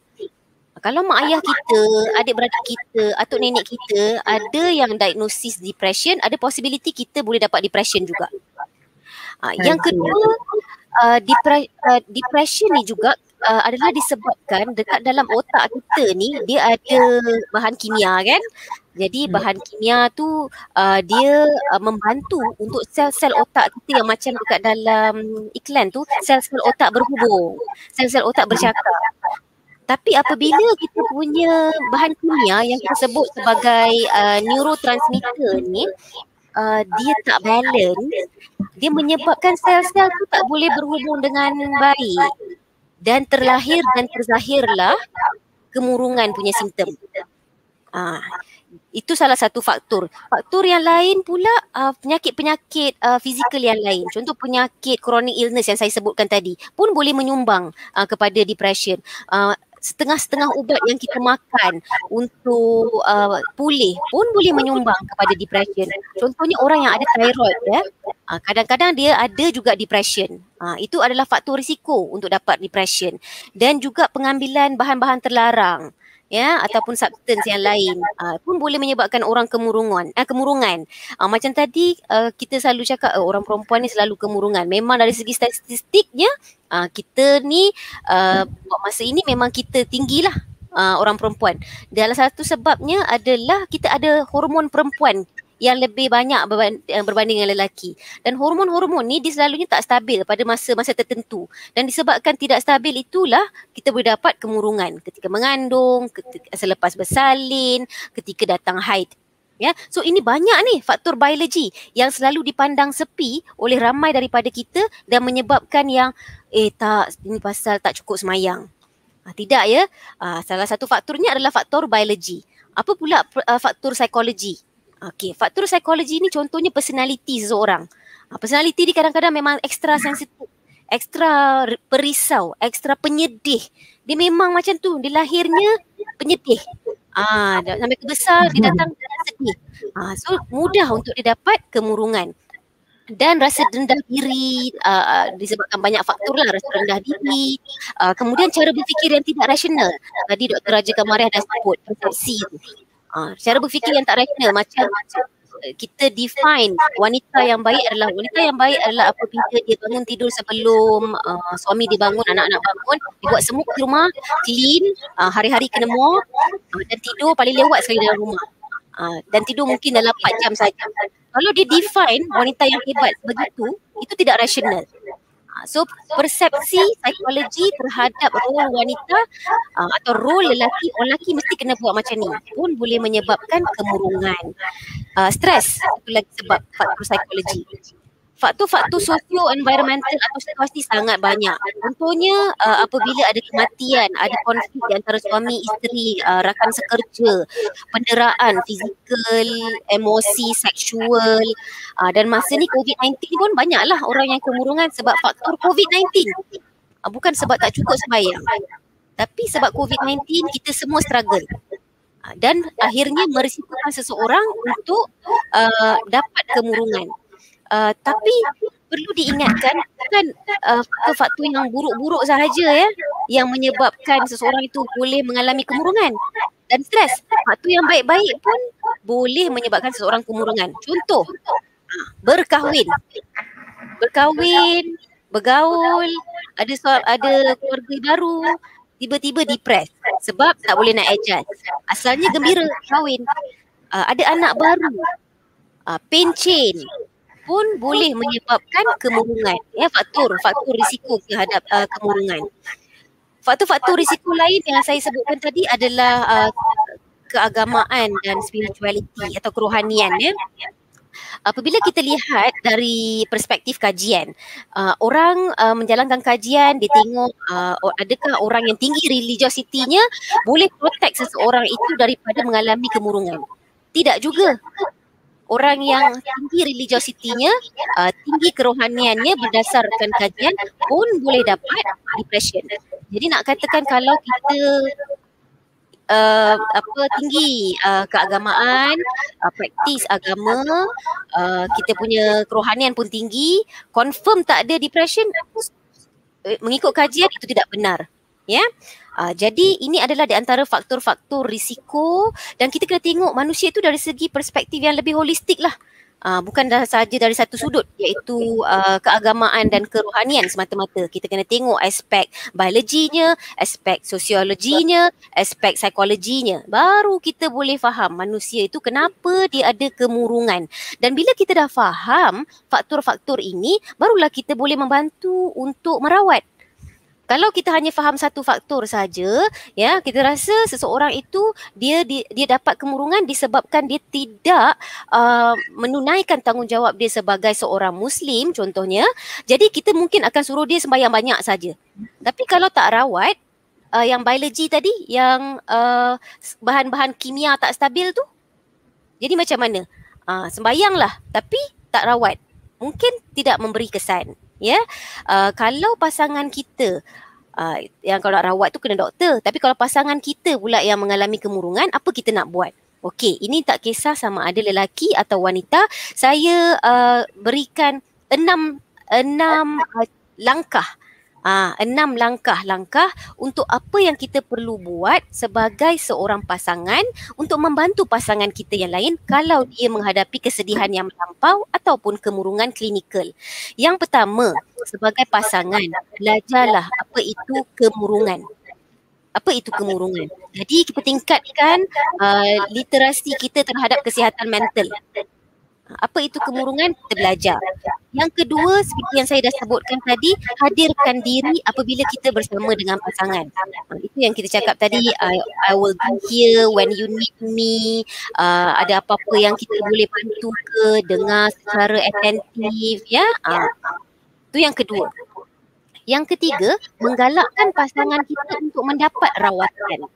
Kalau mak ayah kita, adik-beradik kita, atuk nenek kita ada yang diagnosis depression, ada possibility kita boleh dapat depression juga. Uh, yang kedua, uh, depre- uh, depression ni juga uh, adalah disebabkan dekat dalam otak kita ni dia ada bahan kimia kan. Jadi bahan kimia tu uh, dia uh, membantu untuk sel-sel otak kita yang macam dekat dalam iklan tu sel-sel otak berhubung, sel-sel otak bercakap. Tapi apabila kita punya bahan kimia yang kita sebut sebagai uh, neurotransmitter ni uh, dia tak balance, dia menyebabkan sel-sel tu tak boleh berhubung dengan baik dan terlahir dan terzahirlah kemurungan punya simptom. Ah, itu salah satu faktor. Faktor yang lain pula uh, penyakit-penyakit uh, fizikal yang lain. Contoh penyakit chronic illness yang saya sebutkan tadi pun boleh menyumbang uh, kepada depression. Uh, setengah-setengah ubat yang kita makan untuk uh, pulih pun boleh menyumbang kepada depression. Contohnya orang yang ada thyroid ya, uh, kadang-kadang dia ada juga depression. Uh, itu adalah faktor risiko untuk dapat depression dan juga pengambilan bahan-bahan terlarang ya ataupun substance yang lain. Uh, pun boleh menyebabkan orang kemurungan eh, kemurungan. Uh, macam tadi uh, kita selalu cakap uh, orang perempuan ni selalu kemurungan. Memang dari segi statistiknya uh, kita ni uh, masa ini memang kita tinggilah uh, orang perempuan. Dan salah satu sebabnya adalah kita ada hormon perempuan yang lebih banyak berbanding dengan lelaki. Dan hormon-hormon ni dia selalunya tak stabil pada masa-masa tertentu. Dan disebabkan tidak stabil itulah kita boleh dapat kemurungan ketika mengandung, ketika, selepas bersalin, ketika datang haid. Ya, so ini banyak ni faktor biologi yang selalu dipandang sepi oleh ramai daripada kita dan menyebabkan yang eh tak ini pasal tak cukup semayang. Ha, tidak ya. Ha, salah satu faktornya adalah faktor biologi. Apa pula uh, faktor psikologi? Okay, faktor psikologi ni contohnya personality seseorang. Uh, personality ni kadang-kadang memang ekstra sensitif, ekstra perisau, ekstra penyedih. Dia memang macam tu, dia lahirnya penyedih. Ah, sampai ke besar dia datang sedih. Ah, so mudah untuk dia dapat kemurungan dan rasa rendah diri uh, disebabkan banyak faktor lah rasa rendah diri uh, kemudian cara berfikir yang tidak rasional tadi Dr. Raja Kamariah dah sebut persepsi tu Uh, cara berfikir yang tak rasional macam kita define wanita yang baik adalah wanita yang baik adalah apabila dia bangun tidur sebelum uh, suami dia bangun, anak-anak bangun, dia buat semua di rumah, clean, uh, hari-hari kena mop uh, dan tidur paling lewat sekali dalam rumah. Uh, dan tidur mungkin dalam 4 jam saja. Kalau dia define wanita yang hebat begitu, itu tidak rasional. Ah, so persepsi psikologi terhadap role wanita uh, atau role lelaki, orang lelaki mesti kena buat macam ni pun boleh menyebabkan kemurungan. Uh, stres itu lagi sebab faktor psikologi faktor-faktor socio-environmental atau situasi sangat banyak. Contohnya uh, apabila ada kematian, ada konflik di antara suami, isteri, uh, rakan sekerja, penderaan fizikal, emosi, seksual uh, dan masa ni COVID-19 pun banyaklah orang yang kemurungan sebab faktor COVID-19. Uh, bukan sebab tak cukup sembahyang. Tapi sebab COVID-19 kita semua struggle dan akhirnya merisikokan seseorang untuk uh, dapat kemurungan. Uh, tapi perlu diingatkan bukan uh, faktor-faktor yang buruk-buruk sahaja ya yang menyebabkan seseorang itu boleh mengalami kemurungan dan stres. Faktor yang baik-baik pun boleh menyebabkan seseorang kemurungan. Contoh, berkahwin. Berkahwin, bergaul, ada soal, ada keluarga baru, tiba-tiba depres sebab tak boleh nak adjust. Asalnya gembira kahwin. Uh, ada anak baru. Uh, pain chain pun boleh menyebabkan kemurungan. Ya, faktor, faktor risiko terhadap uh, kemurungan. Faktor-faktor risiko lain yang saya sebutkan tadi adalah uh, keagamaan dan spirituality atau kerohanian. Ya. apabila kita lihat dari perspektif kajian, uh, orang uh, menjalankan kajian dia tengok uh, adakah orang yang tinggi religiosity-nya boleh protect seseorang itu daripada mengalami kemurungan. Tidak juga. Orang yang tinggi religiosity-nya, uh, tinggi kerohaniannya berdasarkan kajian pun boleh dapat depression. Jadi nak katakan kalau kita uh, apa tinggi uh, keagamaan, uh, praktis agama, uh, kita punya kerohanian pun tinggi, confirm tak ada depression, uh, mengikut kajian itu tidak benar. Ya. Yeah? Uh, jadi ini adalah di antara faktor-faktor risiko dan kita kena tengok manusia itu dari segi perspektif yang lebih holistik lah. Uh, bukan dah saja dari satu sudut iaitu uh, keagamaan dan kerohanian semata-mata. Kita kena tengok aspek biologinya, aspek sosiologinya, aspek psikologinya. Baru kita boleh faham manusia itu kenapa dia ada kemurungan. Dan bila kita dah faham faktor-faktor ini, barulah kita boleh membantu untuk merawat kalau kita hanya faham satu faktor saja, ya, kita rasa seseorang itu dia dia, dia dapat kemurungan disebabkan dia tidak uh, menunaikan tanggungjawab dia sebagai seorang muslim contohnya. Jadi kita mungkin akan suruh dia sembahyang banyak saja. Tapi kalau tak rawat uh, yang biologi tadi yang uh, bahan-bahan kimia tak stabil tu jadi macam mana? Uh, sembahyanglah tapi tak rawat. Mungkin tidak memberi kesan ya? Uh, kalau pasangan kita uh, yang kalau rawat tu kena doktor. Tapi kalau pasangan kita pula yang mengalami kemurungan apa kita nak buat? Okey ini tak kisah sama ada lelaki atau wanita. Saya uh, berikan enam enam uh, langkah Ah, enam langkah-langkah untuk apa yang kita perlu buat sebagai seorang pasangan untuk membantu pasangan kita yang lain kalau dia menghadapi kesedihan yang melampau ataupun kemurungan klinikal. Yang pertama, sebagai pasangan, belajarlah apa itu kemurungan. Apa itu kemurungan? Jadi kita tingkatkan uh, literasi kita terhadap kesihatan mental apa itu kemurungan kita belajar yang kedua seperti yang saya dah sebutkan tadi hadirkan diri apabila kita bersama dengan pasangan. Uh, itu yang kita cakap tadi I, I will be here when you need me. Uh, ada apa-apa yang kita boleh bantu ke dengar secara attentif ya? Uh, itu yang kedua. Yang ketiga menggalakkan pasangan kita untuk mendapat rawatan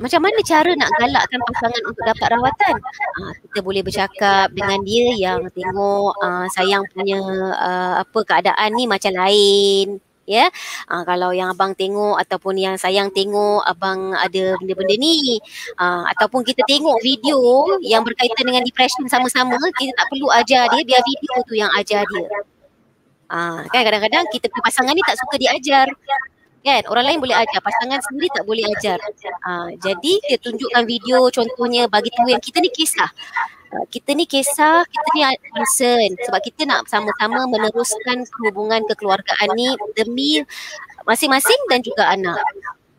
macam mana cara nak galakkan pasangan untuk dapat rawatan? Uh, kita boleh bercakap dengan dia yang tengok uh, sayang punya uh, apa keadaan ni macam lain. Ya, yeah? uh, kalau yang abang tengok ataupun yang sayang tengok abang ada benda-benda ni uh, ataupun kita tengok video yang berkaitan dengan depression sama-sama, kita tak perlu ajar dia, biar video tu yang ajar dia. Uh, kan kadang-kadang kita pasangan ni tak suka diajar kan? Orang lain boleh ajar pasangan sendiri tak boleh ajar. Uh, jadi dia tunjukkan video contohnya bagi tahu yang kita ni kisah. Uh, kita ni kisah kita ni concern. Sebab kita nak sama-sama meneruskan hubungan kekeluargaan ni demi masing-masing dan juga anak.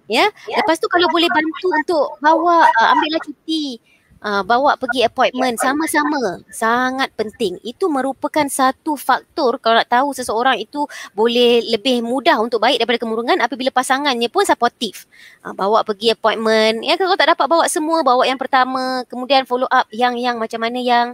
Ya? Lepas tu kalau boleh bantu untuk bawa uh, ambillah cuti uh, bawa pergi appointment sama-sama. Sangat penting. Itu merupakan satu faktor. Kalau nak tahu seseorang itu boleh lebih mudah untuk baik daripada kemurungan apabila pasangannya pun supportive. Uh, bawa pergi appointment. Ya kalau tak dapat bawa semua bawa yang pertama kemudian follow up yang yang macam mana yang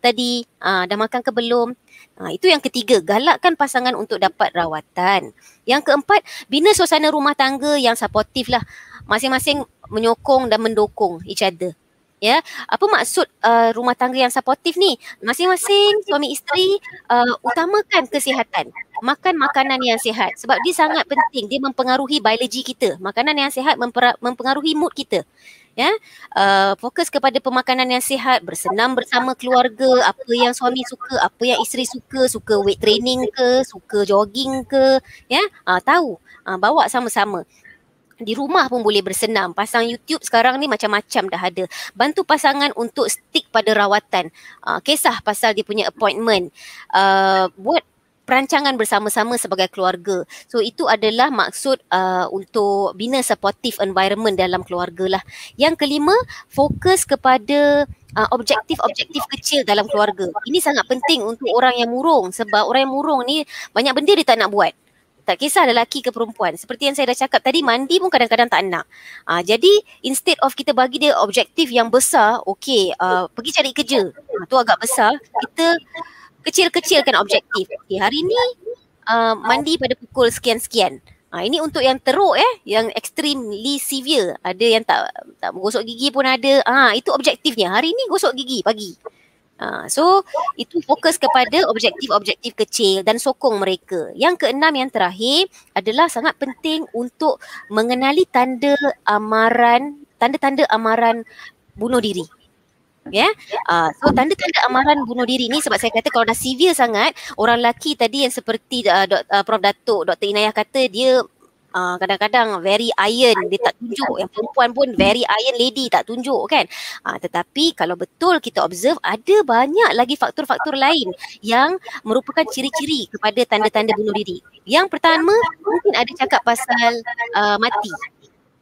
tadi uh, dah makan ke belum? Uh, itu yang ketiga. Galakkan pasangan untuk dapat rawatan. Yang keempat bina suasana rumah tangga yang supportive lah. Masing-masing menyokong dan mendukung each other ya apa maksud uh, rumah tangga yang supportif ni? Masing-masing suami isteri uh, utamakan kesihatan. Makan makanan yang sihat. Sebab dia sangat penting. Dia mempengaruhi biologi kita. Makanan yang sihat mempengaruhi mood kita. Ya uh, fokus kepada pemakanan yang sihat bersenam bersama keluarga apa yang suami suka apa yang isteri suka suka weight training ke suka jogging ke. Ya uh, tahu uh, bawa sama-sama di rumah pun boleh bersenam. Pasang YouTube sekarang ni macam-macam dah ada. Bantu pasangan untuk stick pada rawatan. Uh, kisah pasal dia punya appointment. Uh, buat perancangan bersama-sama sebagai keluarga. So itu adalah maksud uh, untuk bina supportive environment dalam keluarga lah. Yang kelima, fokus kepada uh, objektif-objektif kecil dalam keluarga. Ini sangat penting untuk orang yang murung sebab orang yang murung ni banyak benda dia tak nak buat tak kisah lelaki ke perempuan. Seperti yang saya dah cakap tadi, mandi pun kadang-kadang tak nak. Uh, jadi instead of kita bagi dia objektif yang besar, okay, uh, pergi cari kerja. Ha, tu agak besar. Kita kecil-kecilkan objektif. Okay, hari ni uh, mandi pada pukul sekian-sekian. Ha, ini untuk yang teruk eh, yang extremely severe. Ada yang tak tak gosok gigi pun ada. Ha, itu objektifnya. Hari ni gosok gigi pagi. Ha, so itu fokus kepada objektif-objektif kecil dan sokong mereka. Yang keenam yang terakhir adalah sangat penting untuk mengenali tanda amaran, tanda-tanda amaran bunuh diri. Ya. Yeah? Uh, so tanda-tanda amaran bunuh diri ni sebab saya kata kalau dah severe sangat, orang lelaki tadi yang seperti uh, uh, Prof Datuk, Dr Inayah kata dia uh, kadang-kadang very iron dia tak tunjuk. yang perempuan pun very iron lady tak tunjuk kan? Uh, tetapi kalau betul kita observe ada banyak lagi faktor-faktor lain yang merupakan ciri-ciri kepada tanda-tanda bunuh diri. Yang pertama mungkin ada cakap pasal uh, mati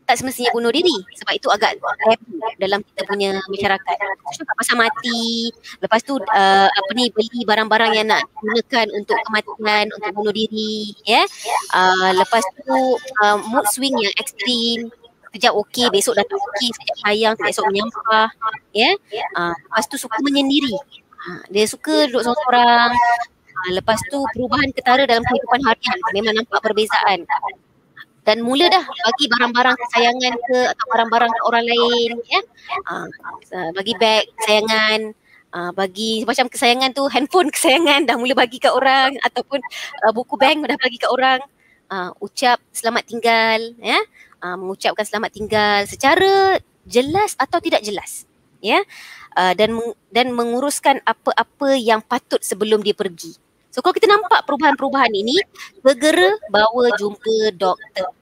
tak semestinya bunuh diri sebab itu agak tabu dalam kita punya masyarakat. Cakap pasal mati, lepas tu uh, apa ni beli barang-barang yang nak gunakan untuk kematian, untuk bunuh diri, ya. Yeah? Uh, lepas tu uh, mood swing yang ekstrim, sekejap okey, besok dah tak okey, sekejap sayang, besok menyampah, ya. Yeah? Uh, lepas tu suka menyendiri. Uh, dia suka duduk seorang-seorang. Uh, lepas tu perubahan ketara dalam kehidupan harian memang nampak perbezaan dan mula dah bagi barang-barang kesayangan ke atau barang-barang ke orang lain ya. Uh, bagi beg kesayangan uh, bagi macam kesayangan tu handphone kesayangan dah mula bagi ke orang ataupun uh, buku bank dah bagi ke orang. Uh, ucap selamat tinggal ya. Uh, mengucapkan selamat tinggal secara jelas atau tidak jelas ya. Uh, dan dan menguruskan apa-apa yang patut sebelum dia pergi So kalau kita nampak perubahan-perubahan ini, segera bawa jumpa doktor.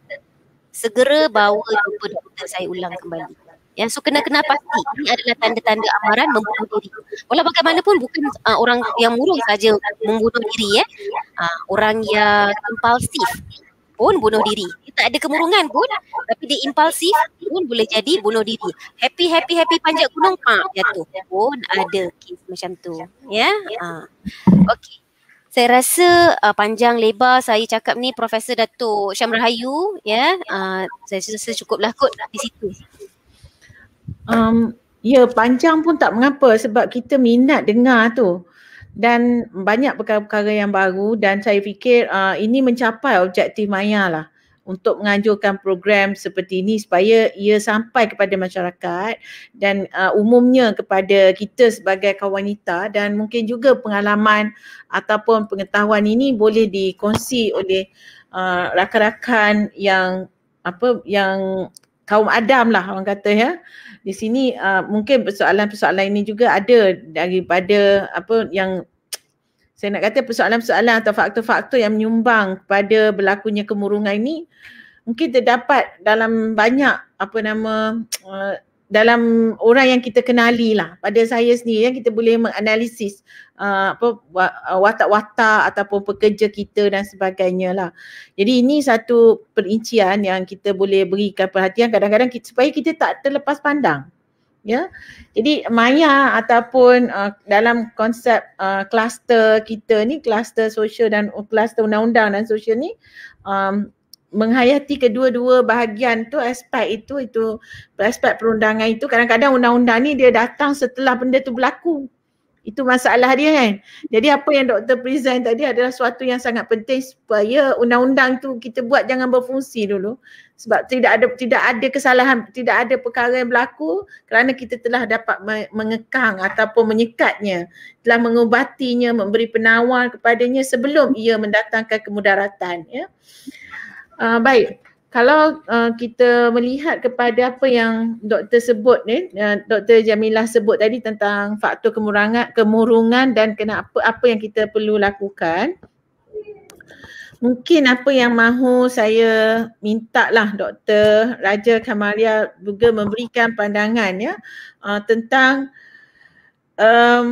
Segera bawa jumpa doktor saya ulang kembali. Ya, so kena-kena pasti ini adalah tanda-tanda amaran membunuh diri. Walau bagaimanapun bukan uh, orang yang murung saja membunuh diri ya. Uh, orang yang impulsif pun bunuh diri. Dia tak ada kemurungan pun tapi dia impulsif pun boleh jadi bunuh diri. Happy happy happy panjat gunung pak jatuh pun ada kes macam tu. Ya. Uh. Okey saya rasa uh, panjang lebar saya cakap ni Profesor Datuk Syam Rahayu ya. Uh, saya rasa cukuplah kot di situ. Um, ya panjang pun tak mengapa sebab kita minat dengar tu. Dan banyak perkara-perkara yang baru dan saya fikir uh, ini mencapai objektif Maya lah untuk menganjurkan program seperti ini supaya ia sampai kepada masyarakat dan uh, umumnya kepada kita sebagai kaum wanita dan mungkin juga pengalaman ataupun pengetahuan ini boleh dikongsi oleh uh, rakan-rakan yang apa yang kaum Adam lah orang kata ya. Di sini uh, mungkin persoalan-persoalan ini juga ada daripada apa yang saya nak kata persoalan-persoalan atau faktor-faktor yang menyumbang pada berlakunya kemurungan ini mungkin terdapat dalam banyak apa nama uh, dalam orang yang kita kenali lah. Pada saya sendiri yang kita boleh menganalisis uh, apa uh, watak-watak ataupun pekerja kita dan sebagainya lah. Jadi ini satu perincian yang kita boleh berikan perhatian. Kadang-kadang kita, supaya kita tak terlepas pandang ya. Jadi maya ataupun uh, dalam konsep uh, kluster kita ni kluster sosial dan kluster undang-undang dan sosial ni um, menghayati kedua-dua bahagian tu aspek itu itu aspek perundangan itu. Kadang-kadang undang-undang ni dia datang setelah benda tu berlaku itu masalah dia kan. Jadi apa yang doktor present tadi adalah suatu yang sangat penting supaya undang-undang tu kita buat jangan berfungsi dulu. Sebab tidak ada tidak ada kesalahan, tidak ada perkara yang berlaku kerana kita telah dapat mengekang ataupun menyekatnya, telah mengubatinya, memberi penawar kepadanya sebelum ia mendatangkan kemudaratan ya. Uh, baik kalau uh, kita melihat kepada apa yang doktor sebut ni, uh, doktor Jamilah sebut tadi tentang faktor kemurungan, kemurungan dan kenapa apa yang kita perlu lakukan. Mungkin apa yang mahu saya minta lah Dr. Raja Kamalia juga memberikan pandangan ya uh, tentang um,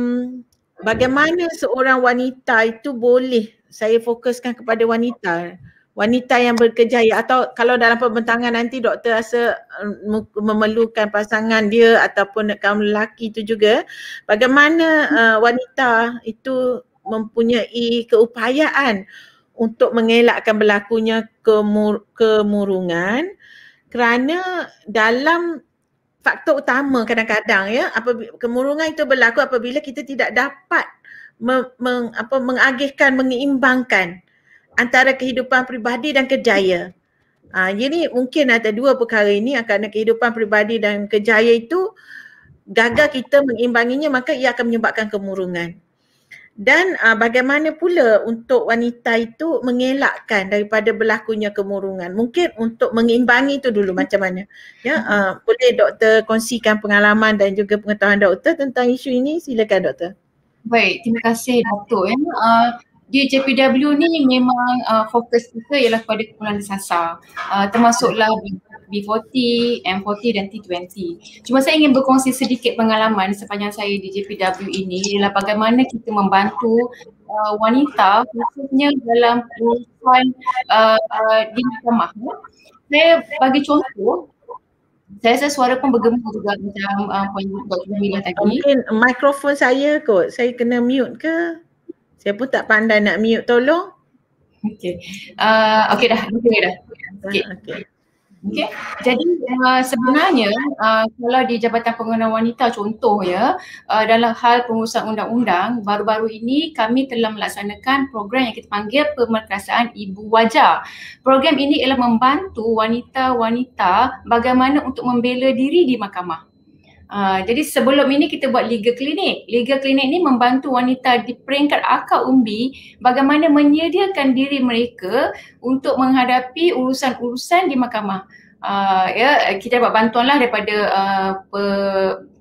bagaimana seorang wanita itu boleh saya fokuskan kepada wanita wanita yang berkejaya atau kalau dalam pembentangan nanti doktor rasa um, memerlukan pasangan dia ataupun kaum lelaki itu juga bagaimana uh, wanita itu mempunyai keupayaan untuk mengelakkan berlakunya kemur- kemurungan? Kerana dalam faktor utama kadang-kadang ya kemurungan itu berlaku apabila kita tidak dapat me, meng, apa, mengagihkan, menyeimbangkan antara kehidupan peribadi dan kerjaya. Ha, jadi mungkin ada dua perkara ini kerana kehidupan peribadi dan kerjaya itu gagal kita mengimbanginya maka ia akan menyebabkan kemurungan. Dan uh, bagaimana pula untuk wanita itu mengelakkan daripada berlakunya kemurungan? Mungkin untuk mengimbangi itu dulu macam mana? Ya, uh, boleh doktor kongsikan pengalaman dan juga pengetahuan doktor tentang isu ini? Silakan doktor. Baik, terima kasih Datuk. Ya. Uh, di JPW ni memang uh, fokus kita ialah pada kumpulan disasar uh, termasuklah B40, M40 dan T20. Cuma saya ingin berkongsi sedikit pengalaman sepanjang saya di JPW ini ialah bagaimana kita membantu uh, wanita khususnya dalam urusan uh, uh, di mahkamah. Saya bagi contoh saya rasa suara pun bergema juga macam uh, Puan Dr. Jamila tadi. Mungkin mikrofon saya kot, saya kena mute ke? Saya pun tak pandai nak mute, tolong. Okay. Uh, okay dah, okay dah. Okay. okay. Okay. Jadi uh, sebenarnya uh, kalau di Jabatan Pengguna Wanita contoh ya uh, dalam hal pengurusan undang-undang baru-baru ini kami telah melaksanakan program yang kita panggil pemerkasaan ibu wajah. Program ini ialah membantu wanita-wanita bagaimana untuk membela diri di mahkamah. Uh, jadi sebelum ini kita buat legal clinic. Legal clinic ni membantu wanita di peringkat akar umbi bagaimana menyediakan diri mereka untuk menghadapi urusan-urusan di mahkamah. Uh, ya kita dapat bantuan lah daripada uh, pe,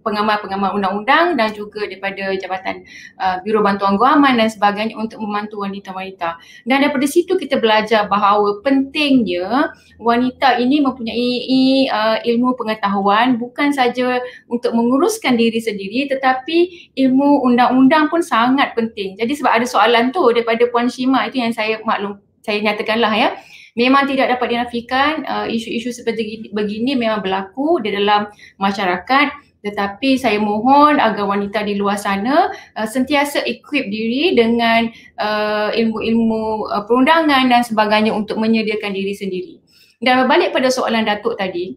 pengamal-pengamal undang-undang dan juga daripada Jabatan uh, Biro Bantuan Guaman dan sebagainya untuk membantu wanita-wanita. Dan daripada situ kita belajar bahawa pentingnya wanita ini mempunyai uh, ilmu pengetahuan bukan saja untuk menguruskan diri sendiri tetapi ilmu undang-undang pun sangat penting. Jadi sebab ada soalan tu daripada Puan Shima itu yang saya maklum saya nyatakanlah ya. Memang tidak dapat dinafikan uh, isu-isu seperti begini memang berlaku di dalam masyarakat tetapi saya mohon agar wanita di luar sana uh, sentiasa equip diri dengan uh, ilmu-ilmu uh, perundangan dan sebagainya untuk menyediakan diri sendiri. Dan berbalik pada soalan Datuk tadi,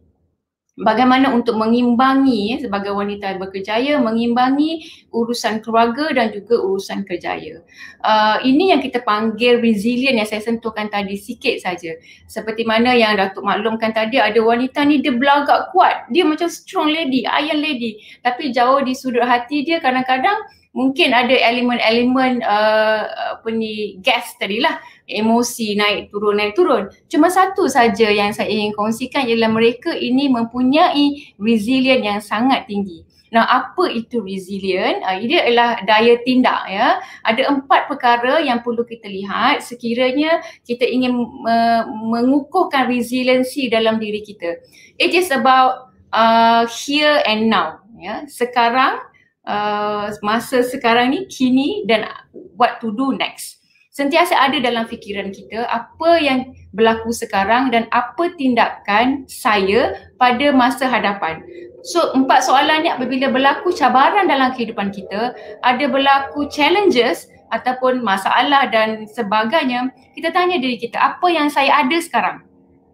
bagaimana untuk mengimbangi ya, sebagai wanita berkejaya mengimbangi urusan keluarga dan juga urusan kerjaya. Uh, ini yang kita panggil resilient yang saya sentuhkan tadi sikit saja. Seperti mana yang Datuk maklumkan tadi ada wanita ni dia belagak kuat. Dia macam strong lady, iron lady. Tapi jauh di sudut hati dia kadang-kadang mungkin ada elemen-elemen uh, apa ni gas tadi lah emosi naik turun naik turun cuma satu saja yang saya ingin kongsikan ialah mereka ini mempunyai resilient yang sangat tinggi Nah, apa itu resilient? Uh, ini adalah daya tindak ya. Ada empat perkara yang perlu kita lihat sekiranya kita ingin uh, mengukuhkan resiliensi dalam diri kita. It is about uh, here and now ya. Sekarang uh, masa sekarang ni kini dan what to do next. Sentiasa ada dalam fikiran kita apa yang berlaku sekarang dan apa tindakan saya pada masa hadapan. So empat soalan ni apabila berlaku cabaran dalam kehidupan kita ada berlaku challenges ataupun masalah dan sebagainya kita tanya diri kita apa yang saya ada sekarang?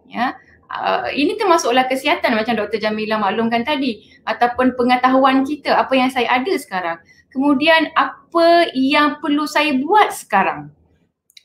Ya. Uh, ini termasuklah kesihatan macam Dr. Jamila maklumkan tadi ataupun pengetahuan kita apa yang saya ada sekarang. Kemudian apa yang perlu saya buat sekarang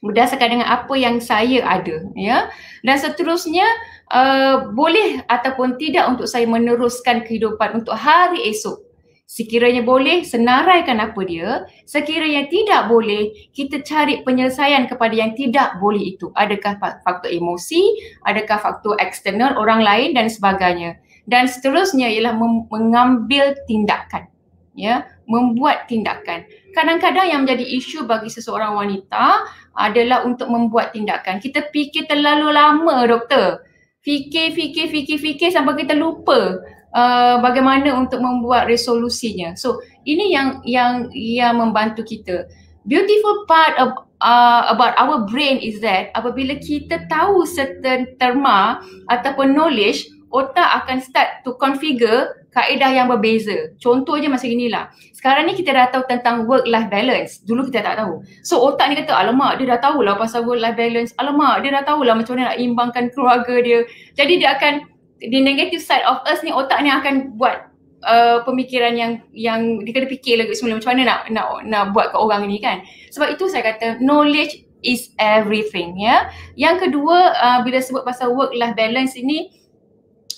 berdasarkan dengan apa yang saya ada ya. Dan seterusnya uh, boleh ataupun tidak untuk saya meneruskan kehidupan untuk hari esok. Sekiranya boleh, senaraikan apa dia. Sekiranya tidak boleh, kita cari penyelesaian kepada yang tidak boleh itu. Adakah faktor emosi, adakah faktor eksternal orang lain dan sebagainya. Dan seterusnya ialah mengambil tindakan. Ya, membuat tindakan. Kadang-kadang yang menjadi isu bagi seseorang wanita adalah untuk membuat tindakan. Kita fikir terlalu lama doktor. Fikir, fikir, fikir, fikir sampai kita lupa uh, bagaimana untuk membuat resolusinya. So ini yang yang yang membantu kita. Beautiful part of uh, about our brain is that apabila kita tahu certain terma ataupun knowledge, otak akan start to configure kaedah yang berbeza. Contohnya macam inilah. Sekarang ni kita dah tahu tentang work life balance. Dulu kita tak tahu. So otak ni kata alamak dia dah tahulah pasal work life balance. Alamak dia dah tahulah macam mana nak imbangkan keluarga dia. Jadi dia akan the negative side of us ni otak ni akan buat uh, pemikiran yang yang dia kena fikir lagi semula macam mana nak nak nak buat ke orang ni kan. Sebab itu saya kata knowledge is everything ya. Yang kedua uh, bila sebut pasal work life balance ini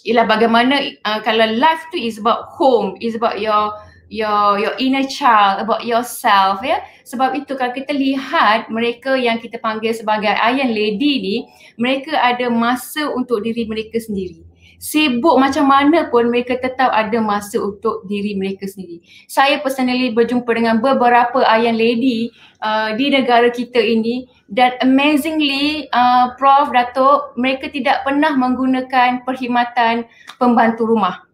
ialah bagaimana uh, kalau life tu is about home, is about your your your inner child, about yourself ya. Sebab itu kalau kita lihat mereka yang kita panggil sebagai iron lady ni, mereka ada masa untuk diri mereka sendiri sibuk macam mana pun mereka tetap ada masa untuk diri mereka sendiri. Saya personally berjumpa dengan beberapa ayah lady uh, di negara kita ini dan amazingly uh, Prof Datuk mereka tidak pernah menggunakan perkhidmatan pembantu rumah.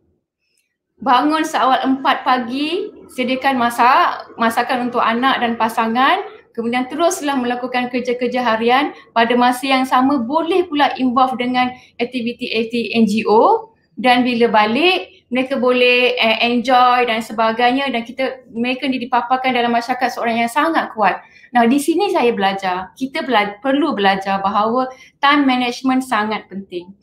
Bangun seawal empat pagi, sediakan masak, masakan untuk anak dan pasangan, kemudian teruslah melakukan kerja-kerja harian pada masa yang sama boleh pula involve dengan aktiviti-aktiviti NGO dan bila balik mereka boleh uh, enjoy dan sebagainya dan kita mereka dipaparkan dalam masyarakat seorang yang sangat kuat. Nah di sini saya belajar, kita bela- perlu belajar bahawa time management sangat penting.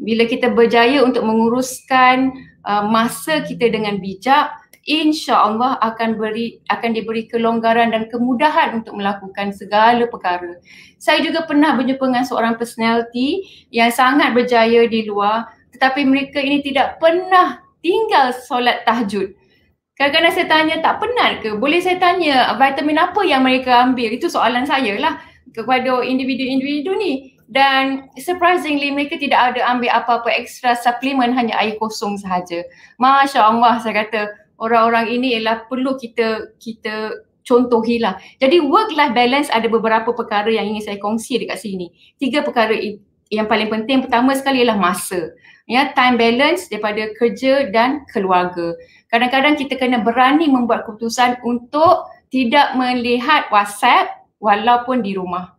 Bila kita berjaya untuk menguruskan uh, masa kita dengan bijak, insya Allah akan beri akan diberi kelonggaran dan kemudahan untuk melakukan segala perkara. Saya juga pernah berjumpa dengan seorang personality yang sangat berjaya di luar tetapi mereka ini tidak pernah tinggal solat tahajud. Kadang-kadang saya tanya tak penat ke? Boleh saya tanya vitamin apa yang mereka ambil? Itu soalan saya lah kepada individu-individu ni. Dan surprisingly mereka tidak ada ambil apa-apa extra suplemen hanya air kosong sahaja. Masya Allah saya kata orang-orang ini ialah perlu kita kita contohilah. Jadi work life balance ada beberapa perkara yang ingin saya kongsi dekat sini. Tiga perkara yang paling penting pertama sekali ialah masa. Ya, time balance daripada kerja dan keluarga. Kadang-kadang kita kena berani membuat keputusan untuk tidak melihat WhatsApp walaupun di rumah.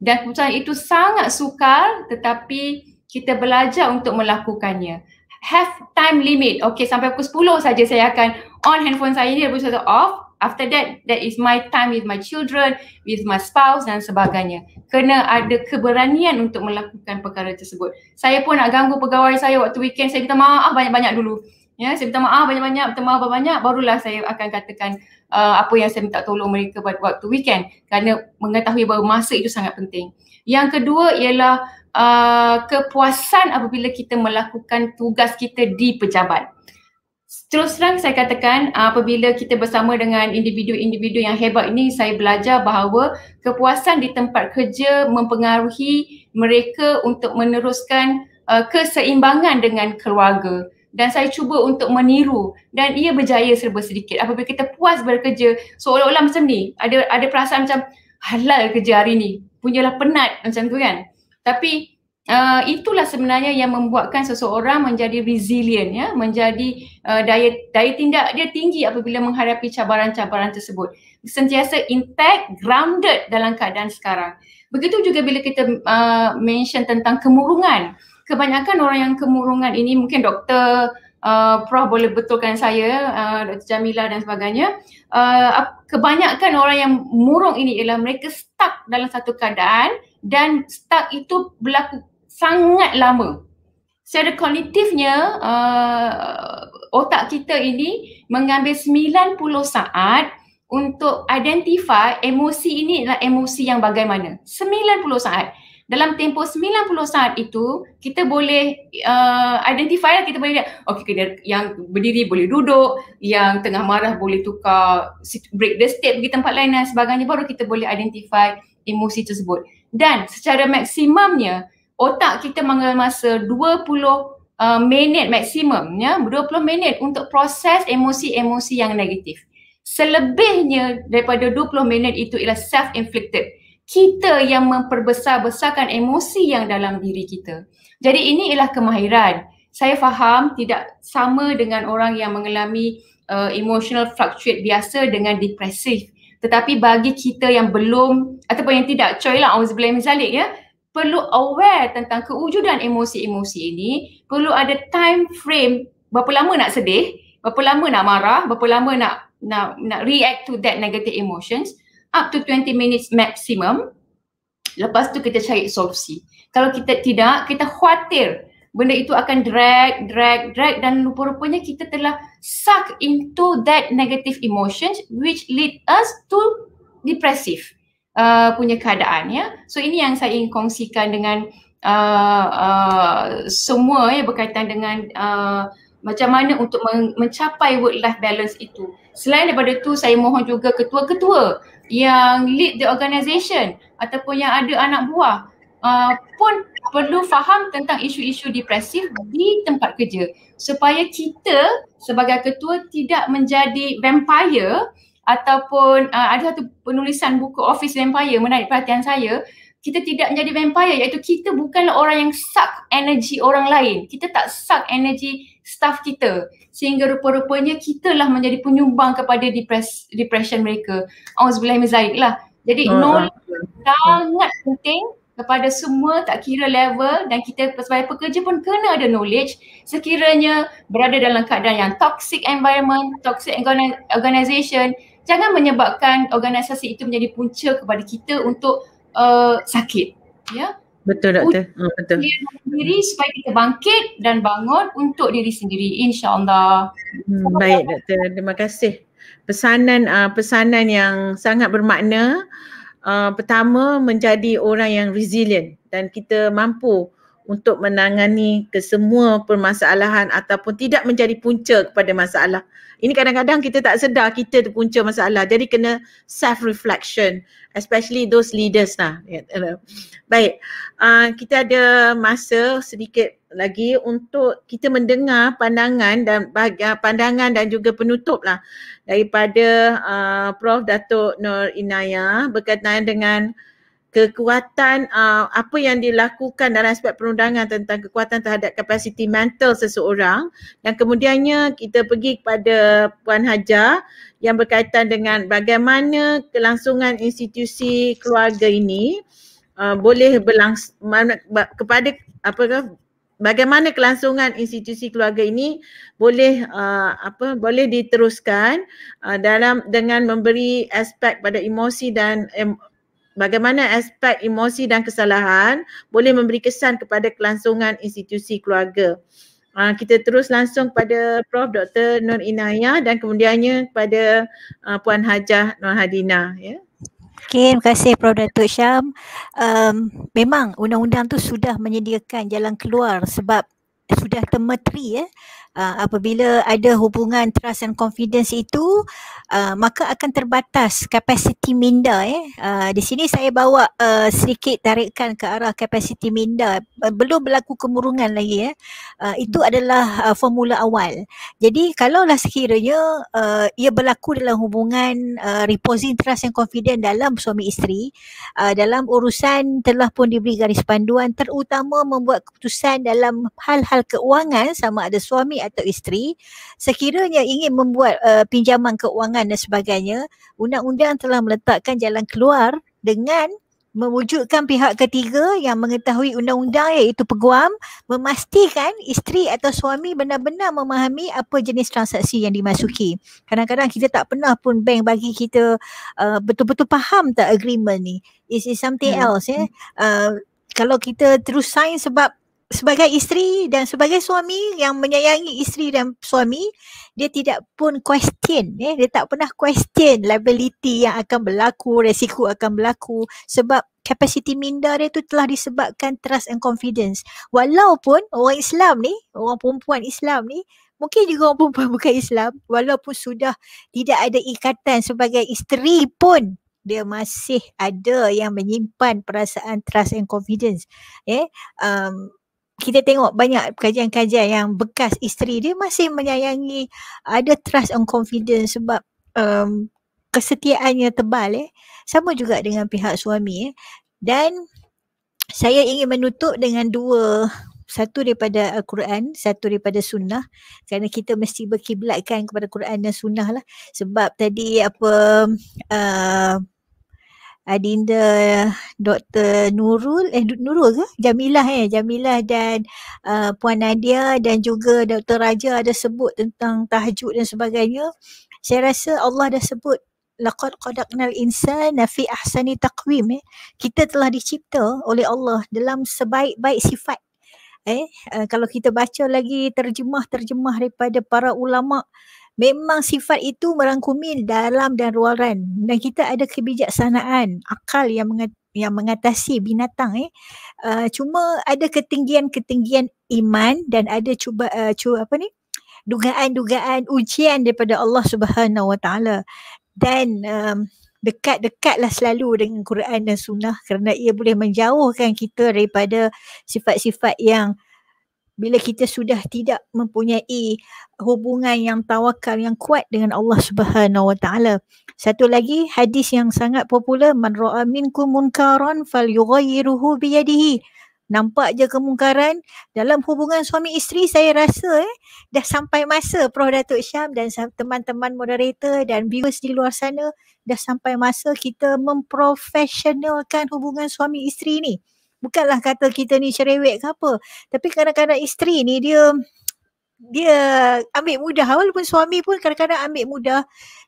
Dan keputusan itu sangat sukar tetapi kita belajar untuk melakukannya have time limit. Okay, sampai pukul 10 saja saya akan on handphone saya ni, lepas itu off. After that, that is my time with my children, with my spouse dan sebagainya. Kena ada keberanian untuk melakukan perkara tersebut. Saya pun nak ganggu pegawai saya waktu weekend, saya minta maaf banyak-banyak dulu. Ya, saya minta maaf banyak-banyak, minta maaf banyak barulah saya akan katakan uh, apa yang saya minta tolong mereka pada waktu weekend kerana mengetahui bahawa masa itu sangat penting. Yang kedua ialah uh, kepuasan apabila kita melakukan tugas kita di pejabat. Terus terang saya katakan apabila kita bersama dengan individu-individu yang hebat ini saya belajar bahawa kepuasan di tempat kerja mempengaruhi mereka untuk meneruskan uh, keseimbangan dengan keluarga. Dan saya cuba untuk meniru dan ia berjaya serba sedikit. Apabila kita puas bekerja seolah-olah macam ni ada ada perasaan macam halal kerja hari ni punyalah penat macam tu kan tapi uh, itulah sebenarnya yang membuatkan seseorang menjadi resilient ya, menjadi uh, daya daya tindak dia tinggi apabila menghadapi cabaran-cabaran tersebut. Sentiasa intact, grounded dalam keadaan sekarang. Begitu juga bila kita uh, mention tentang kemurungan. Kebanyakan orang yang kemurungan ini mungkin doktor Uh, Prof boleh betulkan saya, uh, Dr. Jamila dan sebagainya. Uh, kebanyakan orang yang murung ini ialah mereka stuck dalam satu keadaan dan stuck itu berlaku sangat lama. Secara kognitifnya, uh, otak kita ini mengambil 90 saat untuk identify emosi ini adalah emosi yang bagaimana. 90 saat. Dalam tempoh 90 saat itu, kita boleh uh, identify lah, kita boleh lihat, okay, yang berdiri boleh duduk, yang tengah marah boleh tukar, break the step pergi tempat lain dan sebagainya, baru kita boleh identify emosi tersebut. Dan secara maksimumnya otak kita mengambil masa 20 uh, minit maksimum ya 20 minit untuk proses emosi-emosi yang negatif. Selebihnya daripada 20 minit itu ialah self inflicted. Kita yang memperbesar-besarkan emosi yang dalam diri kita. Jadi ini ialah kemahiran. Saya faham tidak sama dengan orang yang mengalami uh, emotional fluctuate biasa dengan depresif. Tetapi bagi kita yang belum ataupun yang tidak coy lah auzubillah zalik ya perlu aware tentang kewujudan emosi-emosi ini. Perlu ada time frame. Berapa lama nak sedih berapa lama nak marah berapa lama nak nak nak react to that negative emotions. Up to 20 minutes maximum. Lepas tu kita cari solusi. Kalau kita tidak kita khawatir benda itu akan drag, drag, drag dan rupa-rupanya kita telah suck into that negative emotions which lead us to depressive uh, punya keadaan ya. So ini yang saya ingin kongsikan dengan uh, uh, semua ya berkaitan dengan uh, macam mana untuk men- mencapai work life balance itu. Selain daripada itu saya mohon juga ketua-ketua yang lead the organisation ataupun yang ada anak buah uh, pun perlu faham tentang isu-isu depresif di tempat kerja supaya kita sebagai ketua tidak menjadi vampire ataupun uh, ada satu penulisan buku Office Vampire menarik perhatian saya kita tidak menjadi vampire iaitu kita bukanlah orang yang suck energi orang lain. Kita tak suck energi staff kita sehingga rupa-rupanya kita lah menjadi penyumbang kepada depres, depression mereka. Auzubillahi min lah. Jadi Oh, knowledge sangat penting kepada semua tak kira level dan kita sebagai pekerja pun kena ada knowledge sekiranya berada dalam keadaan yang toxic environment, toxic organi- organisation jangan menyebabkan organisasi itu menjadi punca kepada kita untuk uh, sakit ya Betul doktor. Hmm, betul. diri supaya kita bangkit dan bangun untuk diri sendiri insyaallah Hmm, baik doktor. Terima kasih. Pesanan uh, pesanan yang sangat bermakna. Uh, pertama menjadi orang yang resilient dan kita mampu untuk menangani kesemua permasalahan ataupun tidak menjadi punca kepada masalah. Ini kadang-kadang kita tak sedar kita tu punca masalah. Jadi kena self reflection especially those leaders lah. Baik, uh, kita ada masa sedikit lagi untuk kita mendengar pandangan dan bagi, uh, pandangan dan juga penutup lah. Daripada uh, Prof. Datuk Nur Inaya berkaitan dengan kekuatan uh, apa yang dilakukan dalam aspek perundangan tentang kekuatan terhadap kapasiti mental seseorang. Dan kemudiannya kita pergi kepada Puan Hajar yang berkaitan dengan bagaimana kelangsungan institusi keluarga ini uh, boleh berlangs mana, ba- kepada apa bagaimana kelangsungan institusi keluarga ini boleh uh, apa boleh diteruskan uh, dalam dengan memberi aspek pada emosi dan em, bagaimana aspek emosi dan kesalahan boleh memberi kesan kepada kelangsungan institusi keluarga. Uh, kita terus langsung pada Prof Dr. Nur Inayah dan kemudiannya kepada uh, Puan Hajah Nur Hadina ya. Okey, terima kasih Prof. Datuk Syam. Um, memang undang-undang tu sudah menyediakan jalan keluar sebab sudah termetri ya. Uh, apabila ada hubungan trust and confidence itu uh, maka akan terbatas kapasiti minda ya. Uh, di sini saya bawa uh, sedikit tarikan ke arah kapasiti minda. Uh, belum berlaku kemurungan lagi ya. Uh, itu adalah uh, formula awal. Jadi kalaulah sekiranya uh, ia berlaku dalam hubungan uh, reposing trust and confidence dalam suami isteri uh, dalam urusan telah pun diberi garis panduan terutama membuat keputusan dalam hal-hal keuangan sama ada suami atau isteri sekiranya ingin membuat uh, pinjaman keuangan dan sebagainya undang-undang telah meletakkan jalan keluar dengan mewujudkan pihak ketiga yang mengetahui undang-undang iaitu peguam memastikan isteri atau suami benar-benar memahami apa jenis transaksi yang dimasuki. Kadang-kadang kita tak pernah pun bank bagi kita uh, betul-betul faham tak agreement ni. Is is something Hmm. else ya. Uh, kalau kita terus sign sebab sebagai isteri dan sebagai suami yang menyayangi isteri dan suami dia tidak pun question eh. Dia tak pernah question liability yang akan berlaku resiko akan berlaku sebab capacity minda dia tu telah disebabkan trust and confidence. Walaupun orang Islam ni orang perempuan Islam ni mungkin juga orang perempuan bukan Islam walaupun sudah tidak ada ikatan sebagai isteri pun dia masih ada yang menyimpan perasaan trust and confidence eh. Um, kita tengok banyak kajian-kajian yang bekas isteri dia masih menyayangi ada trust and confidence sebab um, kesetiaannya tebal eh. Sama juga dengan pihak suami eh. Dan saya ingin menutup dengan dua satu daripada Al-Quran, satu daripada sunnah. Kerana kita mesti berkiblatkan kepada Quran dan sunnah lah. Sebab tadi apa uh, Adinda Dr. Nurul eh Nurul ke? Jamilah eh Jamilah dan uh, Puan Nadia dan juga Dr. Raja ada sebut tentang tahajud dan sebagainya. Saya rasa Allah dah sebut laqad qadaqnal insana fi ahsani taqwim eh. Kita telah dicipta oleh Allah dalam sebaik-baik sifat. eh uh, kalau kita baca lagi terjemah-terjemah daripada para ulama memang sifat itu merangkumi dalam dan luaran dan kita ada kebijaksanaan akal yang mengat- yang mengatasi binatang eh. Uh, cuma ada ketinggian-ketinggian iman dan ada cuba uh, cuba apa ni? Dugaan-dugaan ujian daripada Allah Subhanahu Wa Taala. Dan um, dekat-dekatlah selalu dengan Quran dan Sunnah kerana ia boleh menjauhkan kita daripada sifat-sifat yang bila kita sudah tidak mempunyai hubungan yang tawakal yang kuat dengan Allah Subhanahu Wa Taala. Satu lagi hadis yang sangat popular man ra'a minkum munkaran falyughayyiruhu biyadihi nampak je kemungkaran dalam hubungan suami isteri saya rasa eh dah sampai masa Prof Datuk Syam dan teman-teman moderator dan viewers di luar sana dah sampai masa kita memprofesionalkan hubungan suami isteri ni. Bukanlah kata kita ni cerewet ke apa, tapi kadang-kadang isteri ni dia dia ambil mudah. Walaupun suami pun kadang-kadang ambil mudah.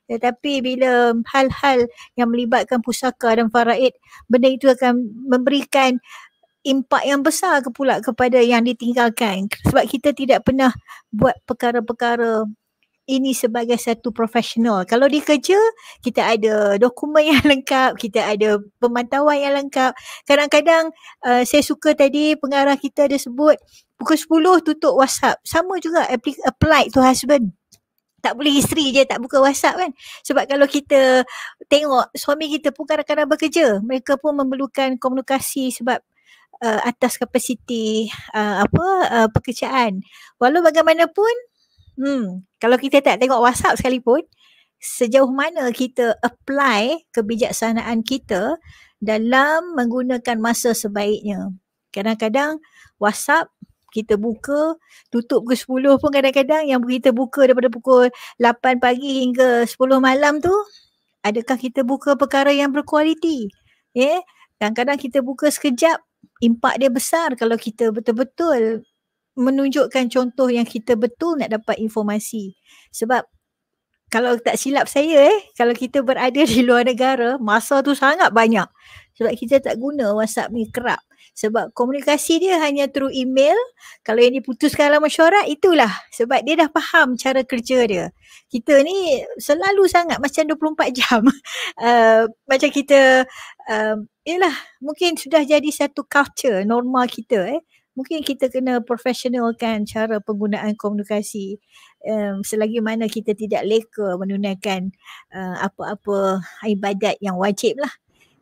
Tetapi bila hal-hal yang melibatkan pusaka dan faraid benda itu akan memberikan impak yang besar ke pula kepada yang ditinggalkan. Sebab kita tidak pernah buat perkara-perkara ini sebagai satu profesional. Kalau di kerja, kita ada dokumen yang lengkap, kita ada pemantauan yang lengkap. Kadang-kadang uh, saya suka tadi pengarah kita ada sebut pukul 10 tutup WhatsApp. Sama juga apply to husband. Tak boleh isteri je tak buka WhatsApp kan. Sebab kalau kita tengok suami kita pun kadang-kadang bekerja. Mereka pun memerlukan komunikasi sebab uh, atas kapasiti uh, apa uh, pekerjaan. Walau bagaimanapun hmm kalau kita tak tengok WhatsApp sekalipun sejauh mana kita apply kebijaksanaan kita dalam menggunakan masa sebaiknya. Kadang-kadang WhatsApp kita buka tutup pukul 10 pun kadang-kadang yang kita buka daripada pukul 8 pagi hingga 10 malam tu adakah kita buka perkara yang berkualiti? Ya. Yeah? Kadang-kadang kita buka sekejap impak dia besar kalau kita betul-betul menunjukkan contoh yang kita betul nak dapat informasi. Sebab kalau tak silap saya eh, kalau kita berada di luar negara, masa tu sangat banyak. Sebab kita tak guna WhatsApp ni kerap. Sebab komunikasi dia hanya through email. Kalau yang diputuskan dalam mesyuarat, itulah. Sebab dia dah faham cara kerja dia. Kita ni selalu sangat macam 24 jam. Uh, macam kita, uh, yelah mungkin sudah jadi satu culture, norma kita eh mungkin kita kena profesionalkan cara penggunaan komunikasi um, selagi mana kita tidak leka menunaikan uh, apa-apa ibadat yang wajib lah.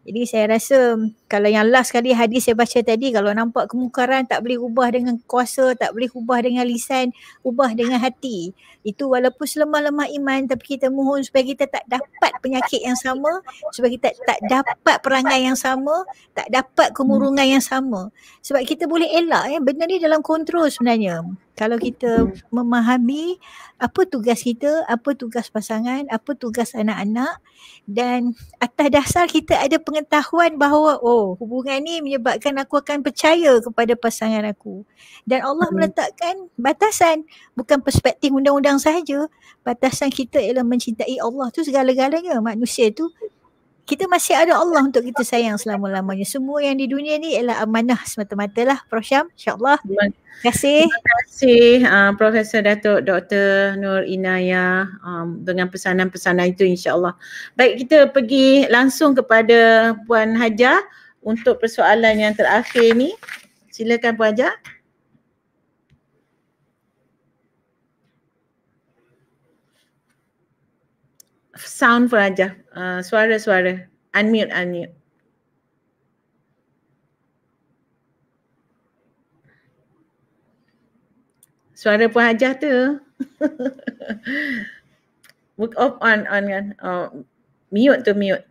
Jadi saya rasa kalau yang last kali hadis saya baca tadi kalau nampak kemungkaran tak boleh ubah dengan kuasa, tak boleh ubah dengan lisan, ubah dengan hati. Itu walaupun selemah-lemah iman tapi kita mohon supaya kita tak dapat penyakit yang sama, supaya kita tak dapat perangai yang sama, tak dapat kemurungan yang sama. Sebab kita boleh elak ya, benda ni dalam kontrol sebenarnya kalau kita memahami apa tugas kita, apa tugas pasangan, apa tugas anak-anak dan atas dasar kita ada pengetahuan bahawa oh hubungan ni menyebabkan aku akan percaya kepada pasangan aku. Dan Allah hmm. meletakkan batasan bukan perspektif undang-undang sahaja. Batasan kita ialah mencintai Allah tu segala-galanya manusia tu kita masih ada Allah untuk kita sayang selama-lamanya. Semua yang di dunia ni ialah amanah semata-mata lah Prof Syam. InsyaAllah. Terima kasih. Terima kasih uh, Profesor Datuk Dr. Nur Inaya um, dengan pesanan-pesanan itu insyaAllah. Baik kita pergi langsung kepada Puan Hajar untuk persoalan yang terakhir ni. Silakan Puan Hajar. sound pun aja. Uh, suara-suara. Unmute, unmute. Suara pun aja tu. Book off on on kan. Oh, mute tu mute.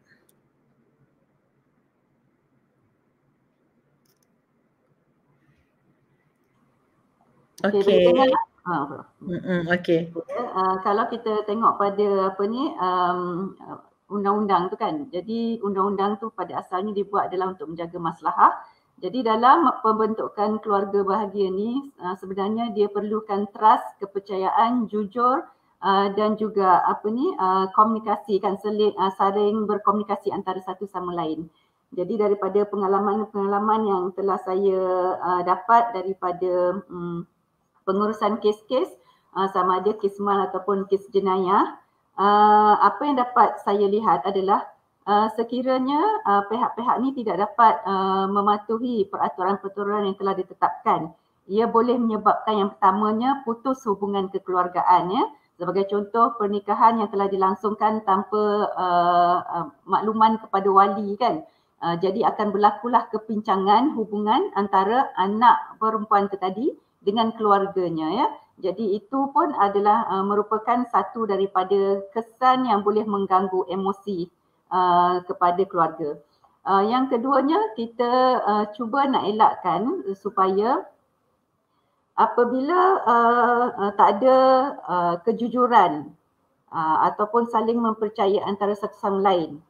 Okay. okay. Ha, mm okay. Uh, kalau kita tengok pada apa ni um, undang-undang tu kan. Jadi undang-undang tu pada asalnya dibuat adalah untuk menjaga maslahah. Jadi dalam pembentukan keluarga bahagia ni uh, sebenarnya dia perlukan trust, kepercayaan, jujur uh, dan juga apa ni uh, komunikasi kan seling uh, saling berkomunikasi antara satu sama lain. Jadi daripada pengalaman-pengalaman yang telah saya uh, dapat daripada um, pengurusan kes-kes uh, sama ada kes mal ataupun kes jenayah, uh, apa yang dapat saya lihat adalah uh, sekiranya uh, pihak-pihak ni tidak dapat uh, mematuhi peraturan-peraturan yang telah ditetapkan, ia boleh menyebabkan yang pertamanya putus hubungan kekeluargaan ya. Sebagai contoh pernikahan yang telah dilangsungkan tanpa uh, uh, makluman kepada wali kan. Uh, jadi akan berlakulah kepincangan hubungan antara anak perempuan tadi dengan keluarganya ya. Jadi itu pun adalah uh, merupakan satu daripada kesan yang boleh mengganggu emosi uh, kepada keluarga. Uh, yang keduanya kita uh, cuba nak elakkan supaya apabila uh, uh, tak ada uh, kejujuran uh, ataupun saling mempercayai antara satu sama lain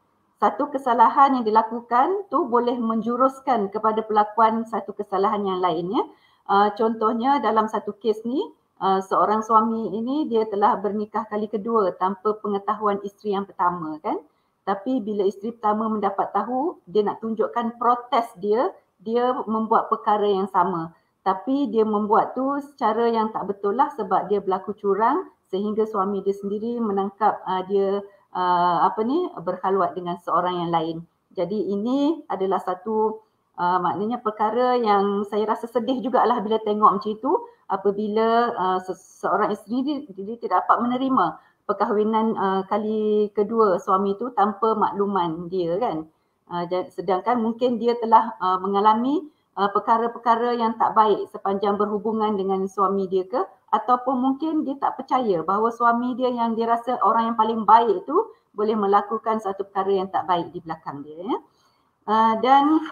satu kesalahan yang dilakukan tu boleh menjuruskan kepada pelakuan satu kesalahan yang lainnya. Uh, contohnya dalam satu kes ni, uh, seorang suami ini dia telah bernikah kali kedua tanpa pengetahuan isteri yang pertama kan. Tapi bila isteri pertama mendapat tahu, dia nak tunjukkan protes dia, dia membuat perkara yang sama. Tapi dia membuat tu secara yang tak betul lah sebab dia berlaku curang sehingga suami dia sendiri menangkap uh, dia uh, apa ni berkhaluat dengan seorang yang lain. Jadi ini adalah satu uh, maknanya perkara yang saya rasa sedih jugalah bila tengok macam itu apabila uh, seorang isteri dia, dia tidak dapat menerima perkahwinan uh, kali kedua suami itu tanpa makluman dia kan. Uh, sedangkan mungkin dia telah uh, mengalami uh, perkara-perkara yang tak baik sepanjang berhubungan dengan suami dia ke ataupun mungkin dia tak percaya bahawa suami dia yang dia rasa orang yang paling baik tu boleh melakukan satu perkara yang tak baik di belakang dia ya. Uh, dan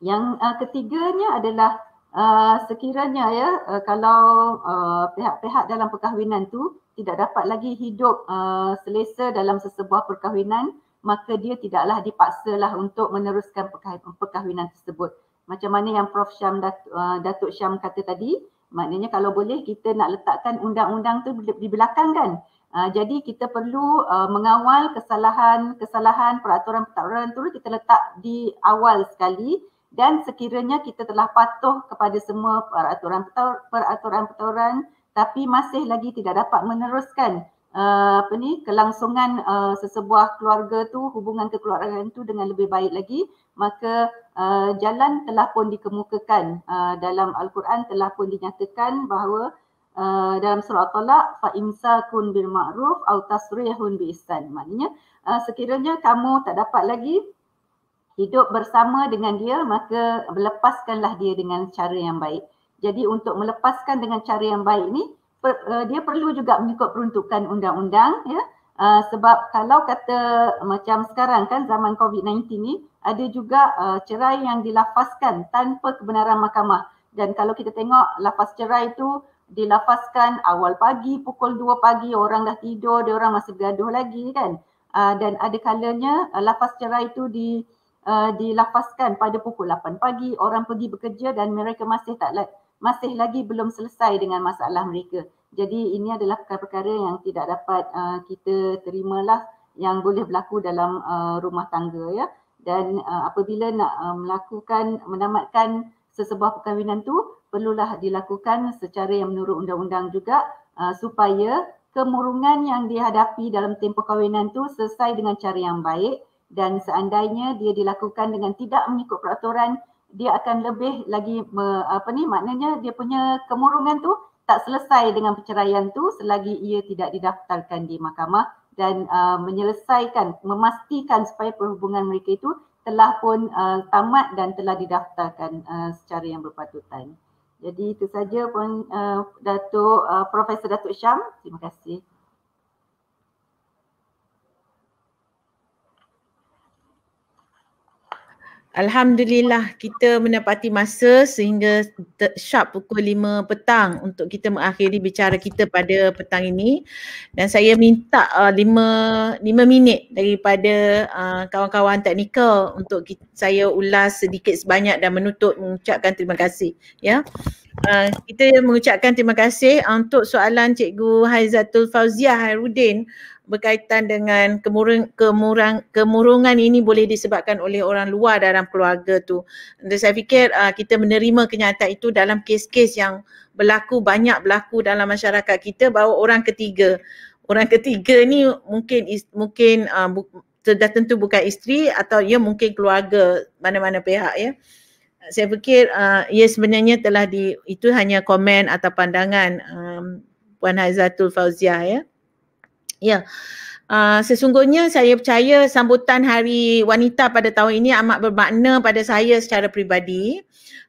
yang uh, ketiganya adalah uh, sekiranya ya uh, kalau uh, pihak-pihak dalam perkahwinan tu tidak dapat lagi hidup uh, selesa dalam sesebuah perkahwinan maka dia tidaklah dipaksalah untuk meneruskan perkahwinan tersebut. Macam mana yang Prof Syam Datuk, uh, Datuk Syam kata tadi, Maknanya kalau boleh kita nak letakkan undang-undang tu di belakang kan. Uh, jadi kita perlu uh, mengawal kesalahan-kesalahan peraturan-peraturan tu kita letak di awal sekali dan sekiranya kita telah patuh kepada semua peraturan-peraturan tapi masih lagi tidak dapat meneruskan uh, apa ni kelangsungan uh, sesebuah keluarga tu hubungan kekeluargaan tu dengan lebih baik lagi maka uh, jalan telah pun dikemukakan. Uh, dalam al-Quran telah pun dinyatakan bahawa uh, dalam surah talak fa imsakun bil ma'ruf au tasrihun bi ihsan maknanya uh, sekiranya kamu tak dapat lagi hidup bersama dengan dia maka lepaskanlah dia dengan cara yang baik. Jadi untuk melepaskan dengan cara yang baik ni per, uh, dia perlu juga mengikut peruntukan undang-undang ya. Uh, sebab kalau kata macam sekarang kan zaman COVID-19 ni ada juga uh, cerai yang dilafazkan tanpa kebenaran mahkamah. Dan kalau kita tengok lafaz cerai itu dilafazkan awal pagi pukul 2 pagi orang dah tidur dia orang masih bergaduh lagi kan. Uh, dan ada kalanya uh, lafaz cerai itu di uh, dilafazkan pada pukul 8 pagi orang pergi bekerja dan mereka masih tak masih lagi belum selesai dengan masalah mereka. Jadi ini adalah perkara-perkara yang tidak dapat uh, kita terimalah yang boleh berlaku dalam uh, rumah tangga ya. Dan uh, apabila nak uh, melakukan menamatkan sesebuah perkahwinan tu perlulah dilakukan secara yang menurut undang-undang juga uh, supaya kemurungan yang dihadapi dalam tempoh perkahwinan tu selesai dengan cara yang baik dan seandainya dia dilakukan dengan tidak mengikut peraturan dia akan lebih lagi me, apa ni maknanya dia punya kemurungan tu tak selesai dengan perceraian tu selagi ia tidak didaftarkan di mahkamah dan uh, menyelesaikan memastikan supaya perhubungan mereka itu telah pun uh, tamat dan telah didaftarkan uh, secara yang berpatutan. Jadi itu saja pun uh, Datuk uh, Profesor Datuk Syam. Terima kasih. Alhamdulillah kita mendapati masa sehingga sharp pukul 5 petang untuk kita mengakhiri bicara kita pada petang ini dan saya minta uh, 5 5 minit daripada uh, kawan-kawan teknikal untuk kita, saya ulas sedikit sebanyak dan menutup mengucapkan terima kasih ya. Uh, kita mengucapkan terima kasih untuk soalan Cikgu Haizatul Fauziah Hairudin berkaitan dengan kemurung, kemurang, kemurungan ini boleh disebabkan oleh orang luar dalam keluarga tu. Dan saya fikir uh, kita menerima kenyataan itu dalam kes-kes yang berlaku banyak berlaku dalam masyarakat kita bahawa orang ketiga orang ketiga ni mungkin mungkin uh, bu, tentu bukan isteri atau ia mungkin keluarga mana-mana pihak ya. Saya fikir uh, ia sebenarnya telah di itu hanya komen atau pandangan um, Puan Haizatul Fauziah ya. Ya. Uh, sesungguhnya saya percaya sambutan Hari Wanita pada tahun ini amat bermakna pada saya secara peribadi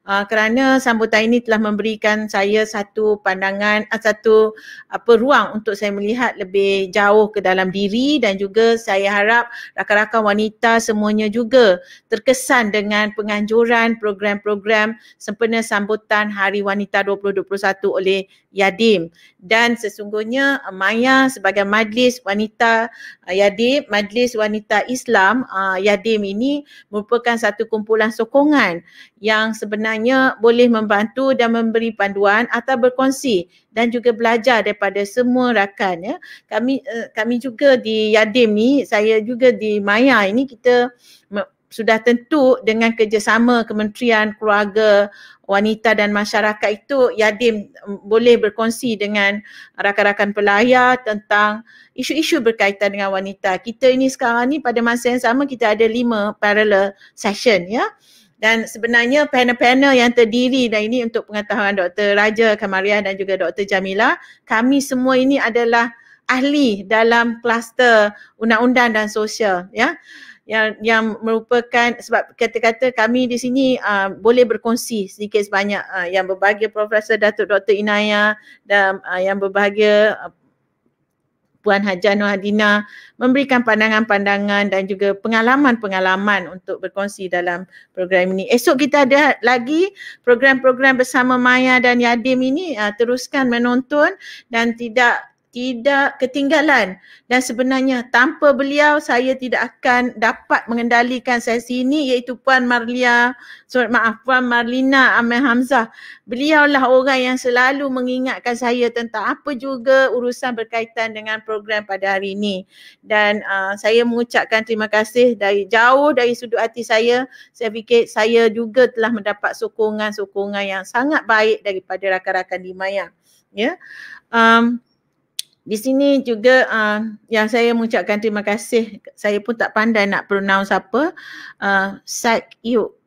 uh, kerana sambutan ini telah memberikan saya satu pandangan uh, satu apa ruang untuk saya melihat lebih jauh ke dalam diri dan juga saya harap rakan-rakan wanita semuanya juga terkesan dengan penganjuran program-program sempena sambutan Hari Wanita 2021 oleh Yadim. Dan sesungguhnya uh, Maya sebagai majlis wanita uh, Yadim, majlis wanita Islam uh, Yadim ini merupakan satu kumpulan sokongan yang sebenarnya boleh membantu dan memberi panduan atau berkongsi dan juga belajar daripada semua rakan ya. Kami uh, kami juga di Yadim ni, saya juga di Maya ini kita sudah tentu dengan kerjasama Kementerian Keluarga Wanita dan Masyarakat itu Yadim mm, boleh berkongsi dengan rakan-rakan pelayar tentang isu-isu berkaitan dengan wanita. Kita ini sekarang ni pada masa yang sama kita ada lima parallel session ya. Dan sebenarnya panel-panel yang terdiri dan ini untuk pengetahuan Dr. Raja Kamariah dan juga Dr. Jamila, kami semua ini adalah ahli dalam kluster undang-undang dan sosial ya yang yang merupakan sebab kata-kata kami di sini uh, boleh berkongsi sedikit sebanyak uh, yang berbahagia Profesor Datuk Dr. Inaya dan uh, yang berbahagia uh, Puan Hajar Nur Hadina memberikan pandangan-pandangan dan juga pengalaman-pengalaman untuk berkongsi dalam program ini. Esok kita ada lagi program-program bersama Maya dan Yadim ini uh, teruskan menonton dan tidak tidak ketinggalan. Dan sebenarnya tanpa beliau saya tidak akan dapat mengendalikan sesi ini iaitu Puan Marlia sorry, maaf Puan Marlina Amel Hamzah. Beliaulah orang yang selalu mengingatkan saya tentang apa juga urusan berkaitan dengan program pada hari ini. Dan uh, saya mengucapkan terima kasih dari jauh dari sudut hati saya. Saya fikir saya juga telah mendapat sokongan-sokongan yang sangat baik daripada rakan-rakan di Maya ya. Yeah. um, di sini juga uh, yang saya mengucapkan terima kasih. Saya pun tak pandai nak pronounce apa. Uh, Saik Yuk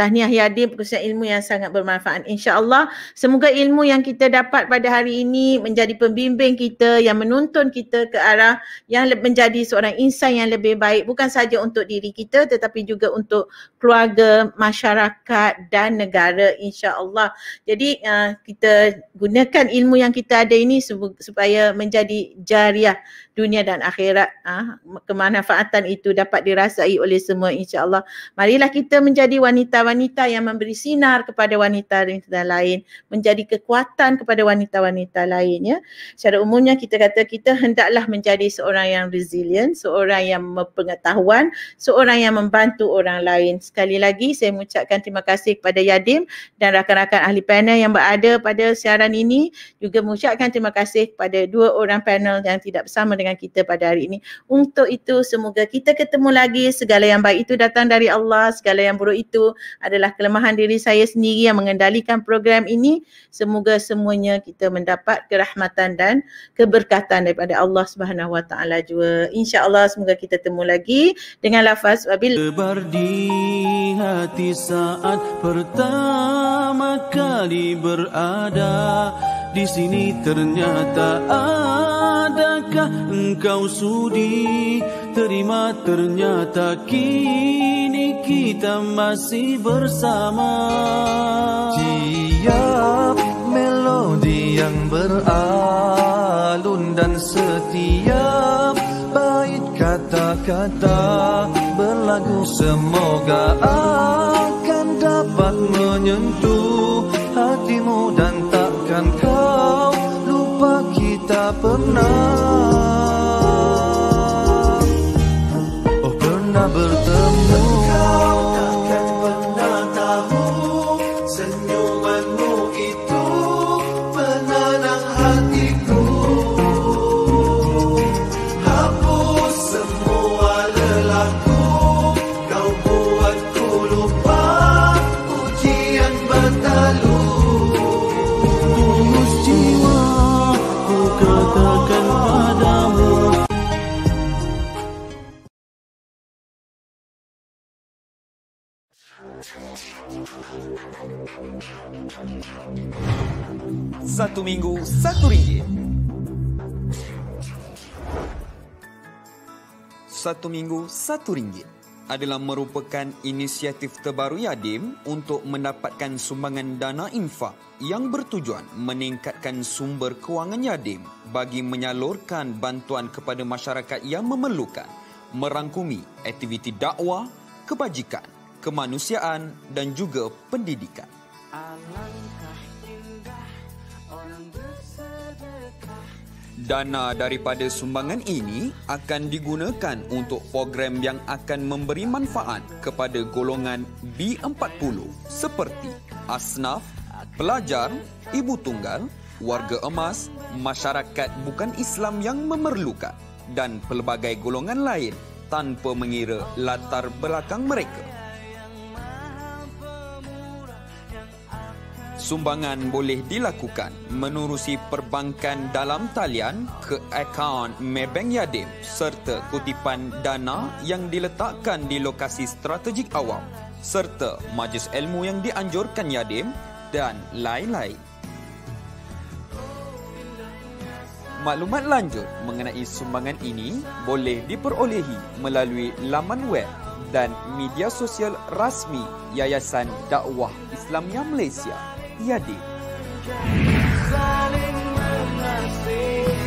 tahniah Yadim perkongsian ilmu yang sangat bermanfaat. InsyaAllah semoga ilmu yang kita dapat pada hari ini menjadi pembimbing kita yang menuntun kita ke arah yang menjadi seorang insan yang lebih baik bukan saja untuk diri kita tetapi juga untuk keluarga, masyarakat dan negara insyaAllah. Jadi uh, kita gunakan ilmu yang kita ada ini supaya menjadi jariah dunia dan akhirat ah kemanfaatan itu dapat dirasai oleh semua insyaallah. Marilah kita menjadi wanita-wanita yang memberi sinar kepada wanita dan lain menjadi kekuatan kepada wanita-wanita lain ya. Secara umumnya kita kata kita hendaklah menjadi seorang yang resilient seorang yang berpengetahuan seorang yang membantu orang lain. Sekali lagi saya mengucapkan terima kasih kepada Yadim dan rakan-rakan ahli panel yang berada pada siaran ini. Juga mengucapkan terima kasih kepada dua orang panel yang tidak bersama dengan kita pada hari ini. Untuk itu semoga kita ketemu lagi. Segala yang baik itu datang dari Allah. Segala yang buruk itu adalah kelemahan diri saya sendiri yang mengendalikan program ini. Semoga semuanya kita mendapat kerahmatan dan keberkatan daripada Allah Subhanahu Wa Taala juga. Insya-Allah semoga kita ketemu lagi dengan lafaz wabil di hati saat pertama kali berada di sini ternyata adakah engkau sudi terima? Ternyata kini kita masih bersama. Tiap melodi yang beralun dan setiap bait kata-kata berlagu semoga akan dapat menyentuh hatimu dan lupa kita pernah Satu minggu, satu ringgit. Satu minggu, satu ringgit adalah merupakan inisiatif terbaru Yadim untuk mendapatkan sumbangan dana infak yang bertujuan meningkatkan sumber kewangan Yadim bagi menyalurkan bantuan kepada masyarakat yang memerlukan merangkumi aktiviti dakwah, kebajikan, kemanusiaan dan juga pendidikan. Dana daripada sumbangan ini akan digunakan untuk program yang akan memberi manfaat kepada golongan B40 seperti asnaf, pelajar, ibu tunggal, warga emas, masyarakat bukan Islam yang memerlukan dan pelbagai golongan lain tanpa mengira latar belakang mereka. Sumbangan boleh dilakukan menerusi perbankan dalam talian ke akaun Maybank Yadim serta kutipan dana yang diletakkan di lokasi strategik awam serta majlis ilmu yang dianjurkan Yadim dan lain-lain. Maklumat lanjut mengenai sumbangan ini boleh diperolehi melalui laman web dan media sosial rasmi Yayasan Dakwah Islamia Malaysia, Yadi. Saling mengasihi.